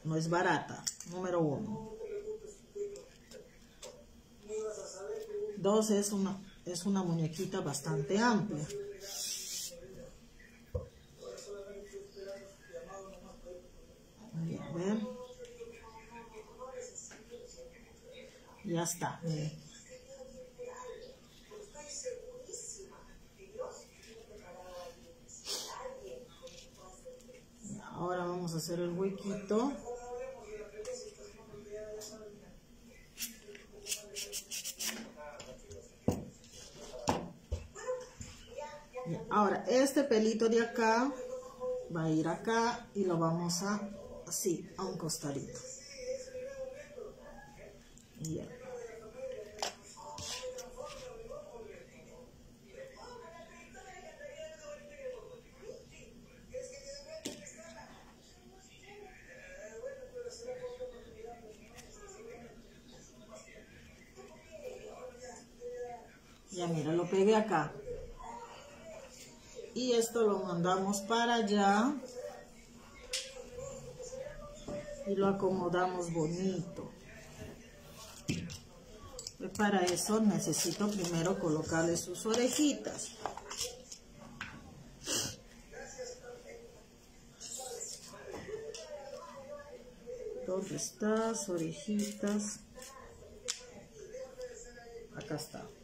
no es barata, número uno. Dos es una, es una muñequita bastante amplia. A ver. Ya está. Ahora vamos a hacer el huequito. Ahora, este pelito de acá va a ir acá y lo vamos a así, a un costadito. Ya. Pegué acá. Y esto lo mandamos para allá. Y lo acomodamos bonito. Para eso necesito primero colocarle sus orejitas. ¿Dónde estás? Orejitas. Acá está.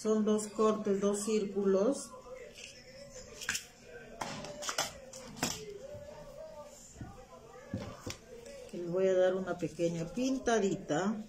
Son dos cortes, dos círculos. Les voy a dar una pequeña pintadita.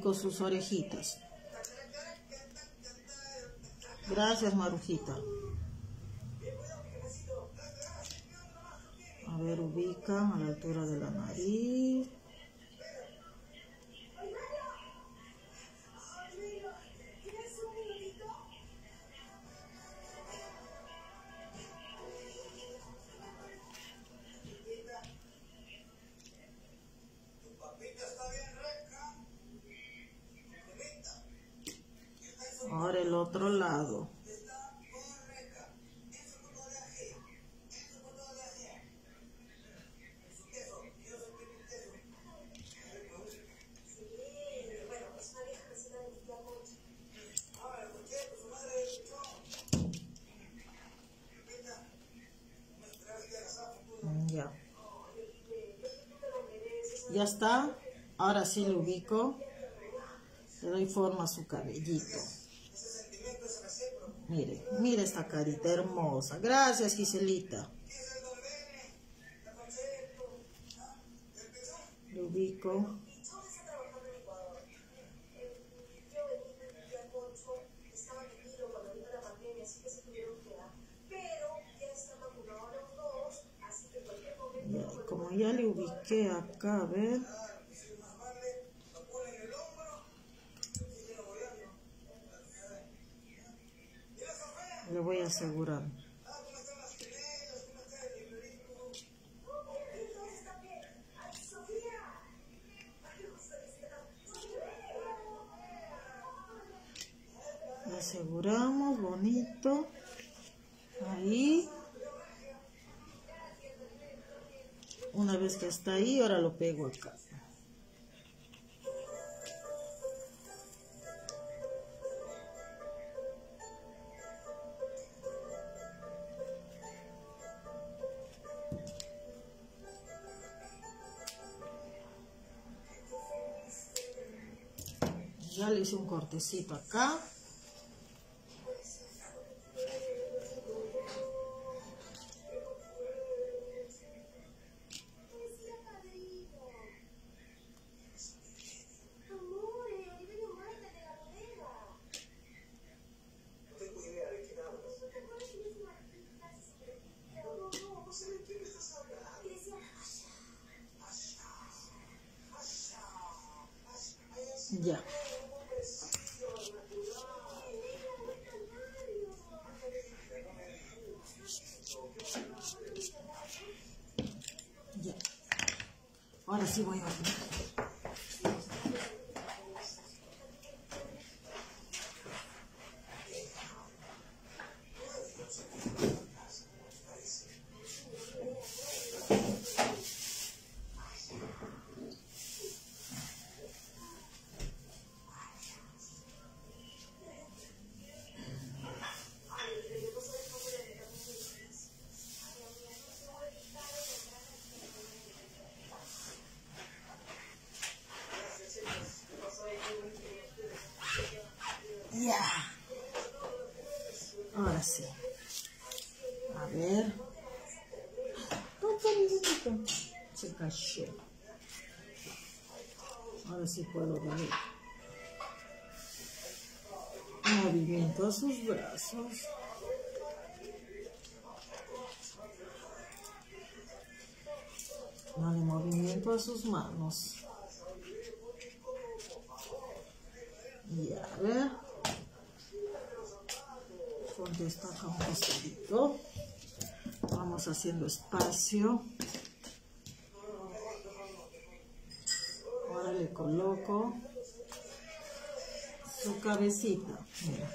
Ubico sus orejitas. Gracias, Marujita. A ver, ubican a la altura de la nariz. Mm, Ya. Ya está. Ahora sí lo ubico. Le doy forma a su cabellito. Mire, mire esta carita hermosa. Gracias, Giselita. Lo ubico. Ya, como ya le ubiqué acá, a ver. ahí, ahora lo pego acá. ya le hice un cortecito acá Ahora sí puedo dar movimiento a sus brazos. Dale movimiento a sus manos. Y a ver. Ponte esta acá un costadito. Vamos haciendo espacio. Ahora su cabecita. Mira.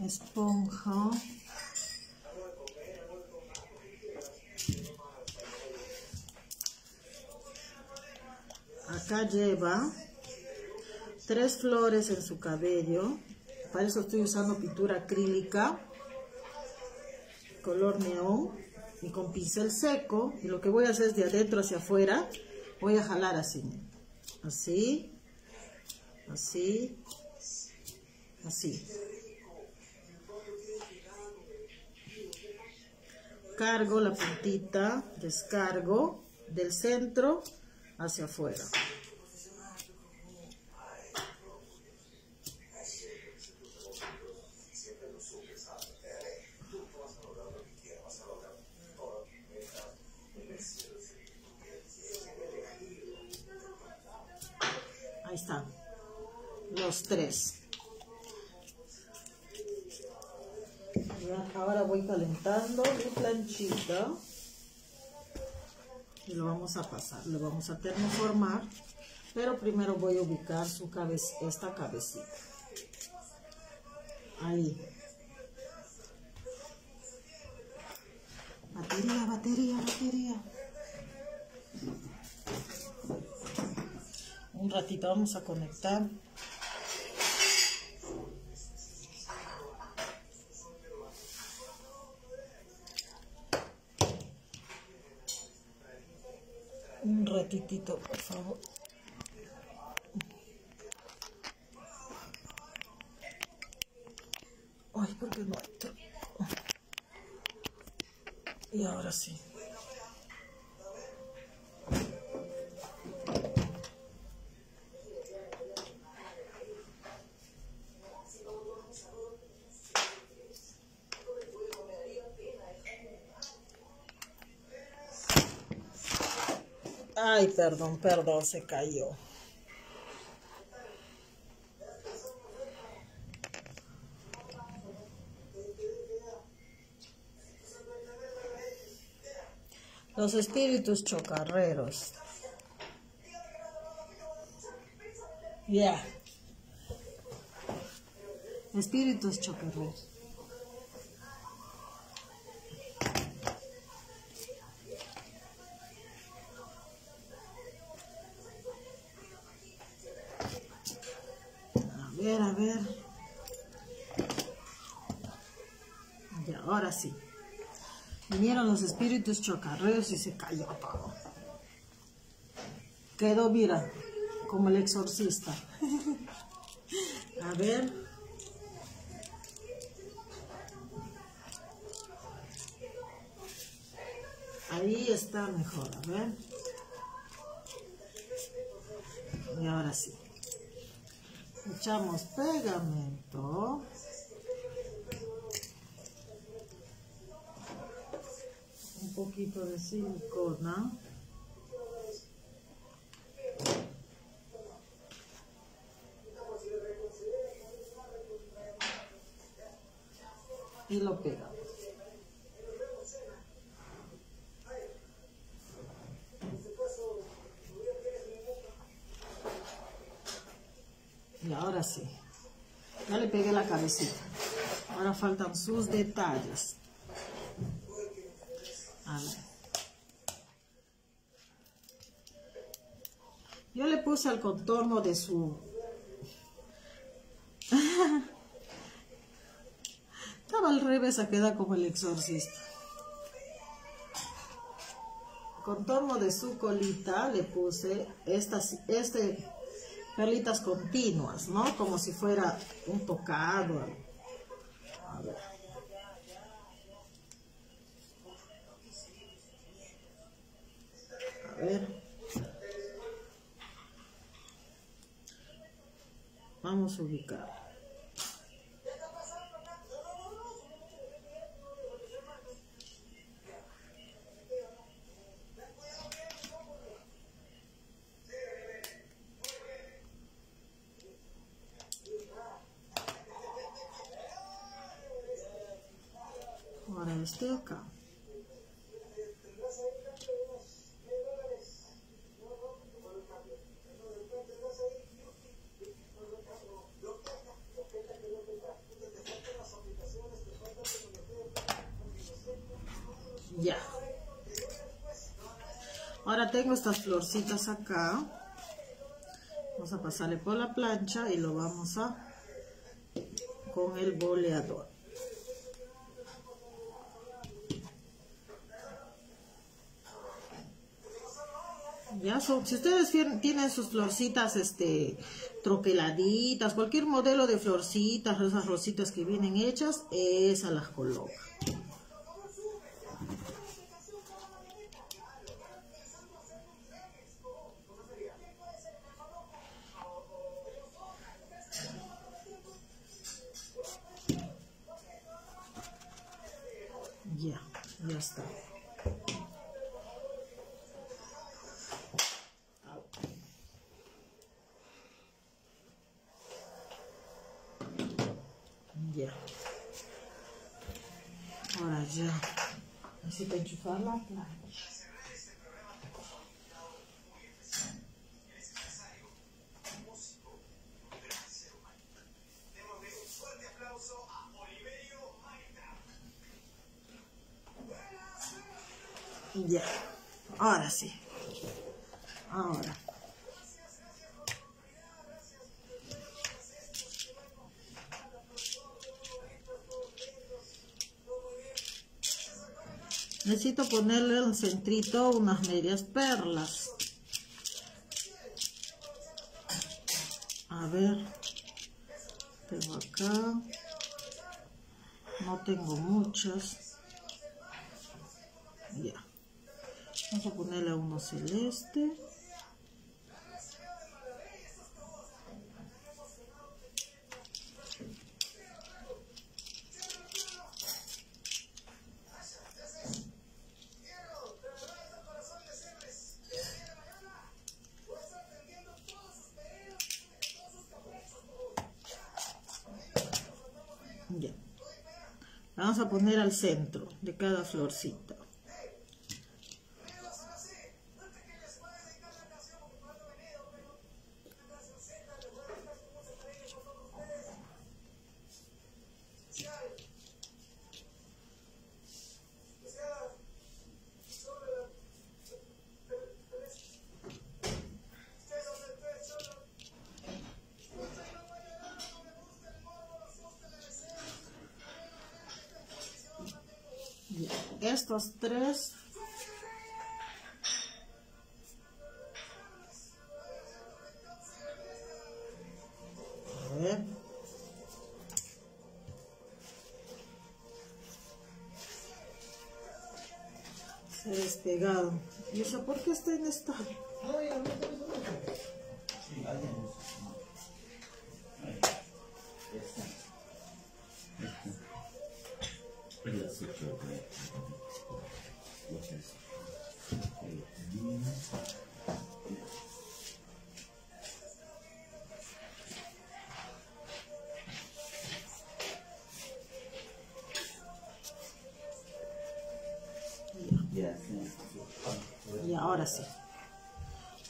Esponja. Acá lleva tres flores en su cabello. Para eso estoy usando pintura acrílica, color neón y con pincel seco. Y lo que voy a hacer es de adentro hacia afuera. Voy a jalar así. Así. Así. Así. Cargo la puntita, descargo del centro hacia afuera. Están. Los tres. Ahora voy calentando mi planchita. Y lo vamos a pasar. Lo vamos a termoformar. Pero primero voy a ubicar su cabeza, esta cabecita. Ahí. Batería, batería, batería. Un ratito vamos a conectar. Un ratitito, por favor. Ay, ¿por qué no entro? Y ahora sí. Perdón, perdón, se cayó. Los espíritus chocarreros. Ya. Espíritus chocarreros. Espíritus chocarreros y se cayó todo. Quedó, mira, como el exorcista. A ver. Ahí está mejor, a ver. Y ahora sí. Echamos pegamento. Un poquito de silicona. y lo pegamos. Y ahora sí, ya le pegué la cabecita. Ahora faltan sus detalles. A ver. El contorno de su al revés queda como el exorcista. Contorno de su colita le puse estas este, perlitas continuas, ¿no? Como si fuera un tocado. A ver. A ver. Vamos a ubicar. este acá. Ya. Ahora tengo acá. Vamos a pasarle por la plancha y lo vamos a con el boleador. si ustedes tienen sus florcitas este, troqueladitas, cualquier modelo de florcitas, esas rositas que vienen hechas, esas las coloca. Necesito enchufar la plancha. Ya, ahora sí. Ahora. Necesito ponerle el centrito unas medias perlas. A ver tengo acá. No tengo muchas. Ya. Vamos a ponerle uno celeste Vamos a poner al centro de cada florcita. estos tres. Se ha despegado. ¿Y eso por qué está inestable?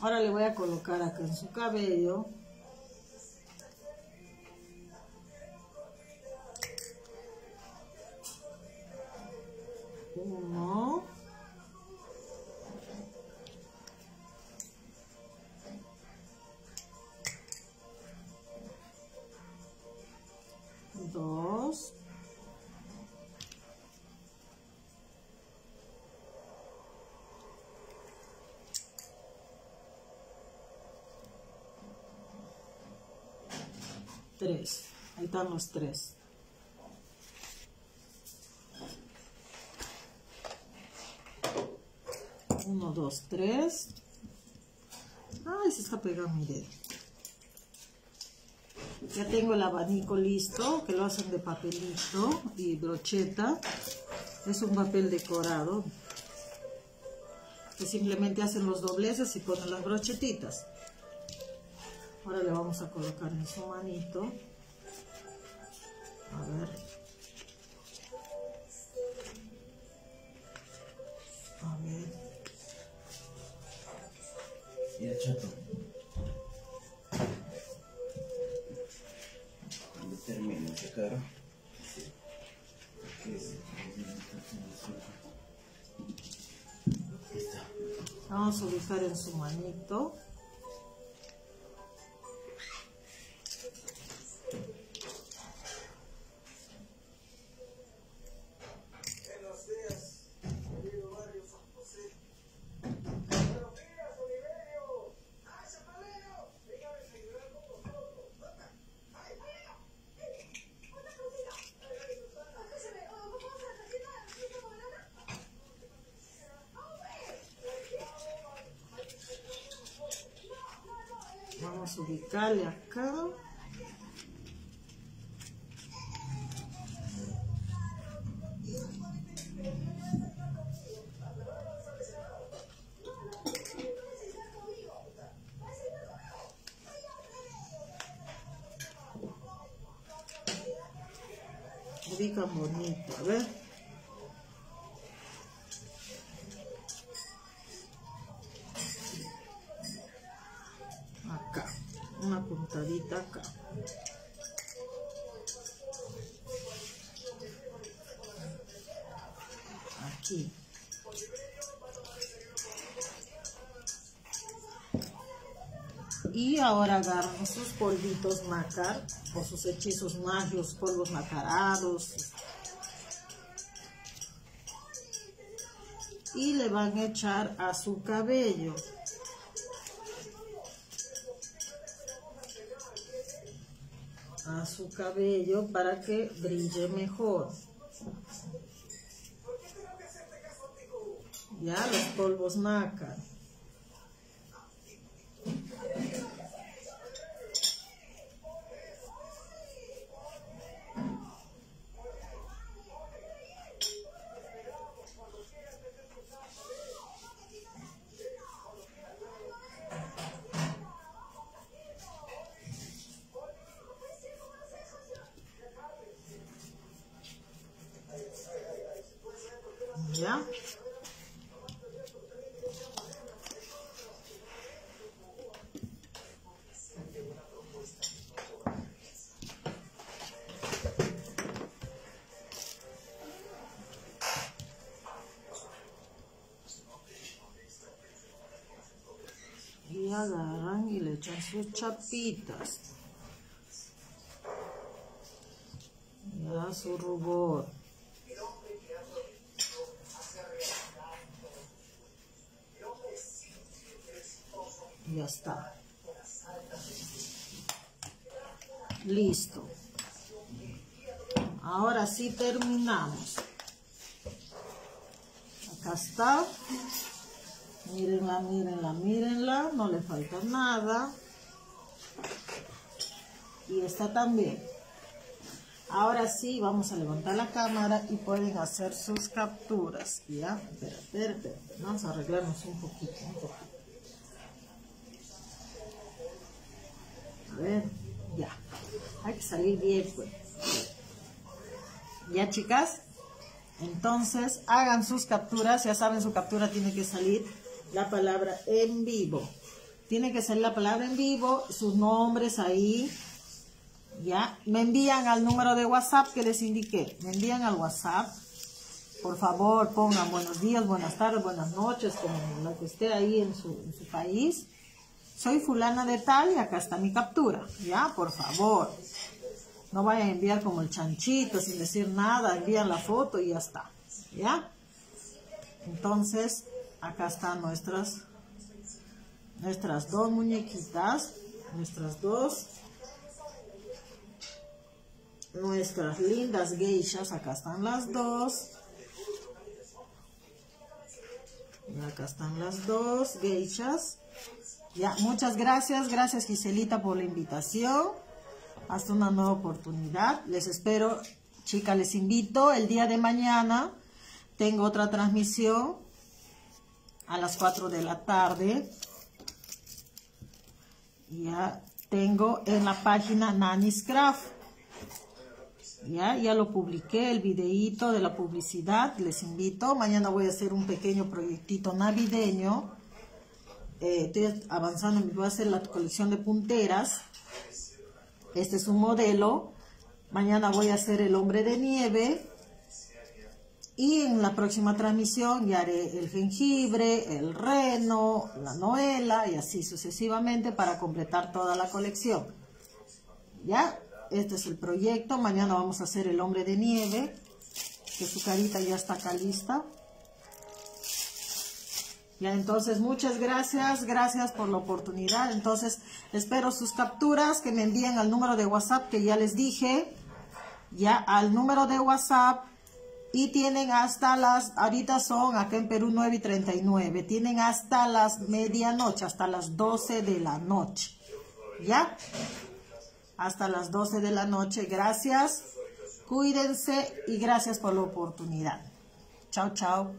Ahora le voy a colocar acá en su cabello. Los tres. Uno, dos, tres. Ay, se está pegando mi dedo. Ya tengo el abanico listo, que lo hacen de papelito y brocheta. Es un papel decorado. Que simplemente hacen los dobleces y ponen las brochetitas. Ahora le vamos a colocar en su manito. Ubicarle acá. Ubican bonito, a Aquí. Y ahora agarran sus polvitos nácar o sus hechizos mágicos, polvos nacarados. Y le van a echar a su cabello. Su cabello para que brille mejor. Ya los polvos nácar. Sus chapitas. Ya su rubor. Ya está. Listo. Ahora sí terminamos. Acá está. Mírenla, mírenla, mírenla. No le falta nada. Y esta también. Ahora sí, vamos a levantar la cámara y pueden hacer sus capturas. ¿Ya? Espera, espera, espera. Vamos a arreglarnos un poquito, un poquito. A ver, ya. Hay que salir bien, pues. ¿Ya, chicas? Entonces, hagan sus capturas. Ya saben, su captura tiene que salir la palabra en vivo. Tiene que ser la palabra en vivo, sus nombres ahí. ¿Ya? Me envían al número de WhatsApp que les indiqué. Me envían al WhatsApp. Por favor, pongan buenos días, buenas tardes, buenas noches, como lo que esté ahí en su, en su país. Soy fulana de tal y acá está mi captura. ¿Ya? Por favor. No vayan a enviar como el chanchito sin decir nada. Envían la foto y ya está. ¿Ya? Entonces, acá están nuestras, nuestras dos muñequitas. Nuestras dos nuestras lindas geishas, acá están las dos. Acá están las dos geishas. Ya, muchas gracias, gracias Giselita por la invitación. Hasta una nueva oportunidad. Les espero, chicas, les invito el día de mañana. Tengo otra transmisión a las 4 de la tarde. Ya tengo en la página Nanis Craft. Ya, ya lo publiqué, el videíto de la publicidad, les invito. Mañana voy a hacer un pequeño proyectito navideño. Eh, estoy avanzando, voy a hacer la colección de punteras. Este es un modelo. Mañana voy a hacer el hombre de nieve. Y en la próxima transmisión ya haré el jengibre, el reno, la noela y así sucesivamente para completar toda la colección. ¿Ya? Este es el proyecto. Mañana vamos a hacer el hombre de nieve. Que su carita ya está acá lista. Ya, entonces, muchas gracias. Gracias por la oportunidad. Entonces, espero sus capturas que me envíen al número de WhatsApp que ya les dije. Ya, al número de WhatsApp. Y tienen hasta las, ahorita son acá en Perú 9 y 39. Tienen hasta las medianoche, hasta las 12 de la noche. ¿Ya? hasta las 12 de la noche. Gracias, cuídense y gracias por la oportunidad. Chao, chao.